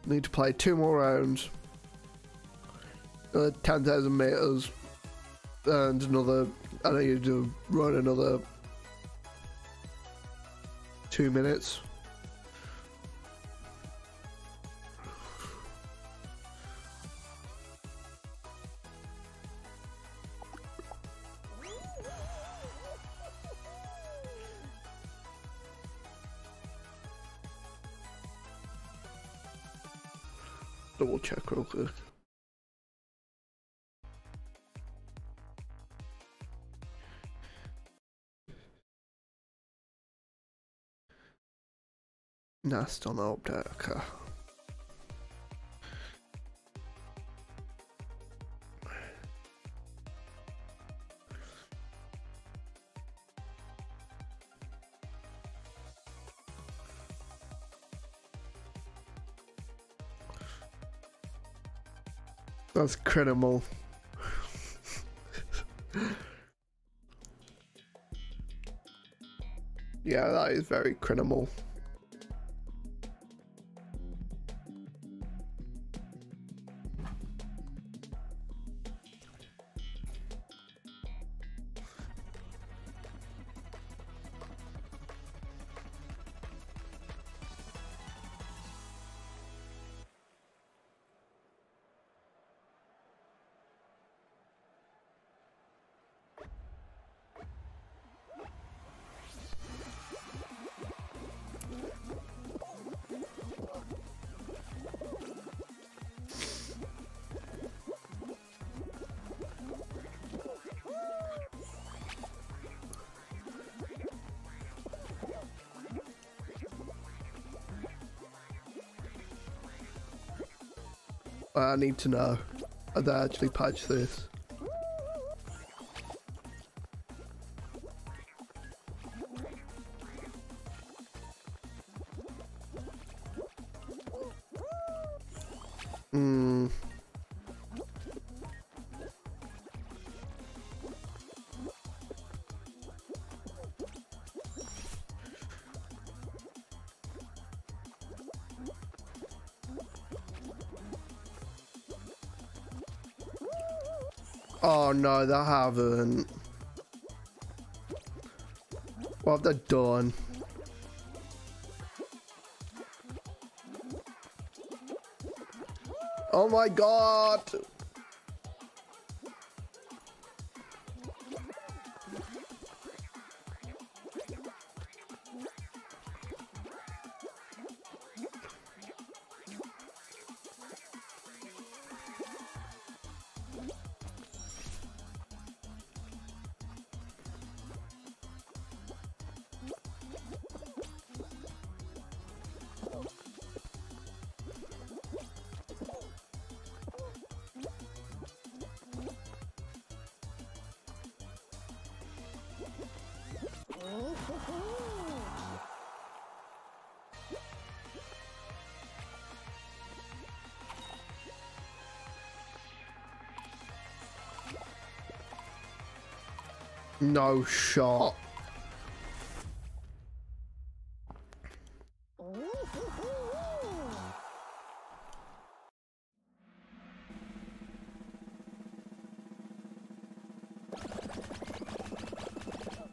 Need to play two more rounds. Uh, 10,000 meters. And another. I need to run another. Two minutes. Still no update. Okay. That's credible. yeah, that is very credible. I need to know. Have they actually patched this? No, they haven't. What have they done? Oh my god! No shot.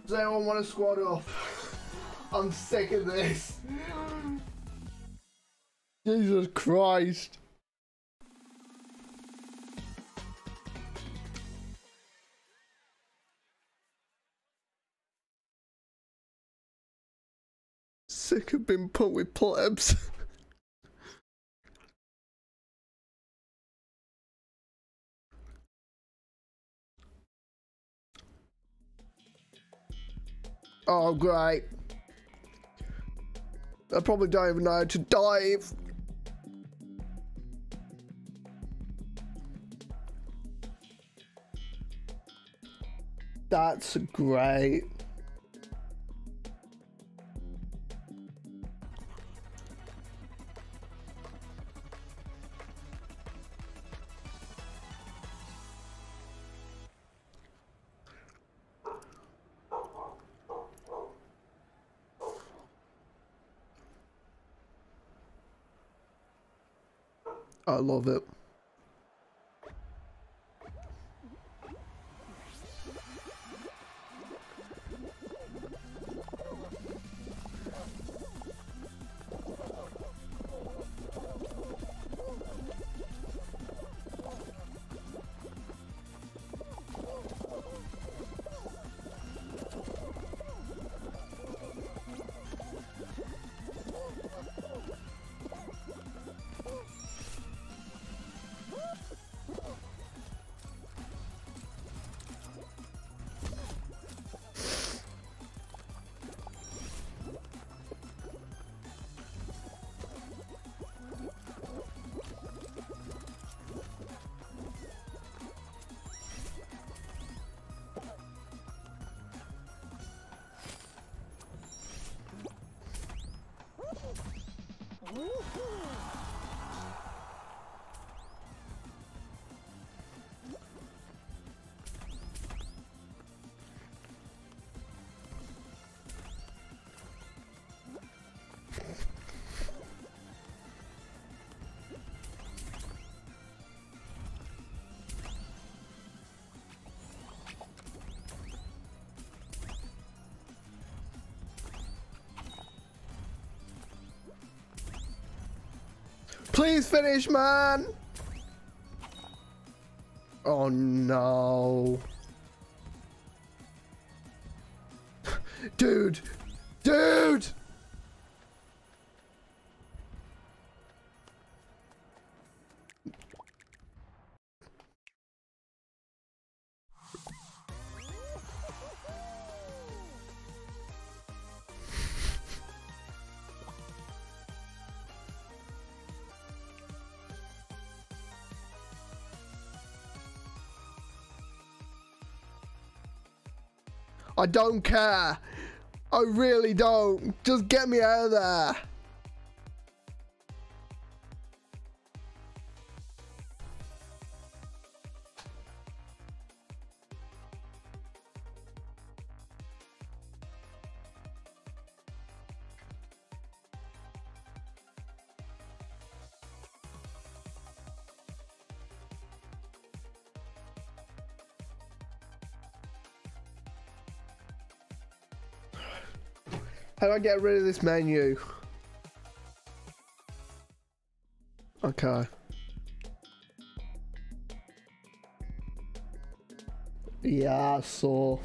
Does anyone want to squad off? I'm sick of this. Jesus Christ. Put with plebs. oh, great. I probably don't even know to dive. That's great. Finish, man. Oh no. Dude. Dude. I don't care. I really don't. Just get me out of there. How do I get rid of this menu? Okay. Yeah, so.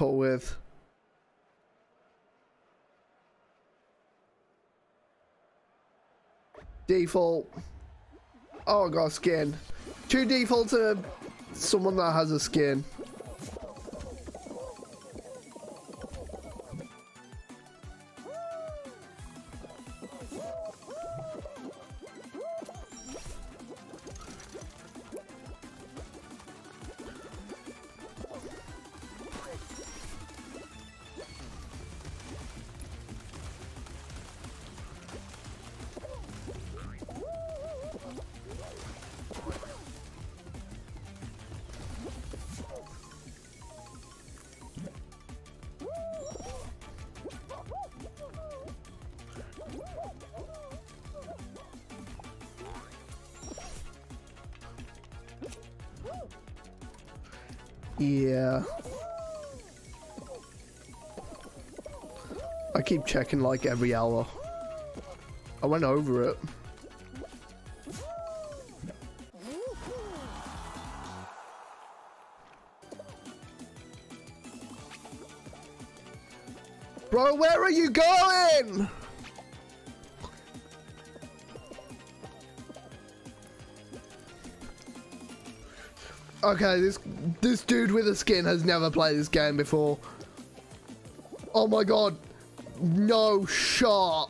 with. Default. Oh, I got a skin. Two defaults and someone that has a skin. Checking like every hour. I went over it. Bro, where are you going? Okay, this this dude with a skin has never played this game before. Oh my god. No shot.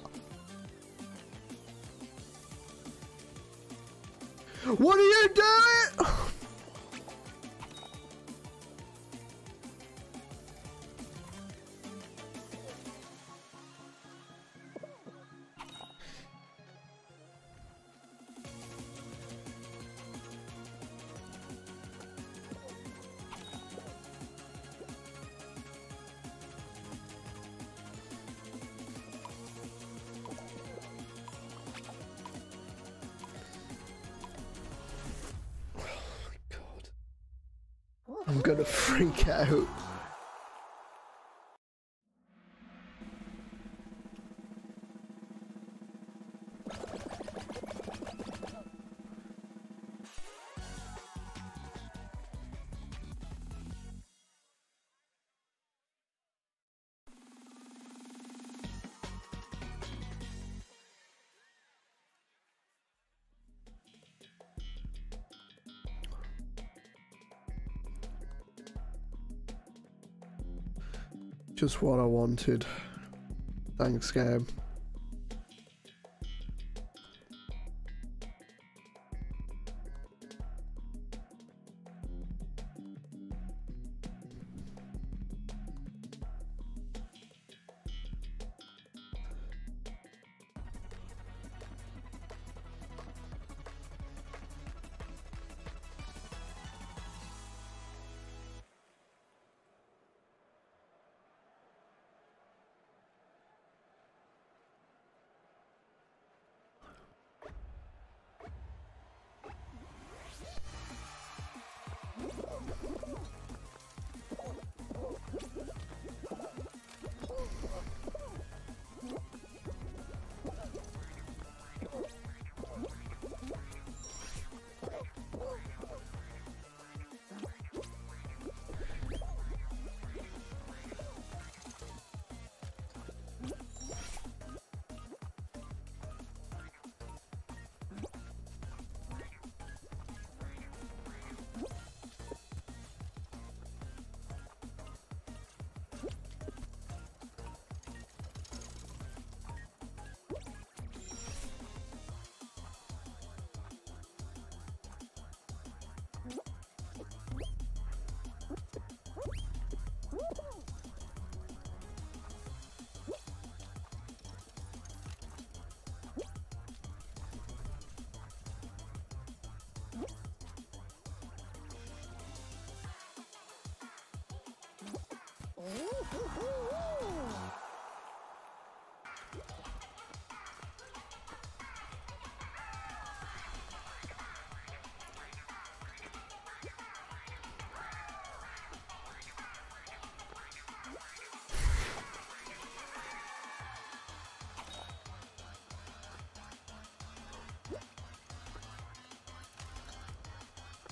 I'm gonna freak out. Just what I wanted. Thanks, game.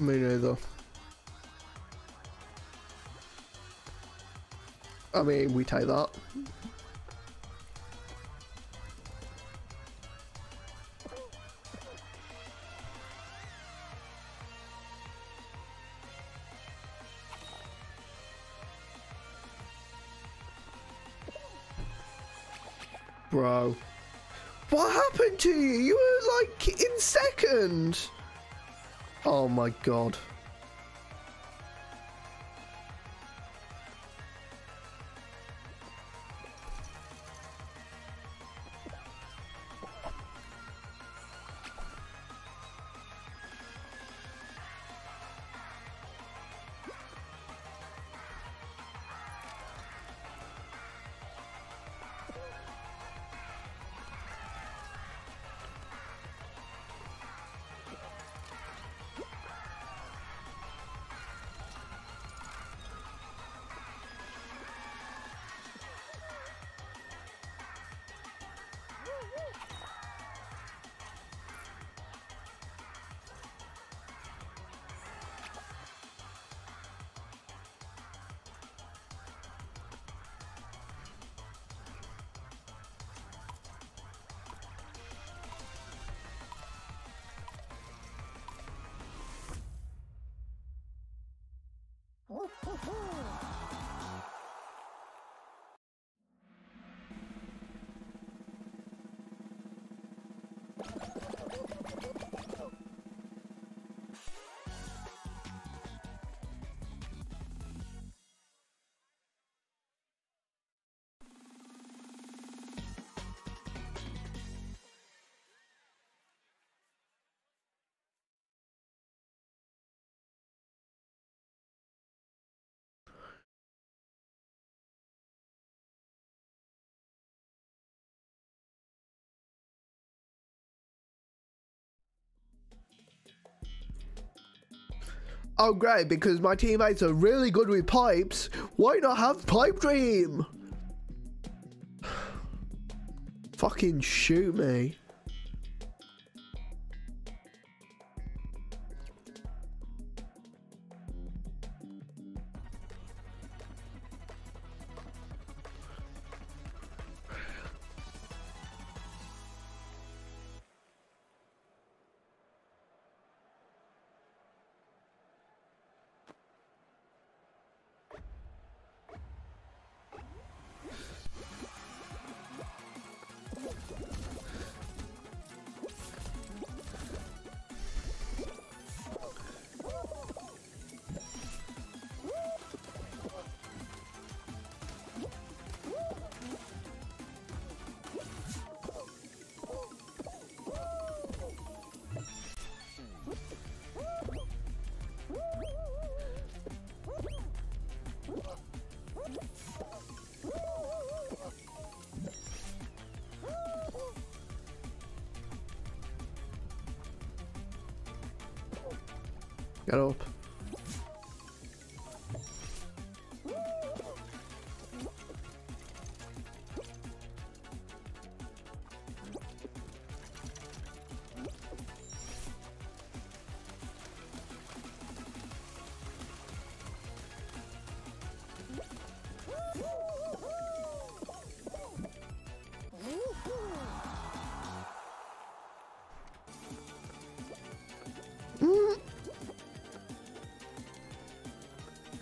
me neither. I mean, we take that. Bro. What happened to you? You were like in second. Oh my god. Oh, great, because my teammates are really good with pipes. Why not have Pipe Dream? Fucking shoot me.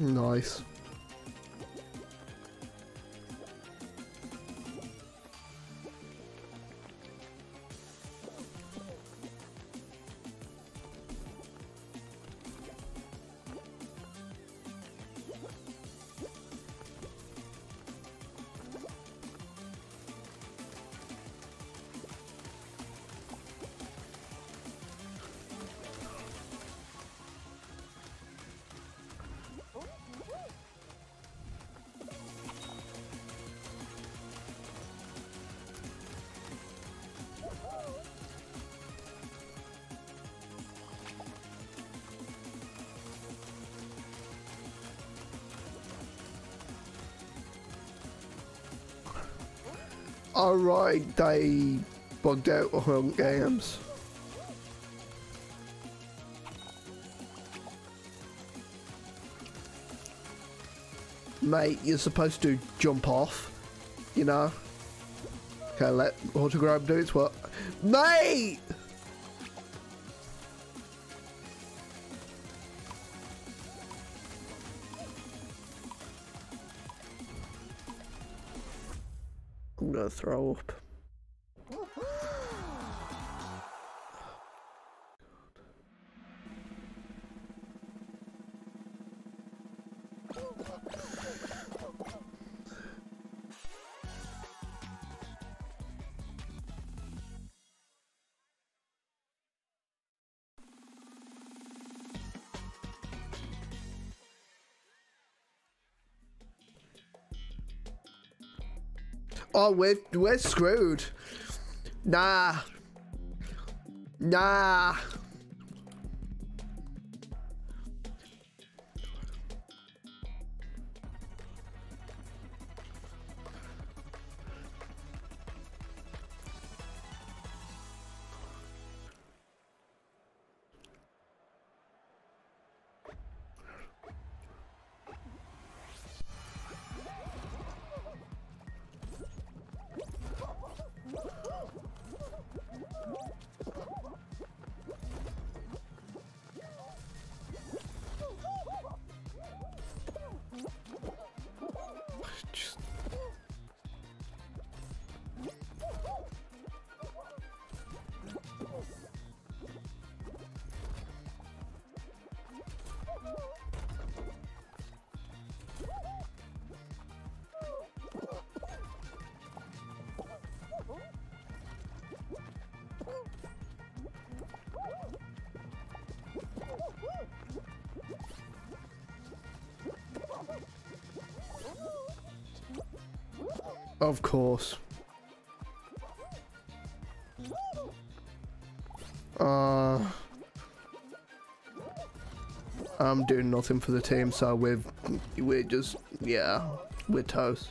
Nice. Alright, they bugged out on games. Mate, you're supposed to jump off, you know? Okay, let autograb do its work. Mate! Oh, we're we're screwed. Nah. Nah. Of course. Uh, I'm doing nothing for the team, so we're we're just yeah, we're toast.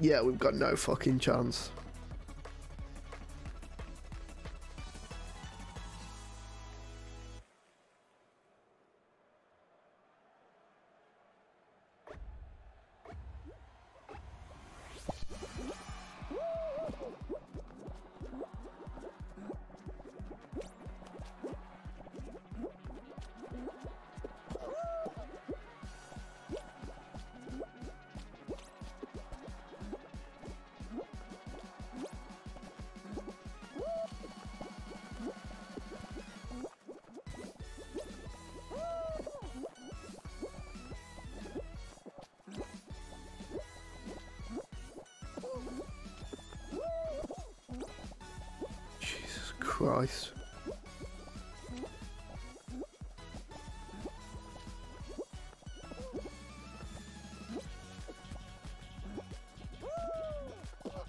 Yeah, we've got no fucking chance.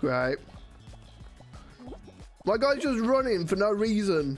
Right. My guy's just running for no reason.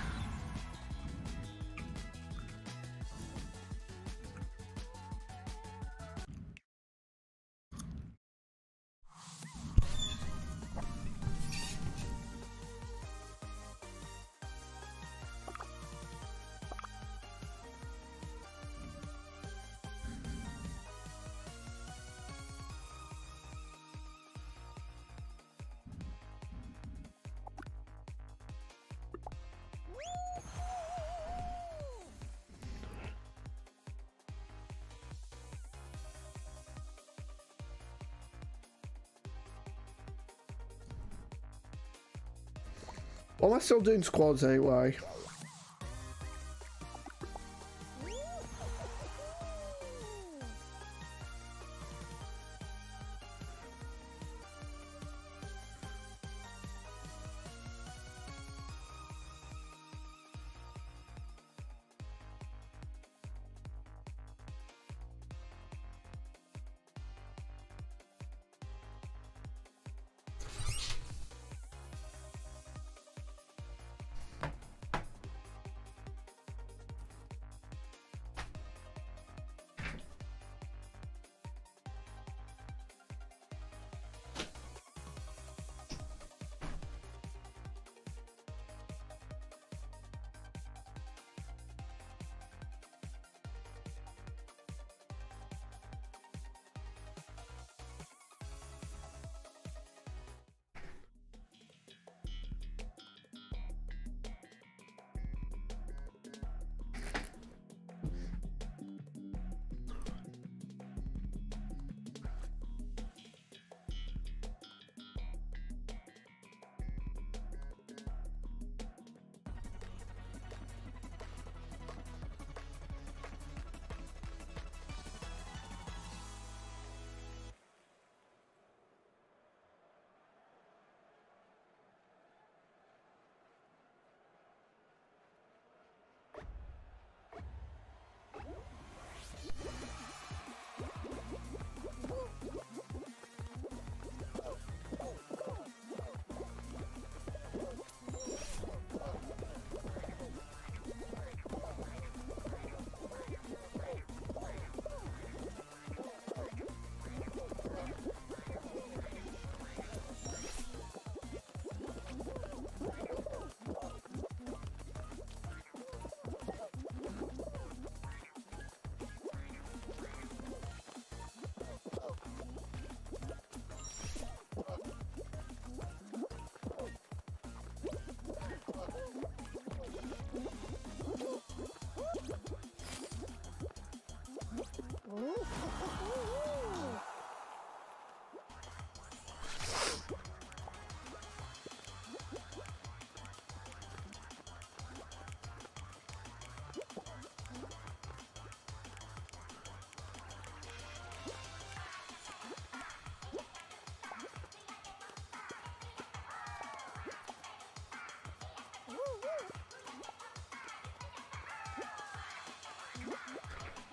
I still doing squads anyway?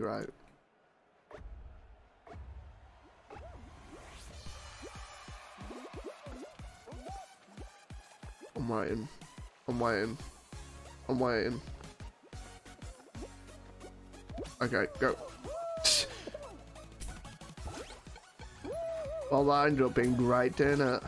great. I'm waiting. I'm waiting. I'm waiting. Okay, go. Well, that ended up being great, didn't it?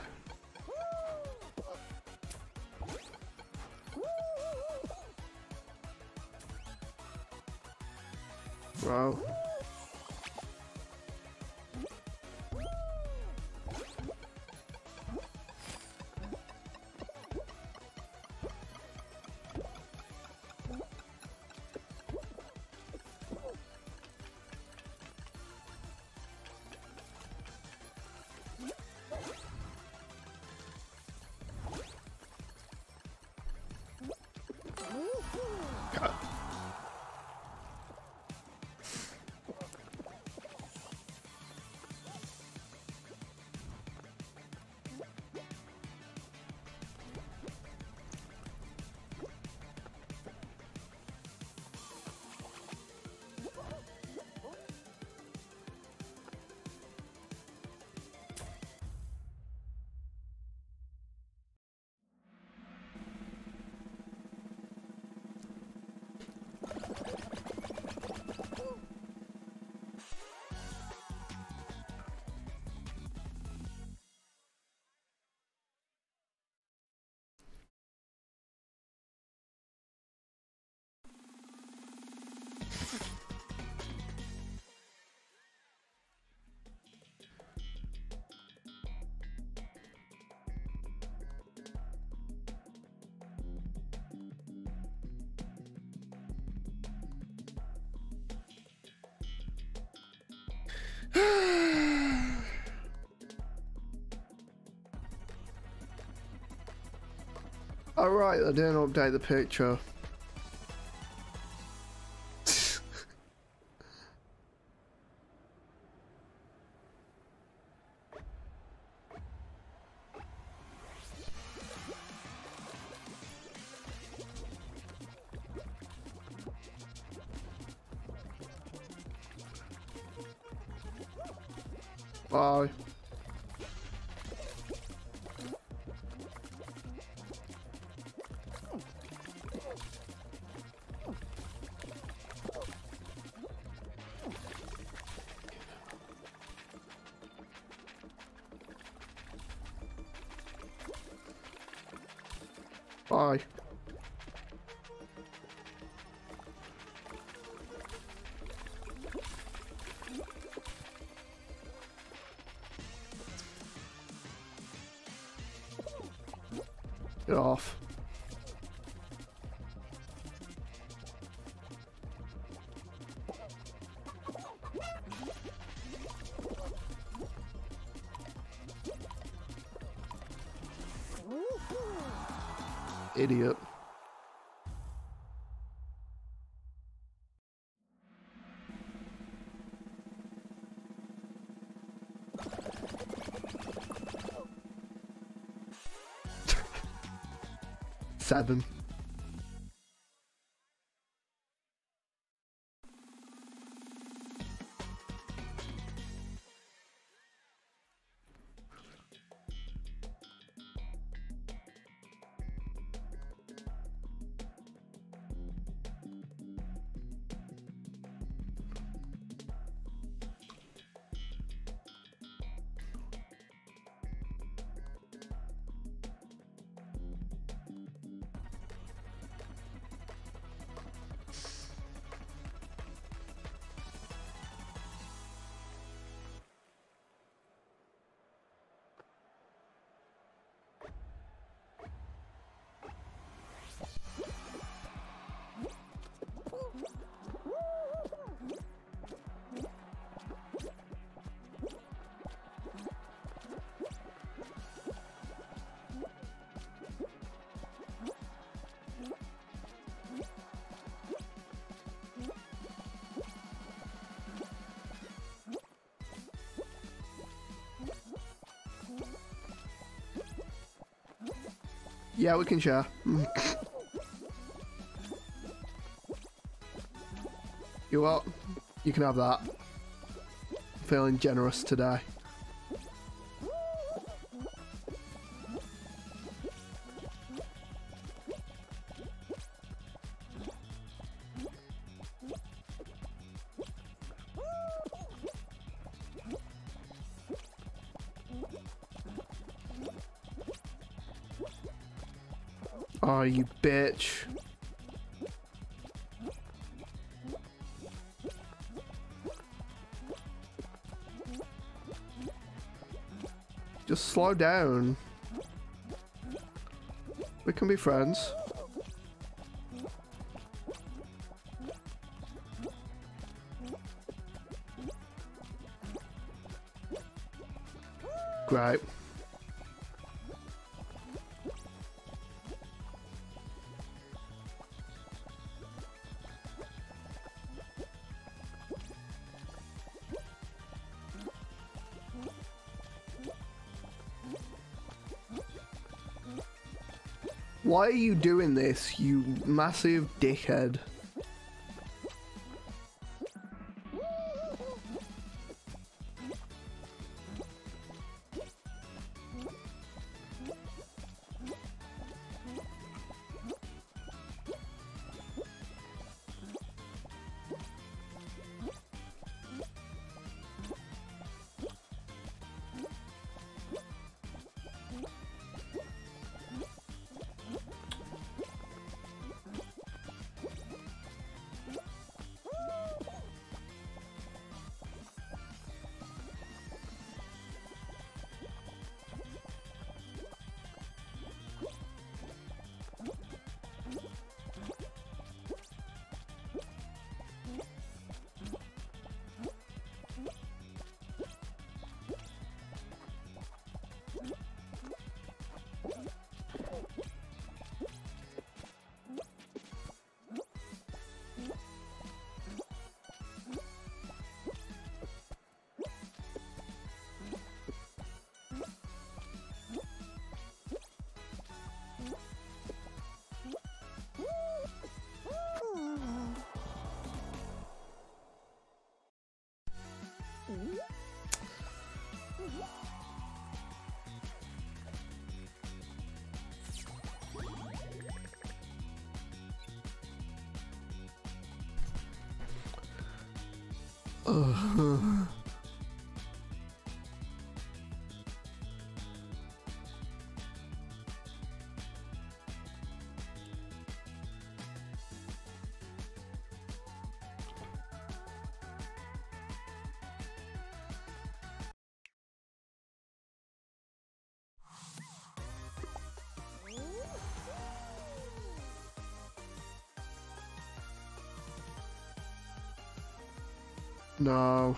Alright, I didn't update the picture. Idiot. Seven. Yeah, we can share. you what? You can have that. I'm Feeling generous today. Bitch. Just slow down. We can be friends. Why are you doing this, you massive dickhead? No.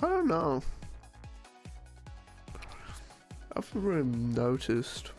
I don't know. I haven't really noticed.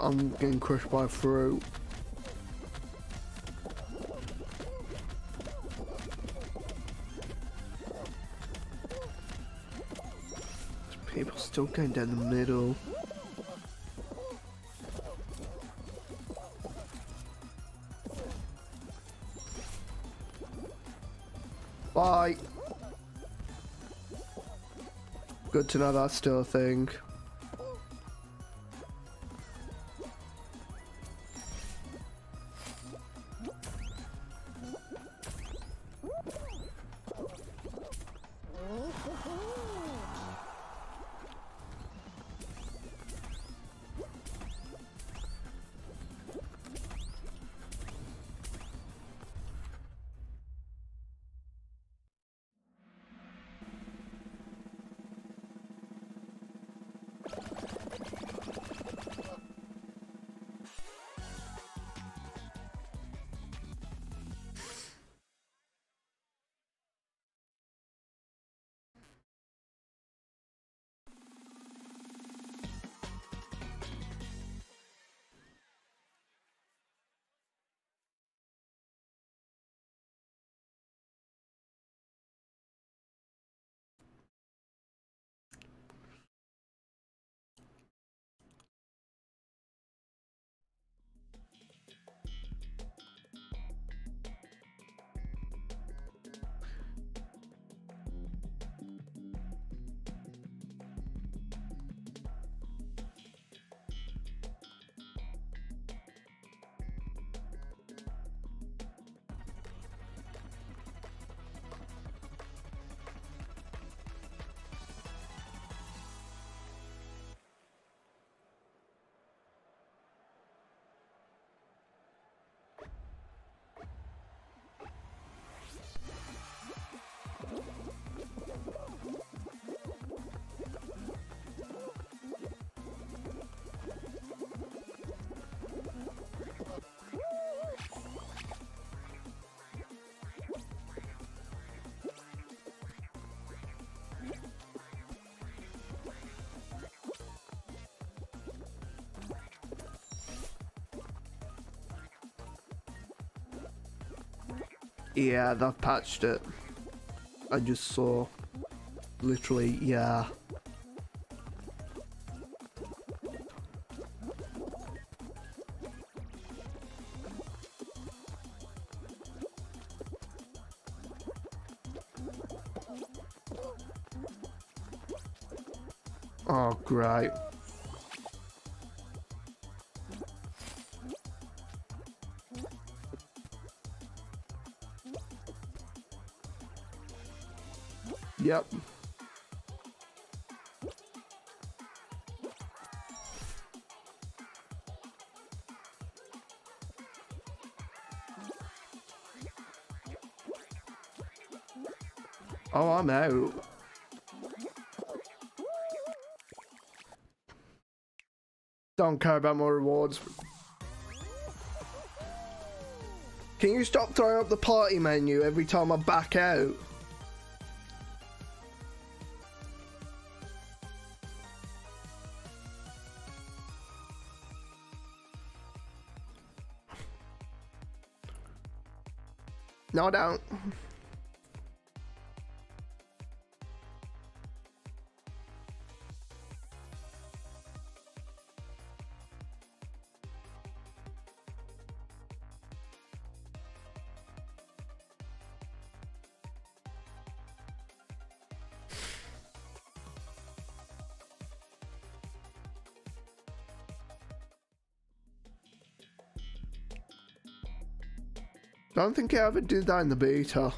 I'm getting crushed by fruit. People still going down the middle. Bye. Good to know that's still a thing. Yeah, they've patched it. I just saw. Literally, yeah. Oh, great. Yep. Oh, I'm out. Don't care about my rewards. Can you stop throwing up the party menu every time I back out? No, I don't. I don't think I ever did that in the beta.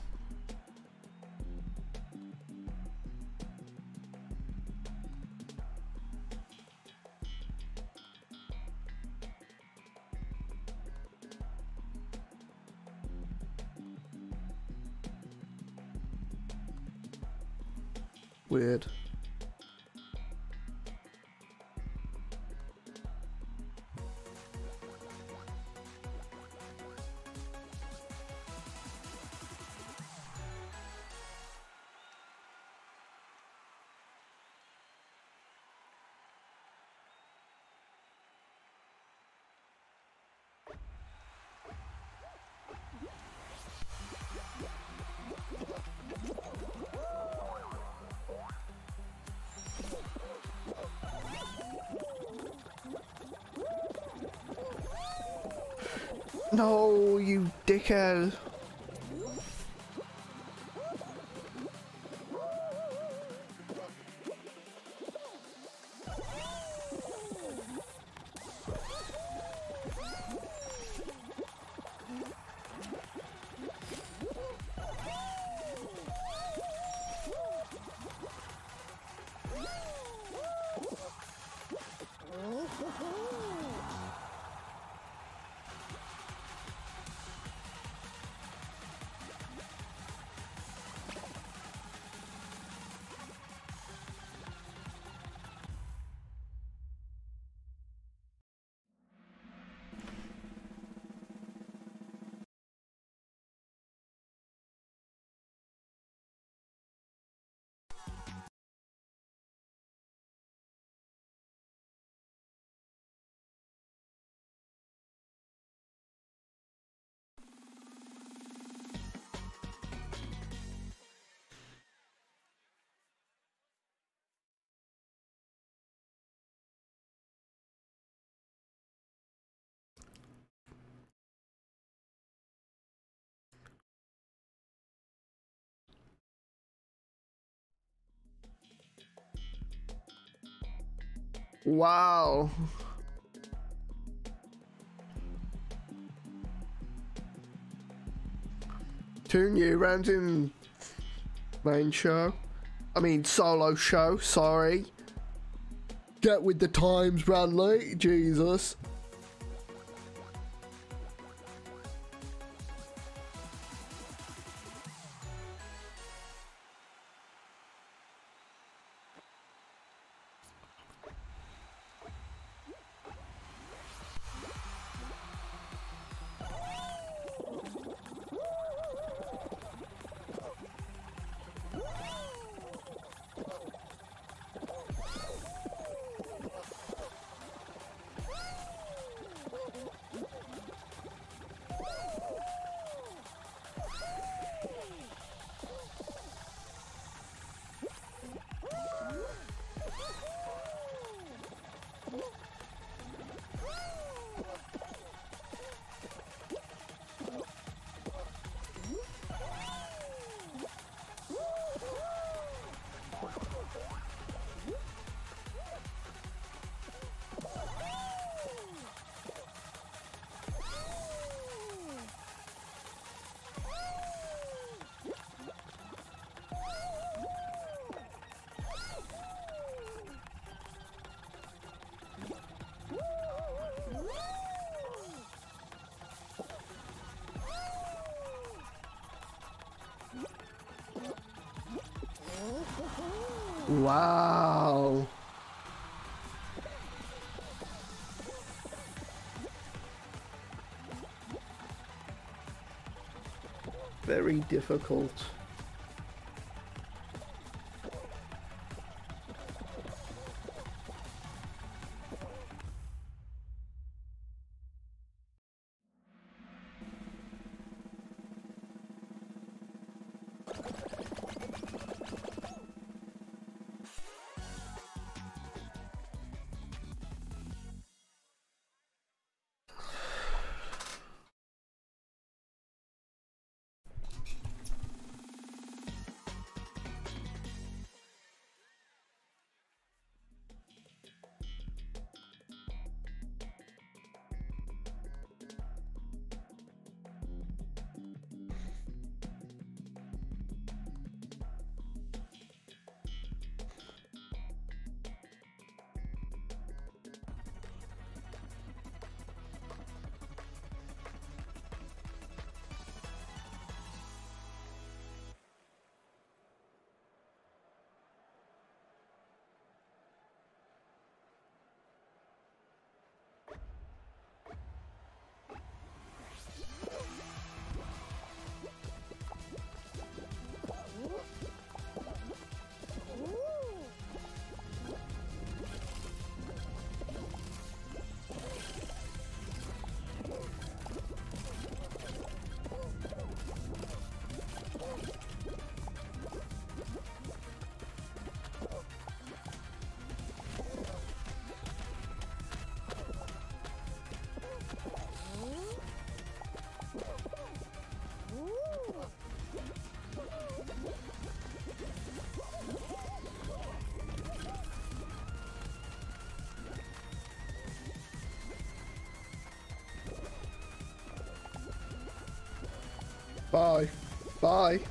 Dickhead. Wow. Two new rounds in main show. I mean solo show, sorry. Get with the times, Bradley. Jesus. Difficult. Bye. Bye.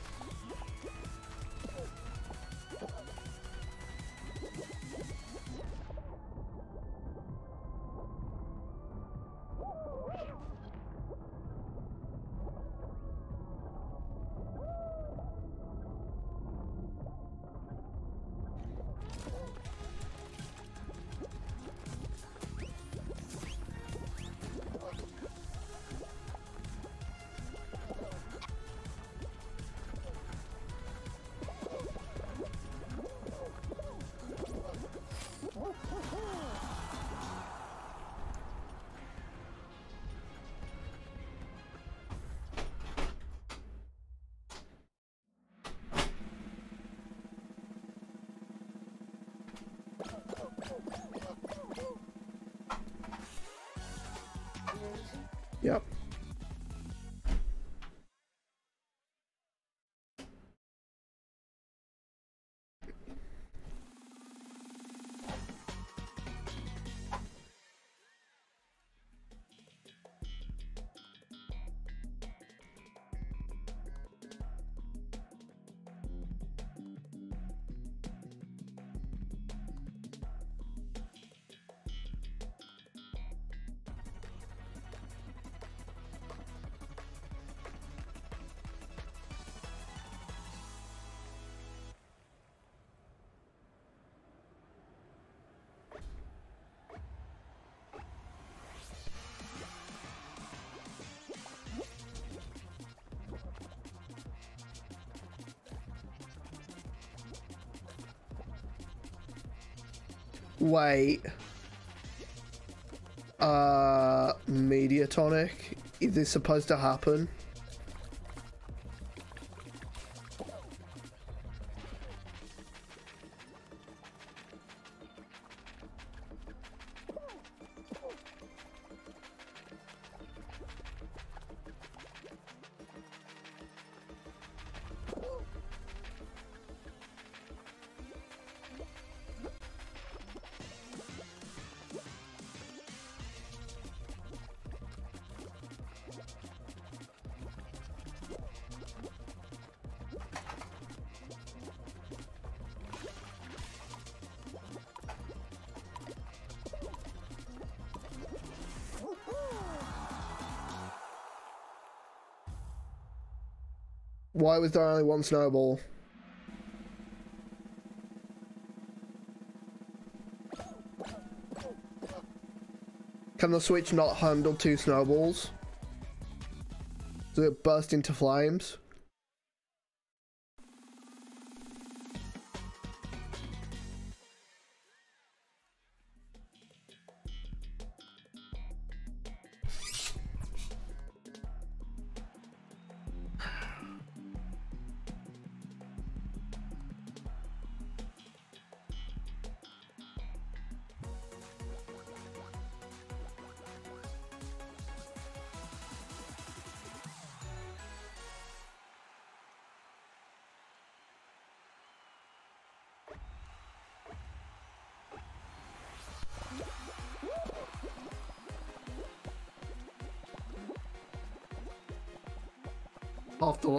Wait. Uh, Mediatonic. Is this supposed to happen? Why was there only one snowball? Can the switch not handle two snowballs? Does it burst into flames?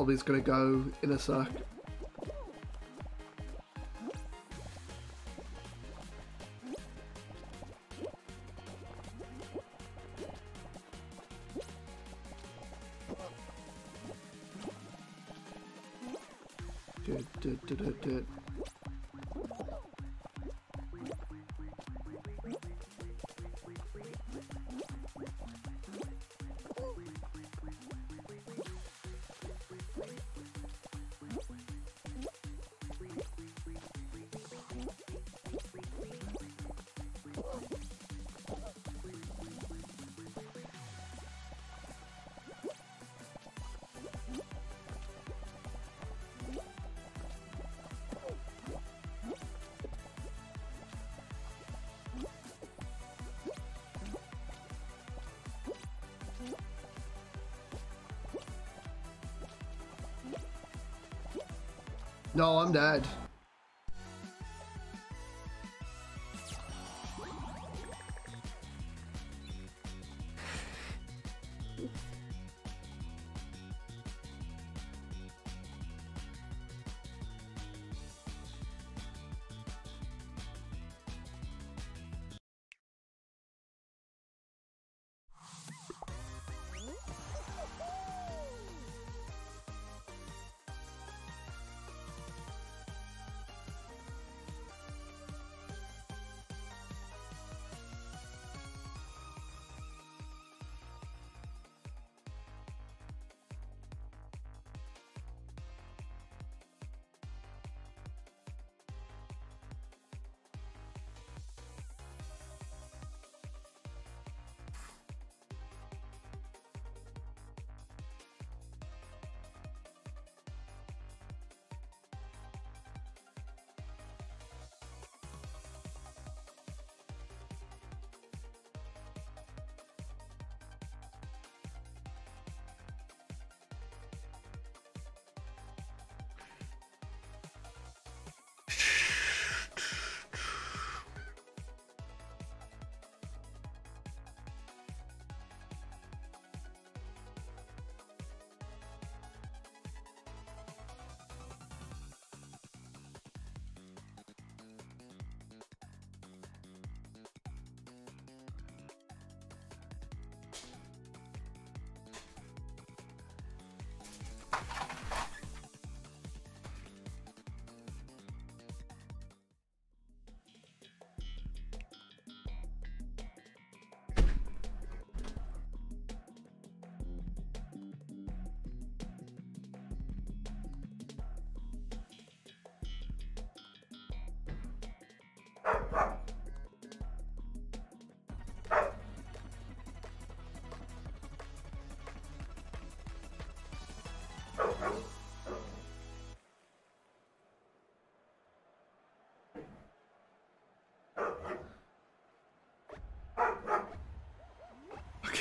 Half the lobby's gonna go in a sec. No, I'm dead.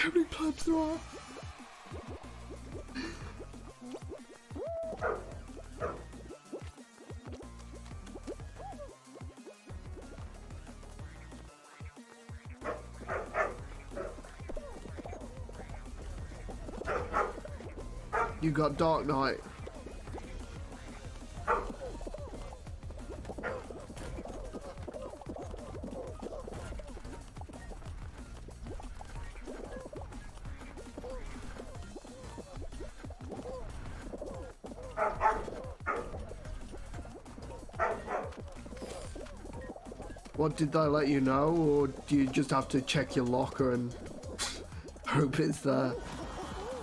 Too many plebs there are. You got Dark Knight. Did they let you know, or do you just have to check your locker and hope it's there?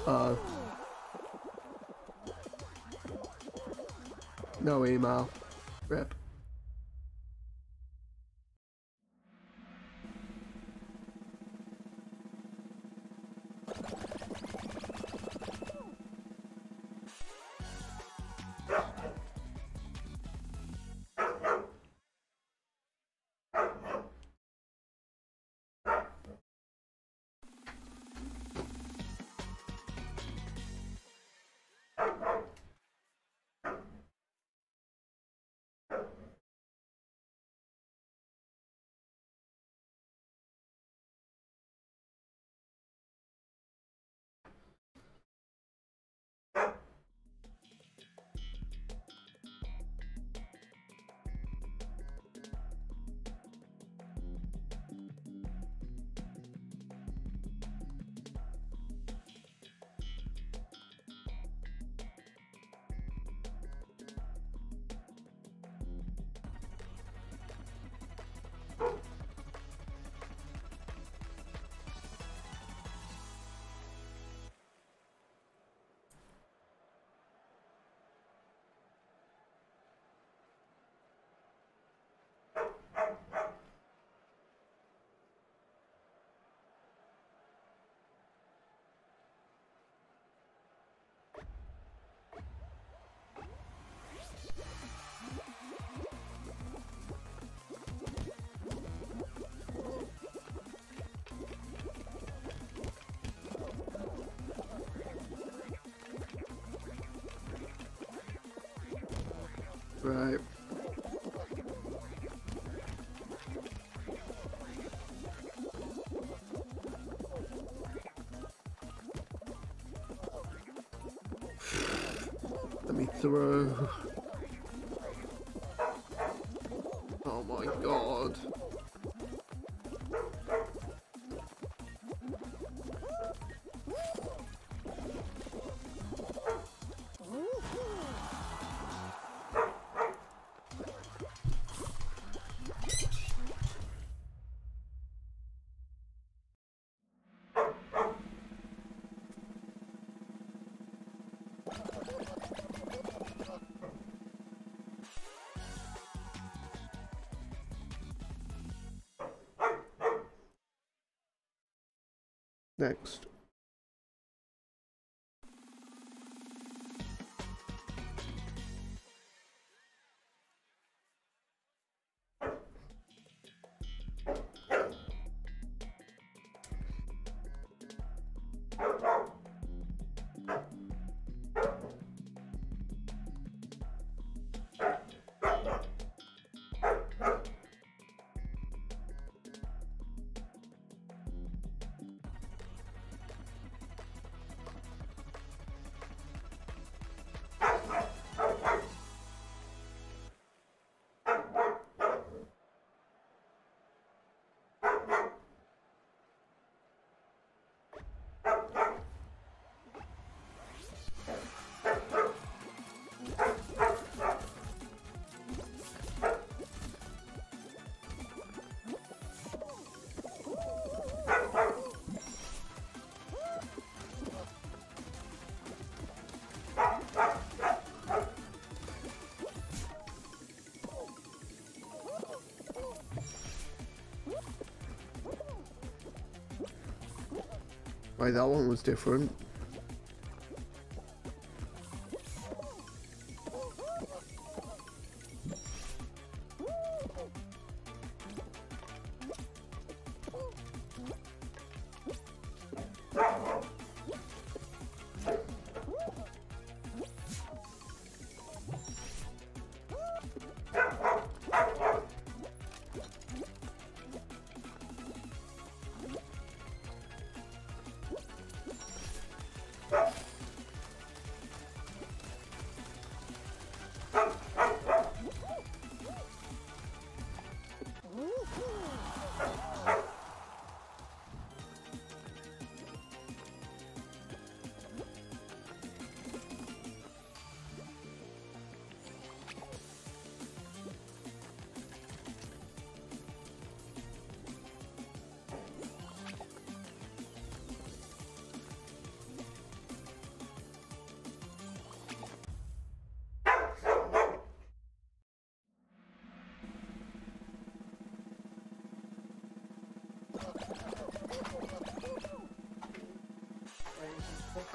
Uh, no email. Right. Let me throw. Next. Wait, that one was different.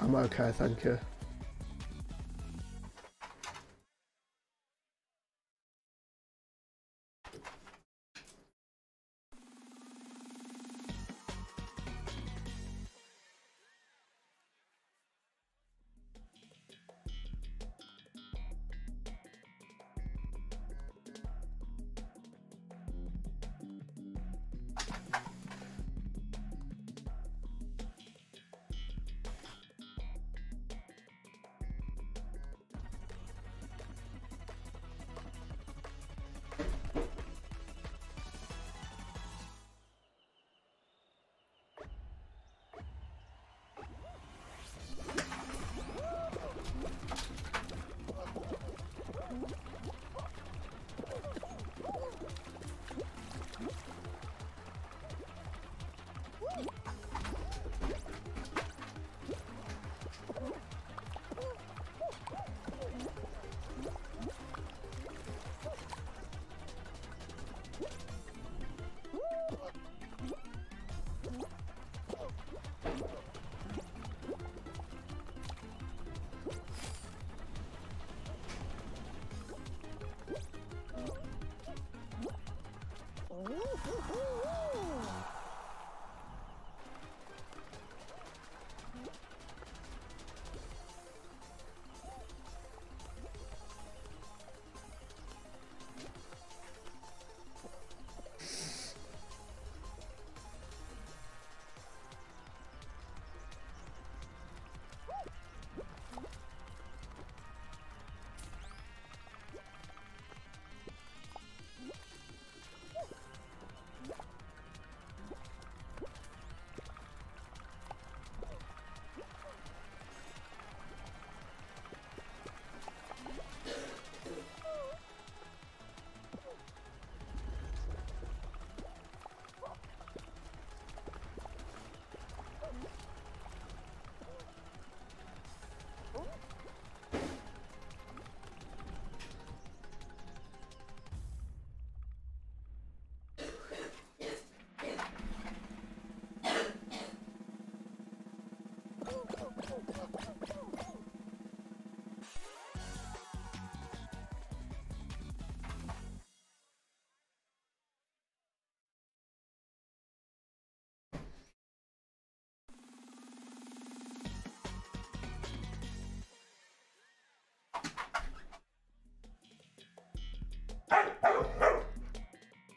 I'm okay, thank you.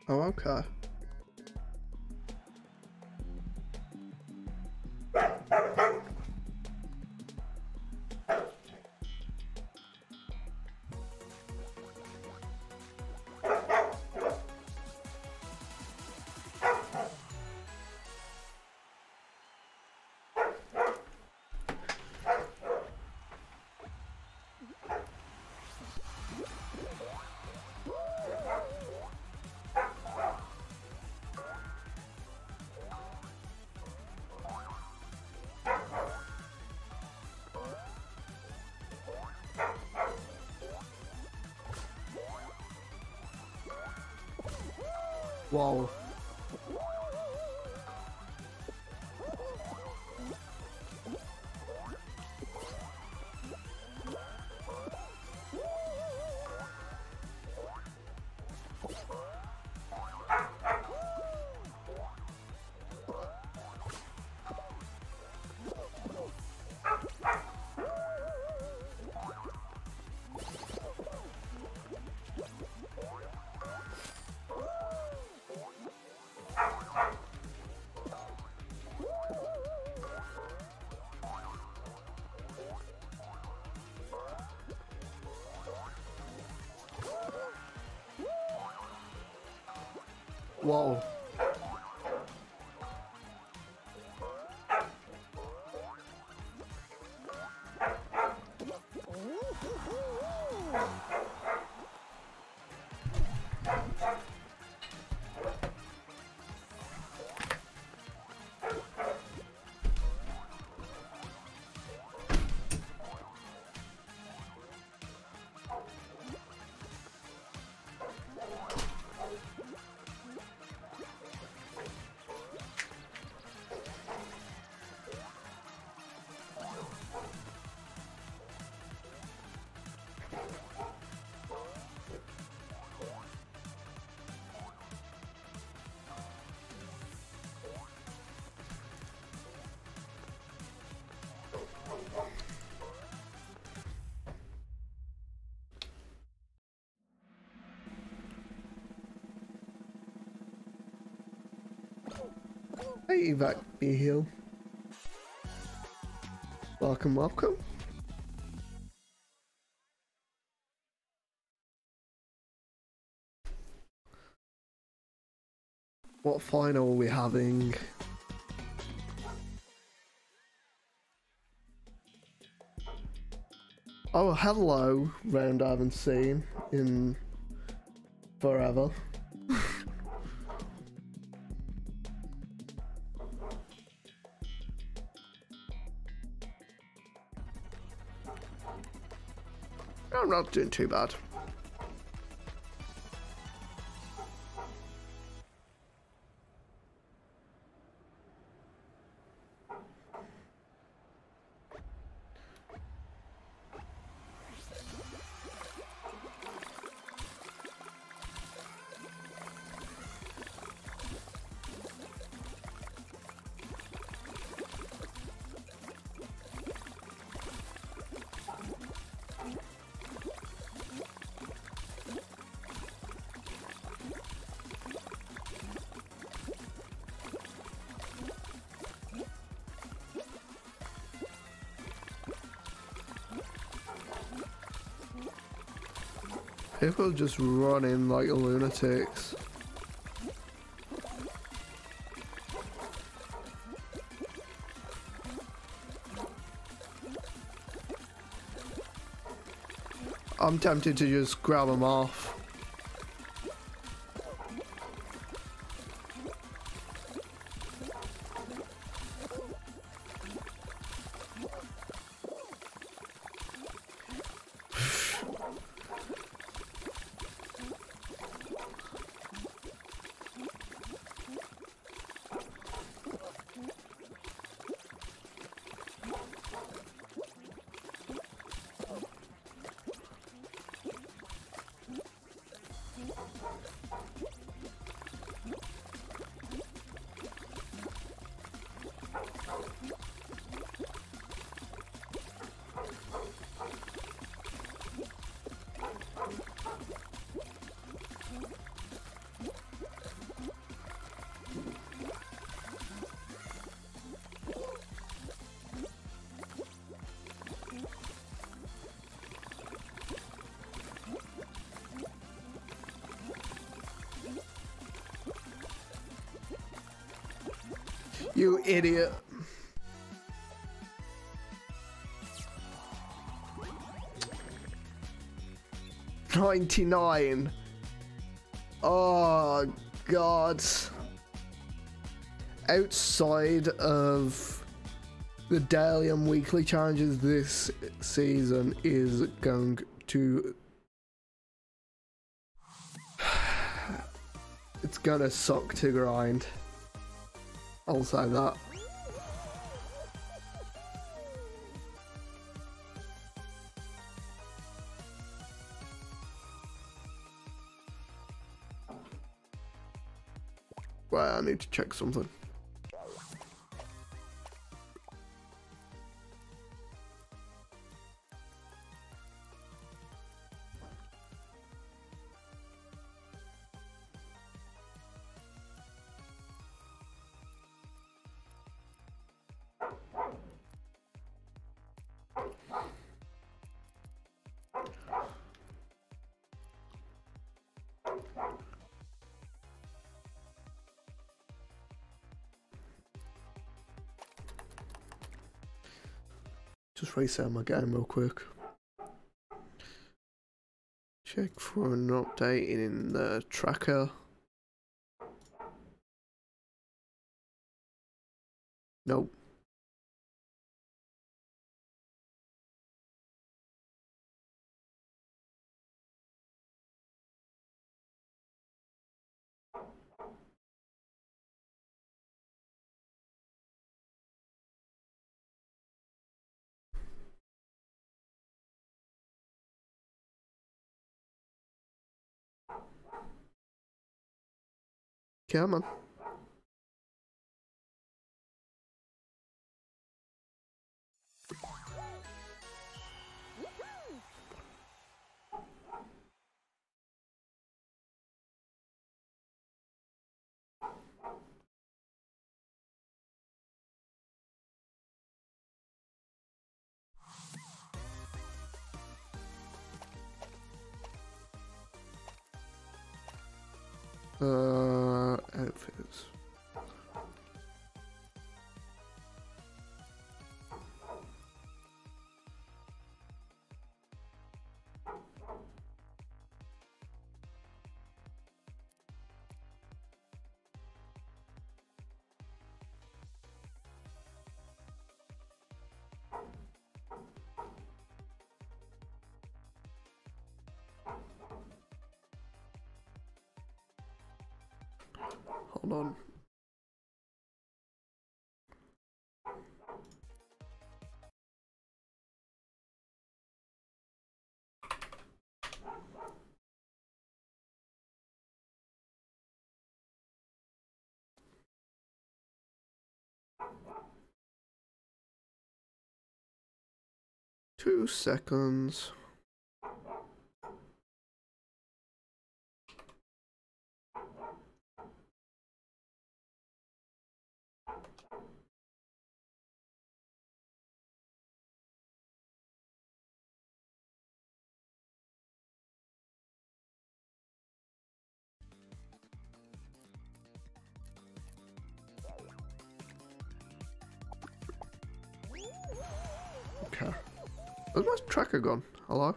Oh, okay. Whoa. Whoa. Hey, Evac Be here. Welcome, welcome. What final are we having? Oh, hello, round I haven't seen in forever. I'm not doing too bad. People just running like lunatics. I'm tempted to just grab them off. Idiot. Ninety-nine. Oh God. Outside of the daily and weekly challenges this season is going to it's gonna suck to grind. I'll that. I need to check something. Just reset my game real quick. Check for an update in the tracker. Come on. Uh... Hold on. Two seconds. Tracker gone? Hello?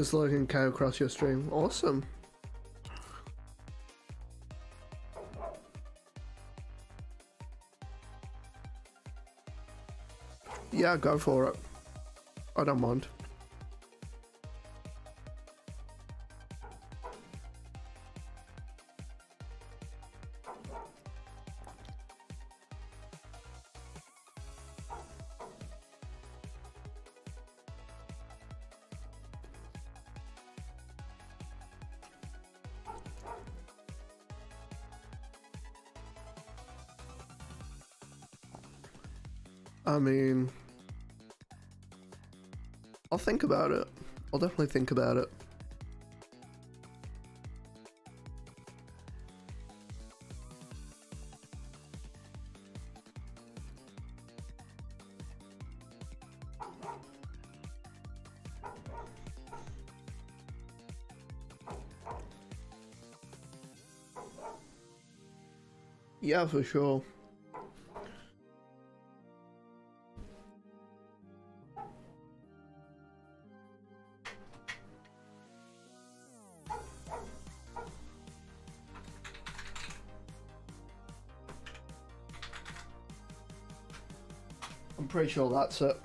Just looking came across your stream. Awesome. Yeah, go for it. I don't mind. I mean, I'll think about it. I'll definitely think about it. Yeah, for sure. Pretty sure that's it.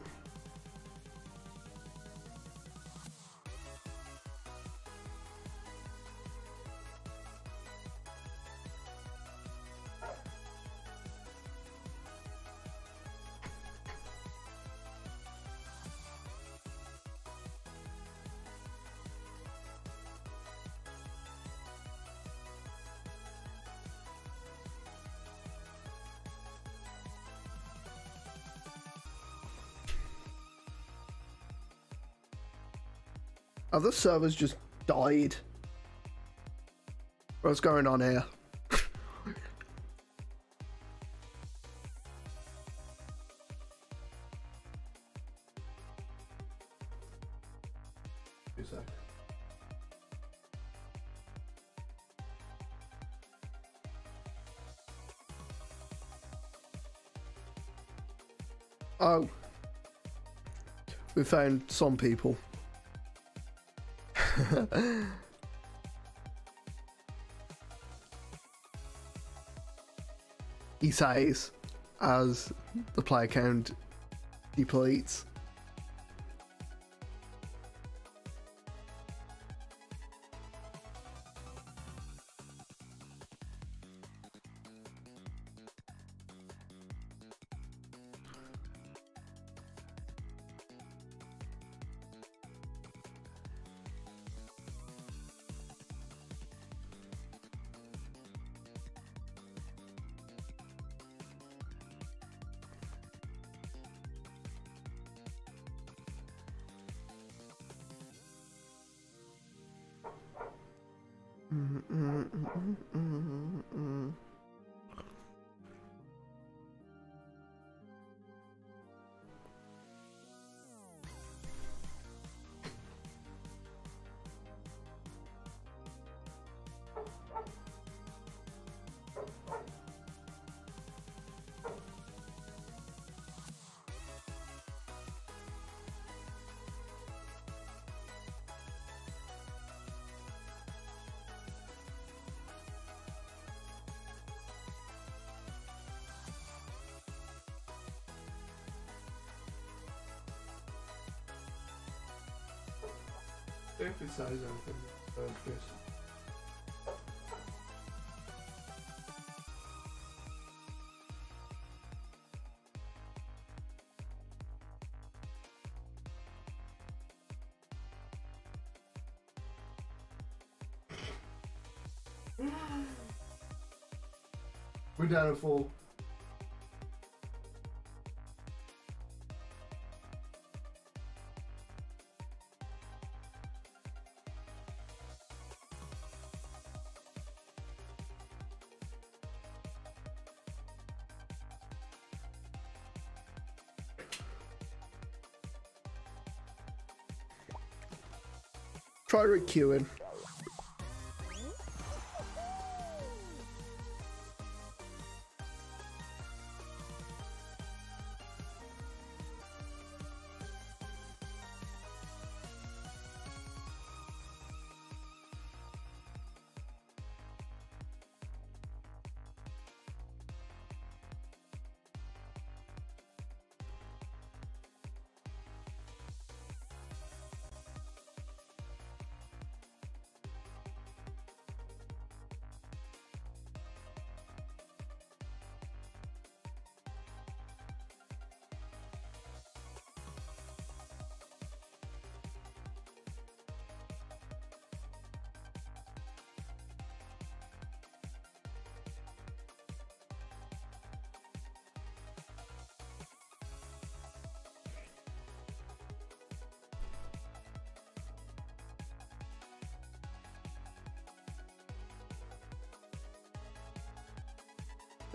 Other servers just died. What's going on here? Oh. we found some people. He says as the player count depletes. Uh, We're down to four. Try requeuing.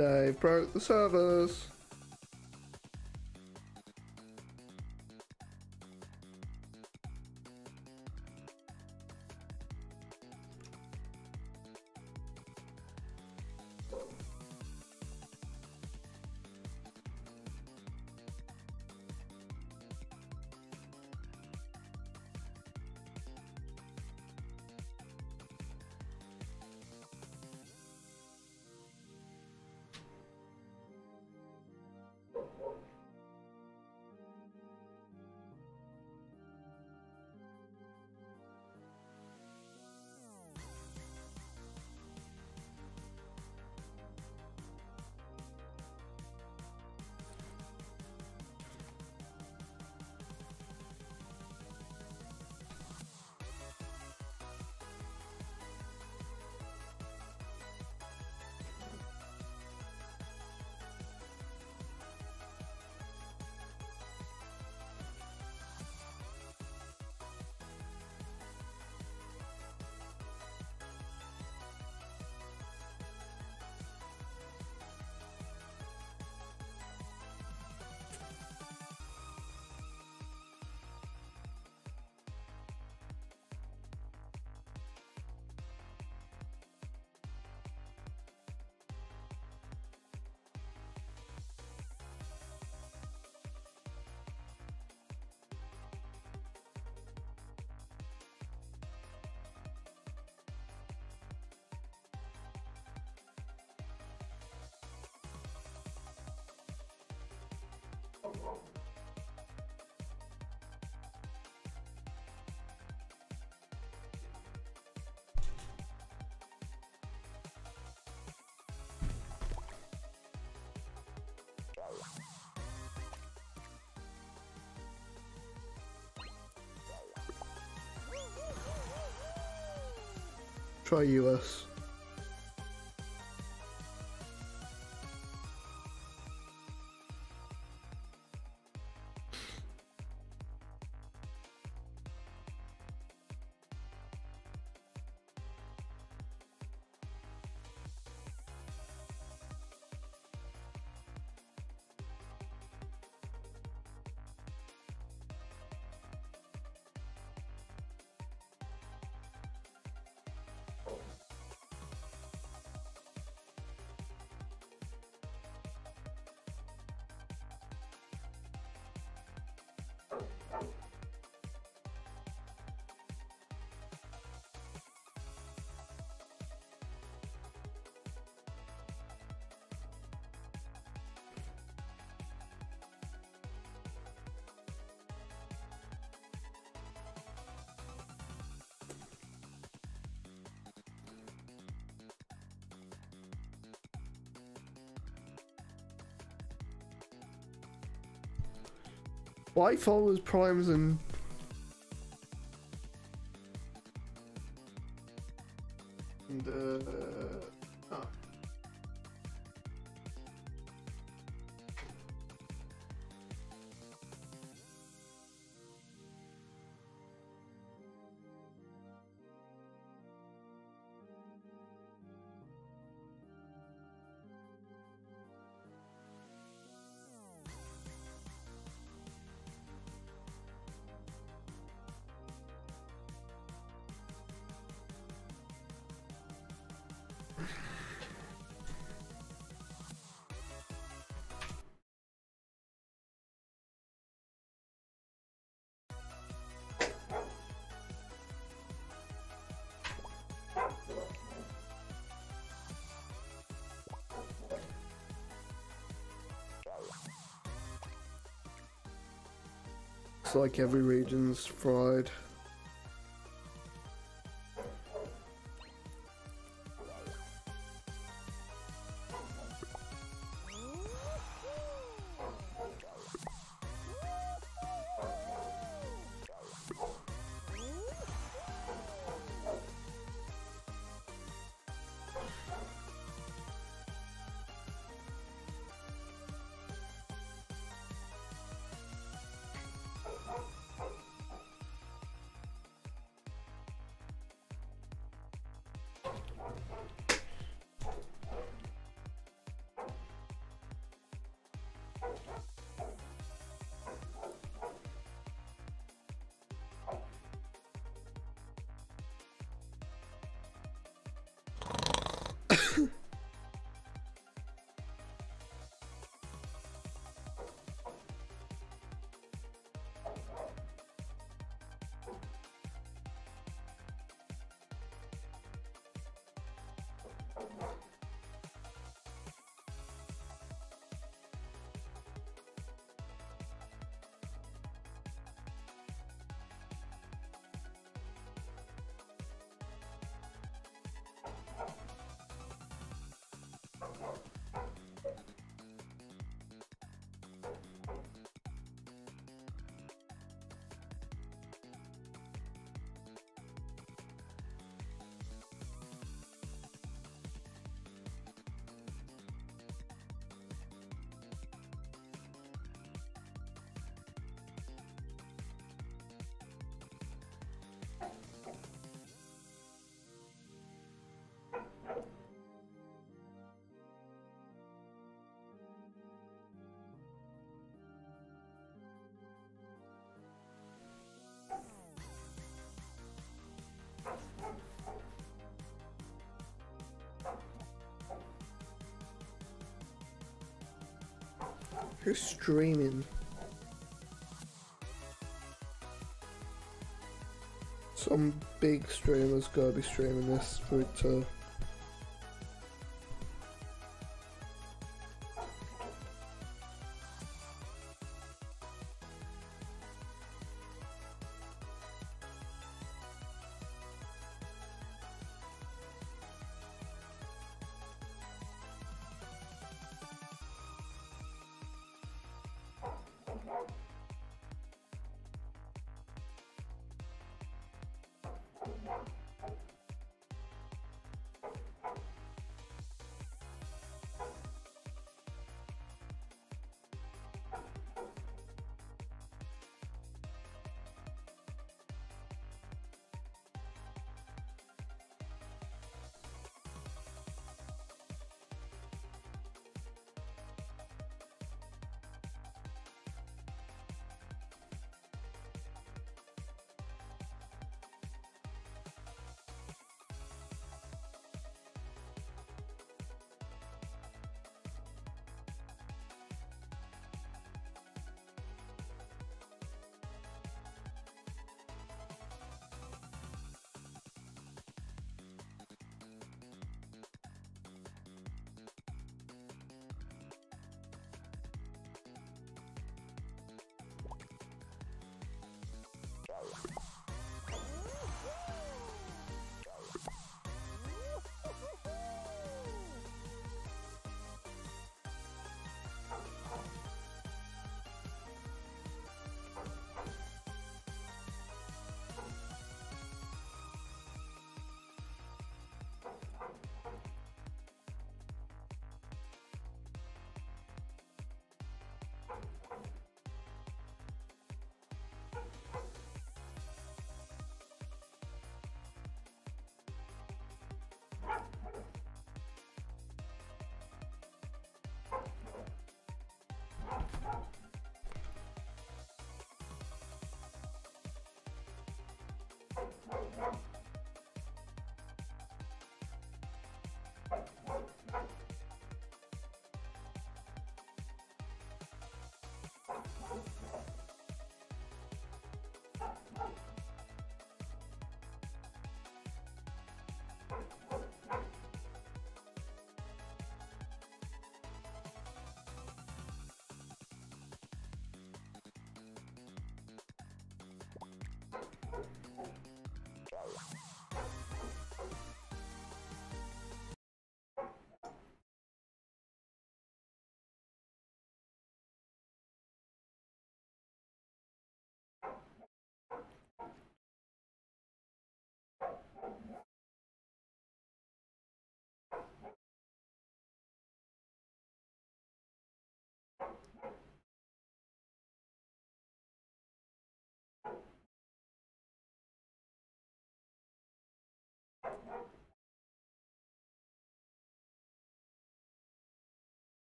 They broke the servers. Try US. Why follows primes and It's like every region's fried. Mm-hmm. Mark. Who's streaming? Some big streamers gotta be streaming this for it to.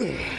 Ugh.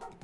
Come on.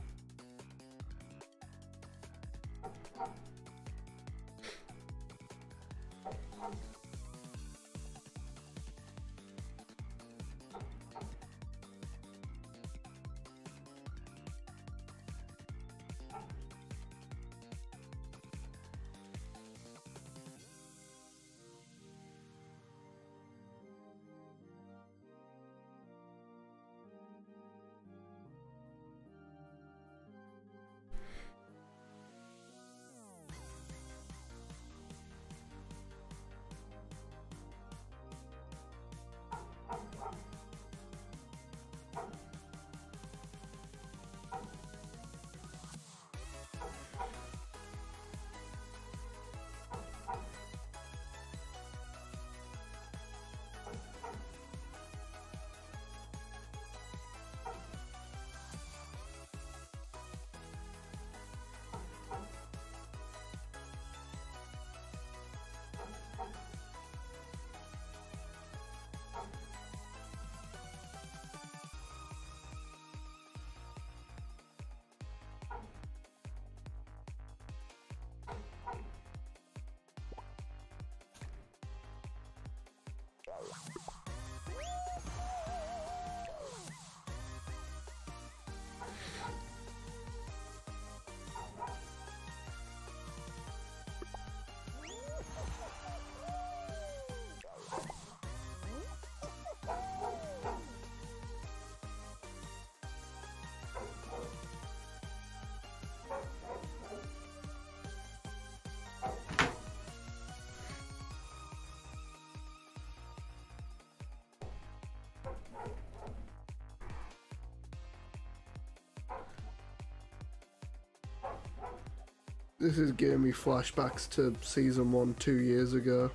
This is giving me flashbacks to season one two years ago.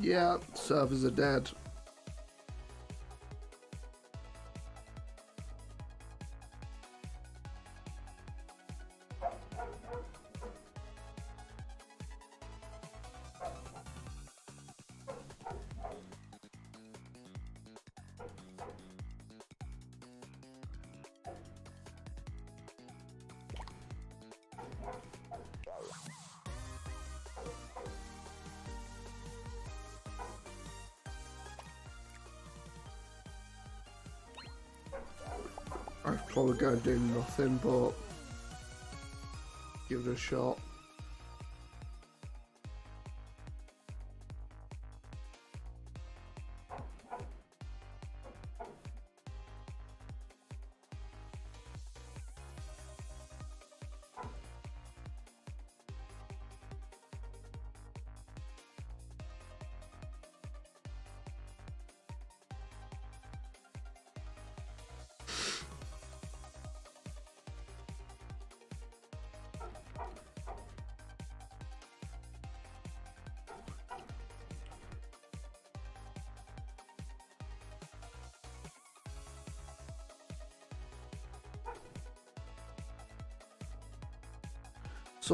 Yeah, servers are dead. Probably going to do nothing but give it a shot.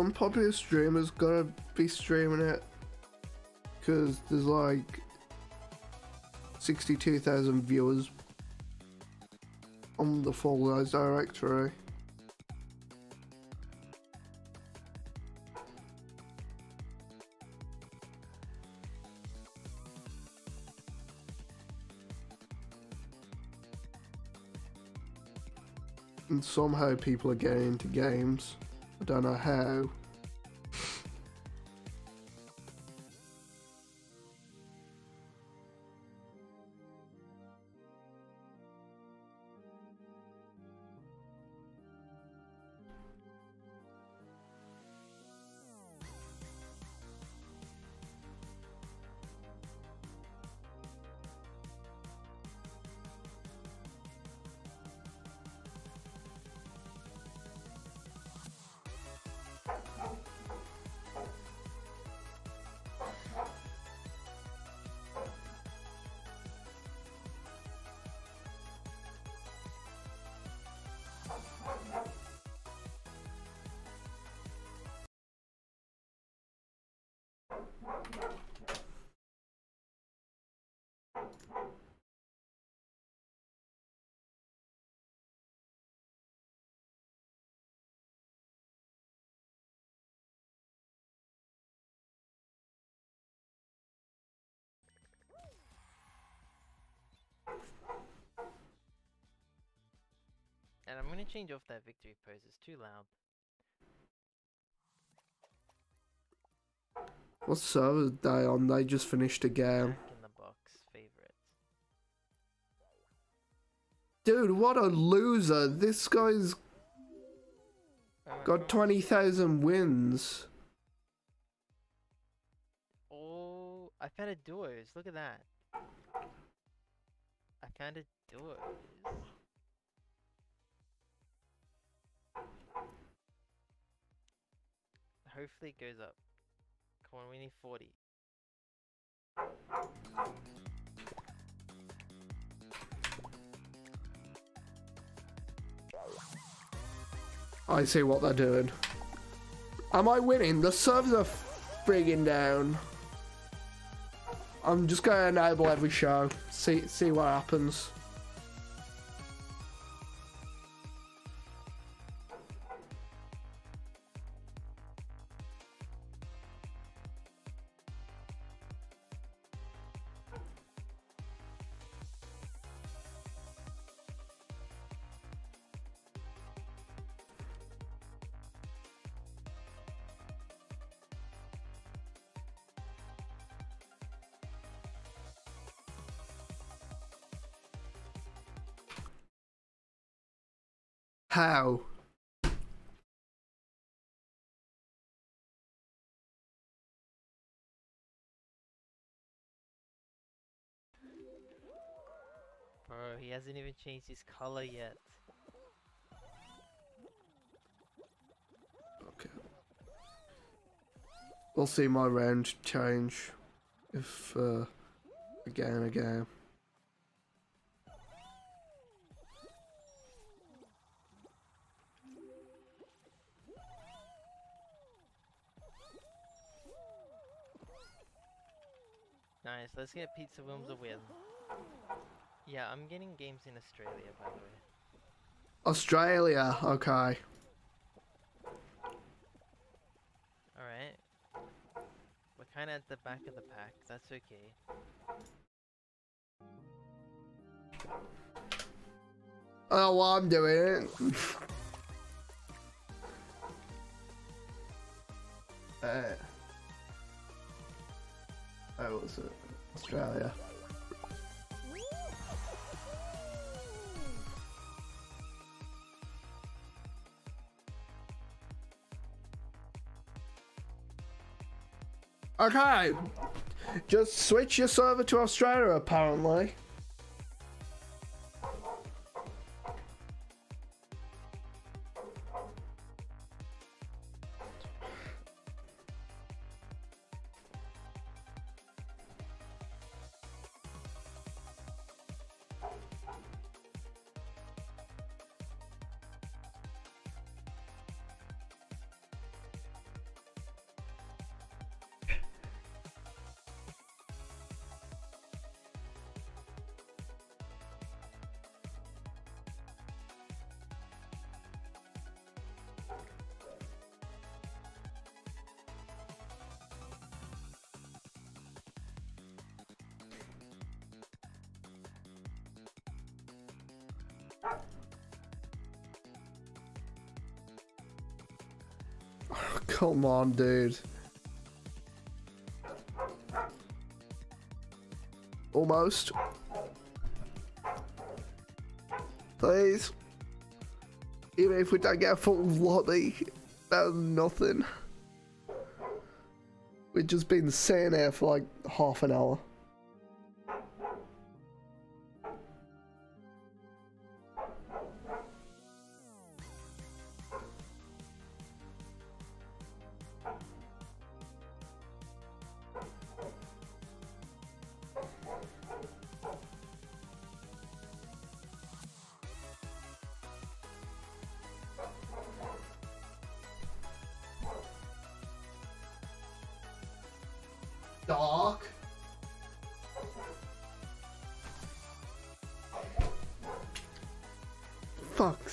Some popular streamers gonna be streaming it because there's like 62,000 viewers on the Fall Guys directory. And somehow people are getting into games. Don't know how. I'm gonna change off that victory pose, it's too loud. What server they on? They just finished a game. Jack in the box favorite. Dude, what a loser. This guy's oh got 20,000 wins. Oh, I found a duos. Look at that. I found a duos. Hopefully it goes up. Come on, we need 40. I see what they're doing. Am I winning? The servers are frigging down. I'm just going to enable every show. See see what happens. He hasn't even changed his color yet. Okay. We'll see my round change if uh, again again. Nice, let's get Pizza Wilms a win. Yeah, I'm getting games in Australia, by the way. Australia, okay. Alright. We're kinda at the back of the pack, that's okay. Oh, well, I'm doing it. uh, oh, was it Australia? Okay, just switch your server to Australia, apparently. Come on, dude. Almost. Please. Even if we don't get a full lobby, that's nothing. We've just been sitting here for like half an hour.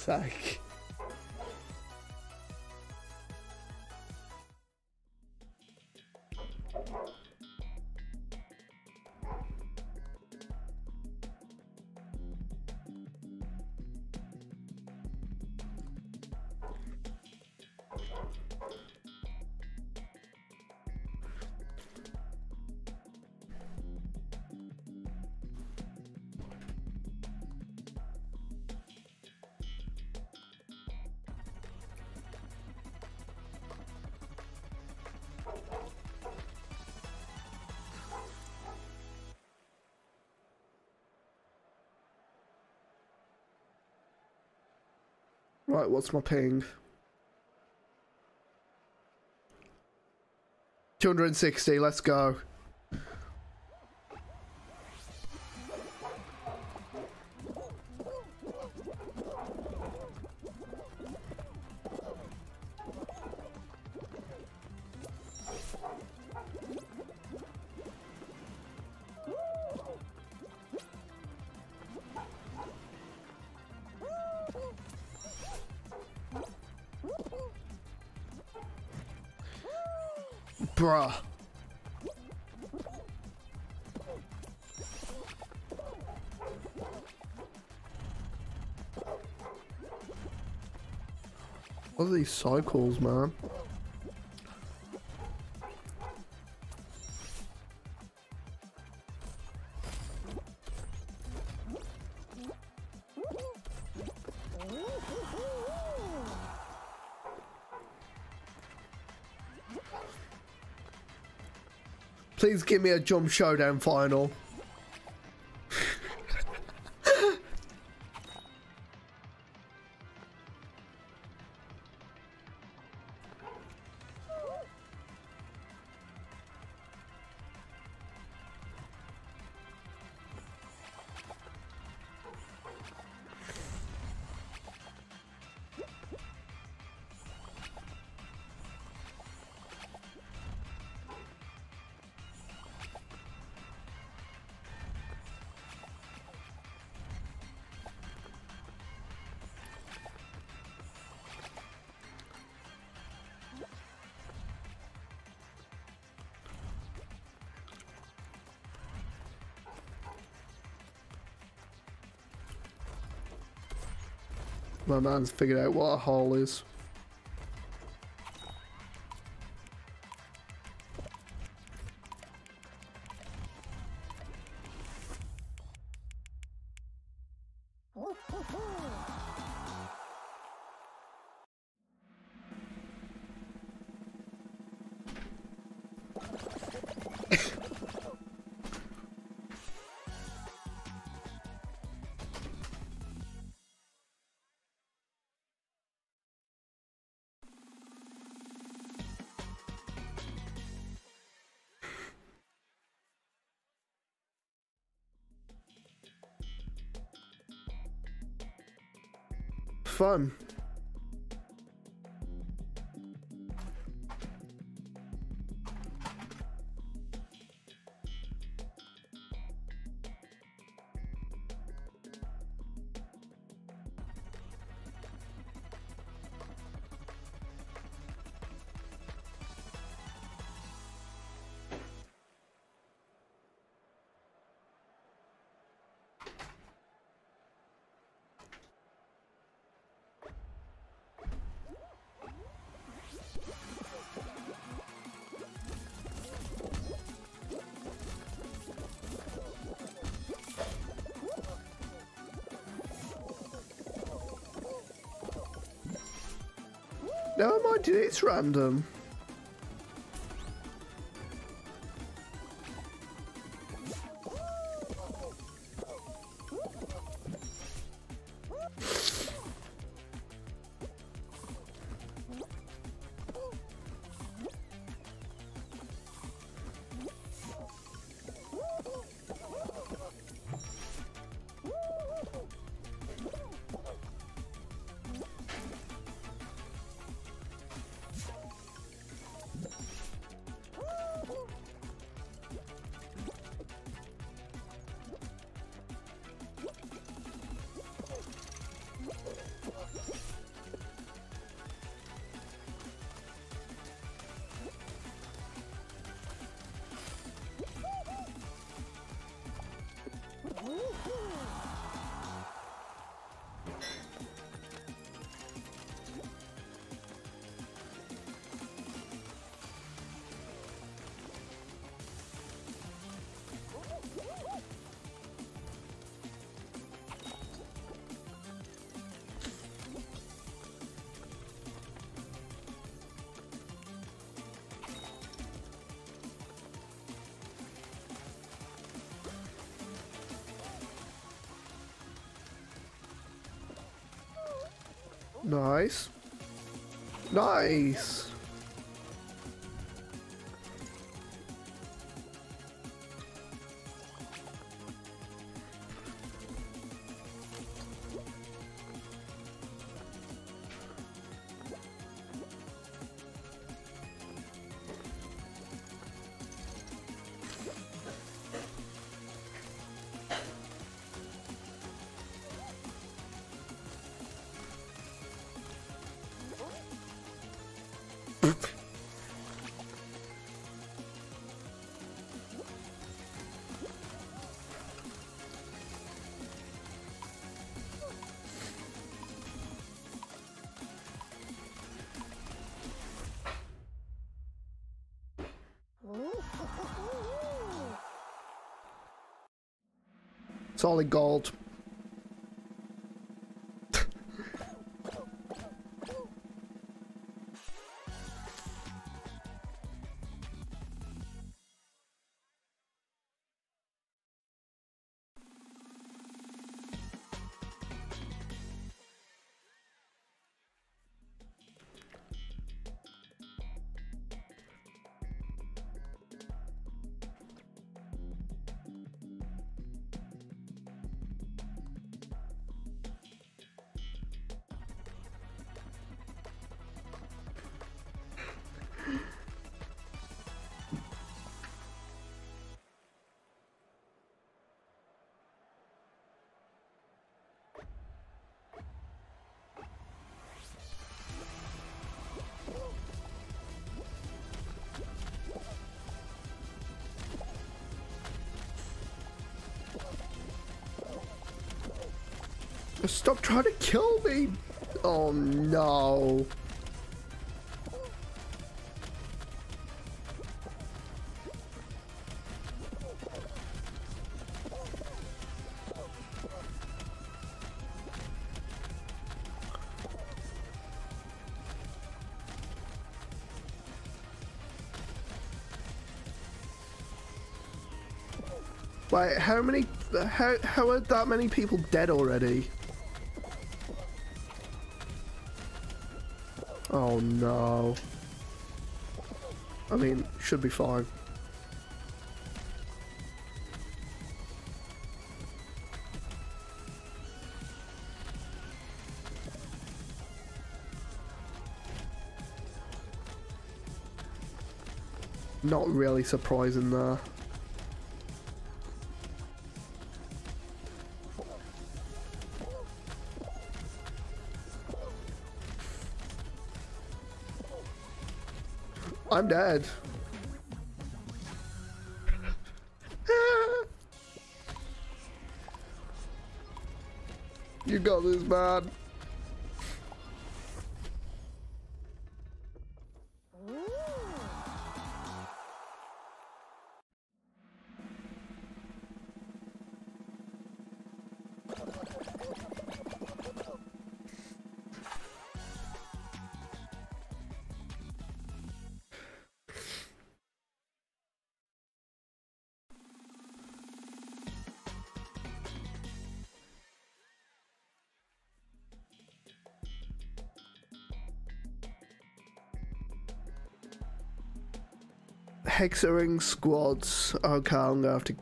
Fuck's Right, what's my ping? 260, let's go. love these cycles, man. Please give me a jump showdown final. My man's figured out what a hole is. Fun. It's random. Nice. Nice. Solid gold. Stop trying to kill me! Oh no. Wait, how many? How how are that many people dead already? Oh no. I mean, should be fine. Not really surprising there. I'm dead. you got this, man. Hex-a-Ring squads. Okay, I'm gonna have to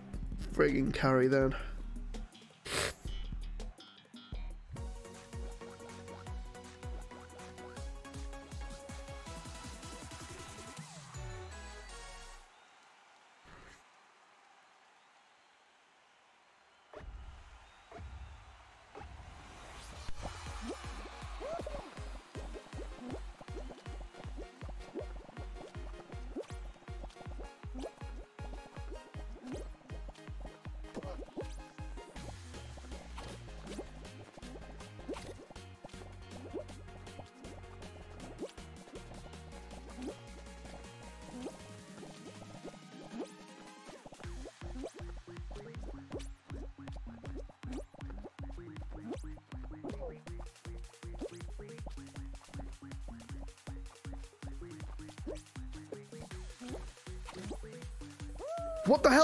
frigging carry then.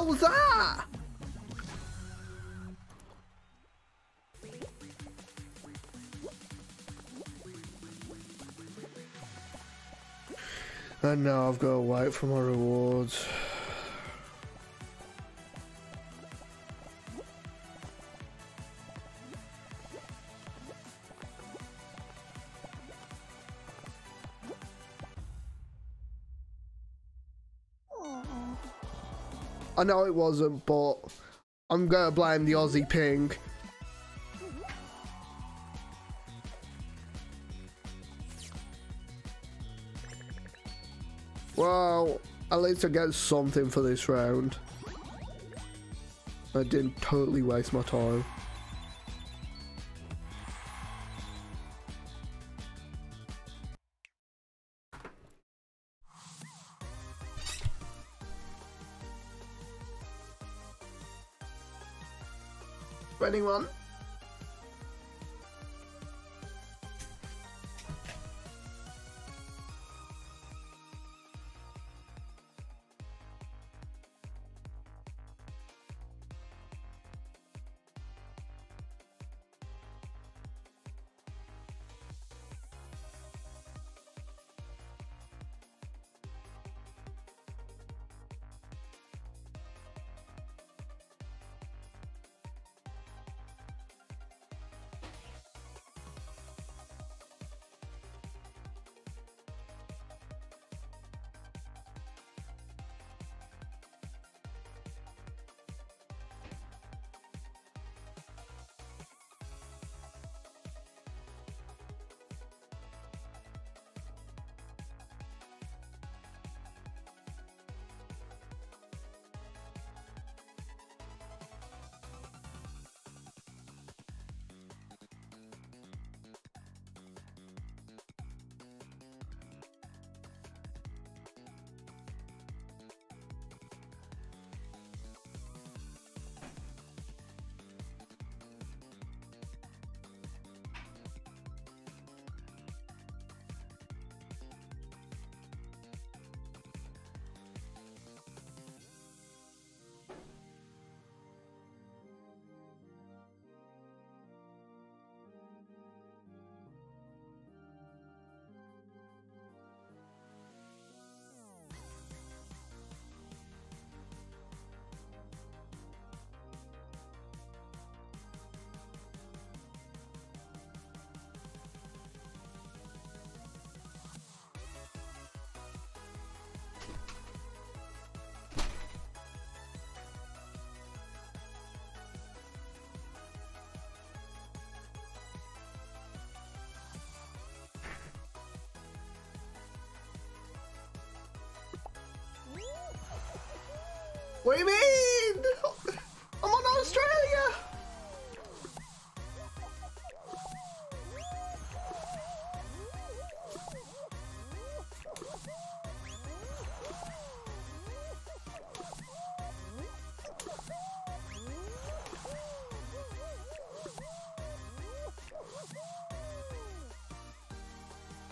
Hell was that? And now I've got to wait for my rewards. I know it wasn't, but I'm gonna blame the Aussie ping. Well, at least I get something for this round. I didn't totally waste my time.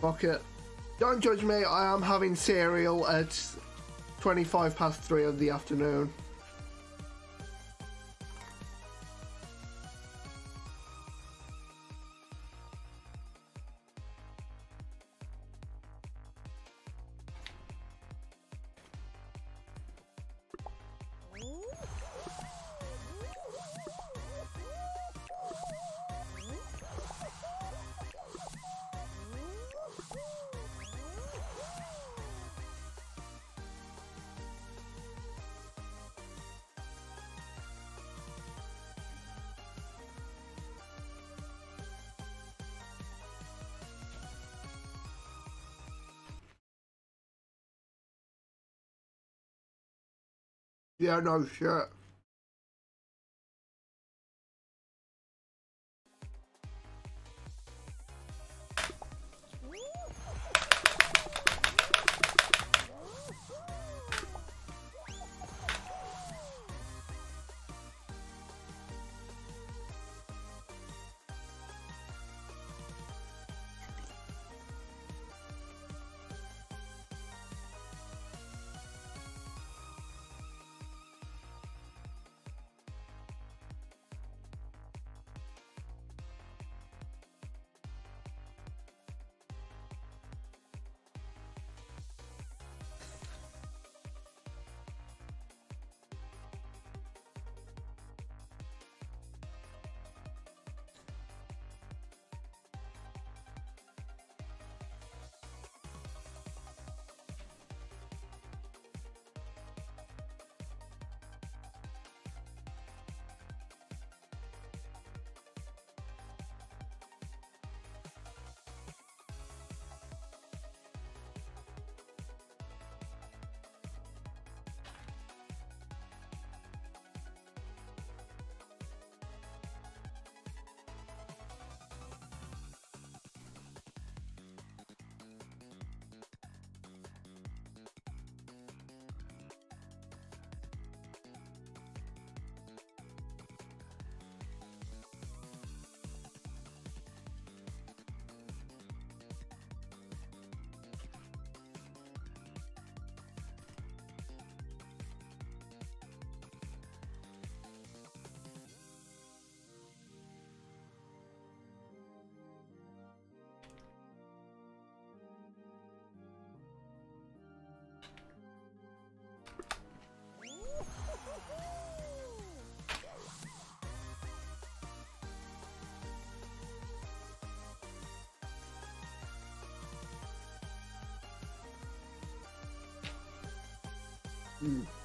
Fuck it. Don't judge me, I am having cereal at 25 past 3 of the afternoon. Yeah, no shit. Mm.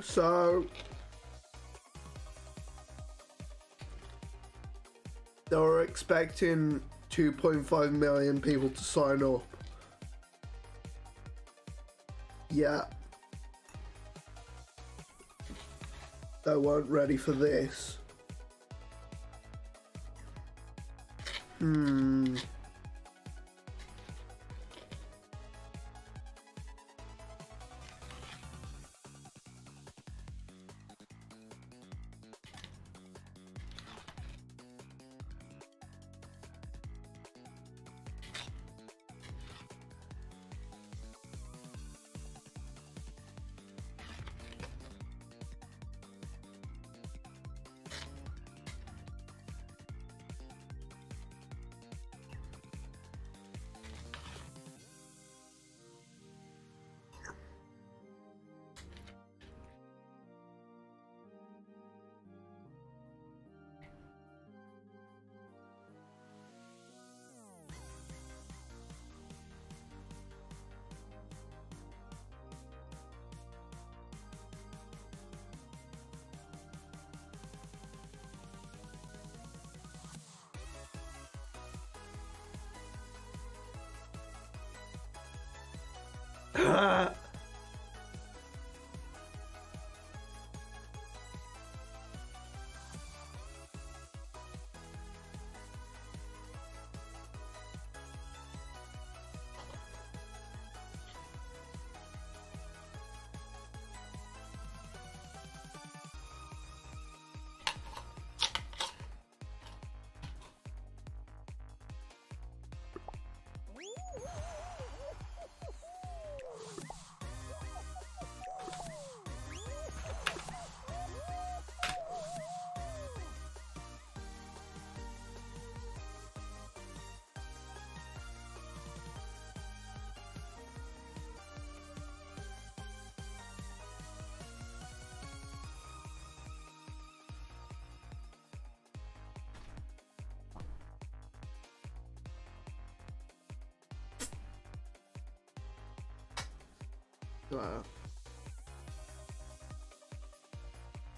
So they were expecting 2.5 million people to sign up. Yeah. They weren't ready for this.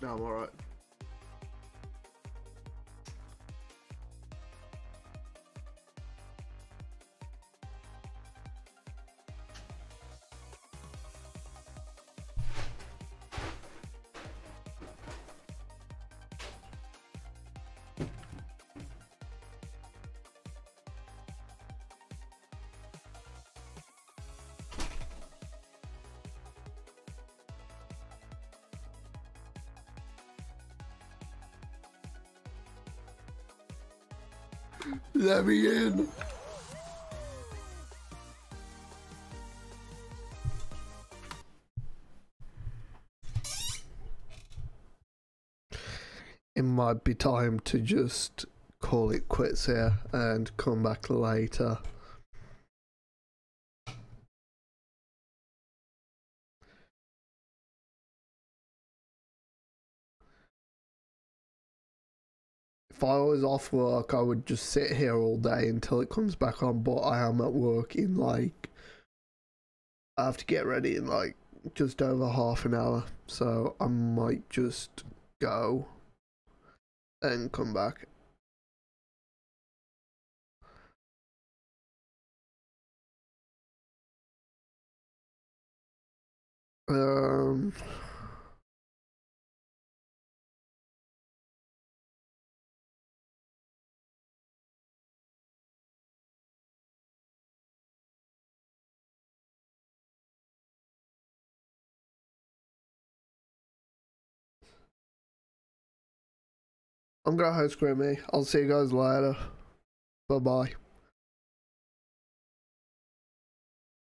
No, I'm alright. Let me in. It might be time to just call it quits here and come back later. Off work, I would just sit here all day until it comes back on. But I am at work in like, I have to get ready in like just over half an hour. So I might just go and come back. Um. I'm gonna host Grimmy. I'll see you guys later. Bye bye.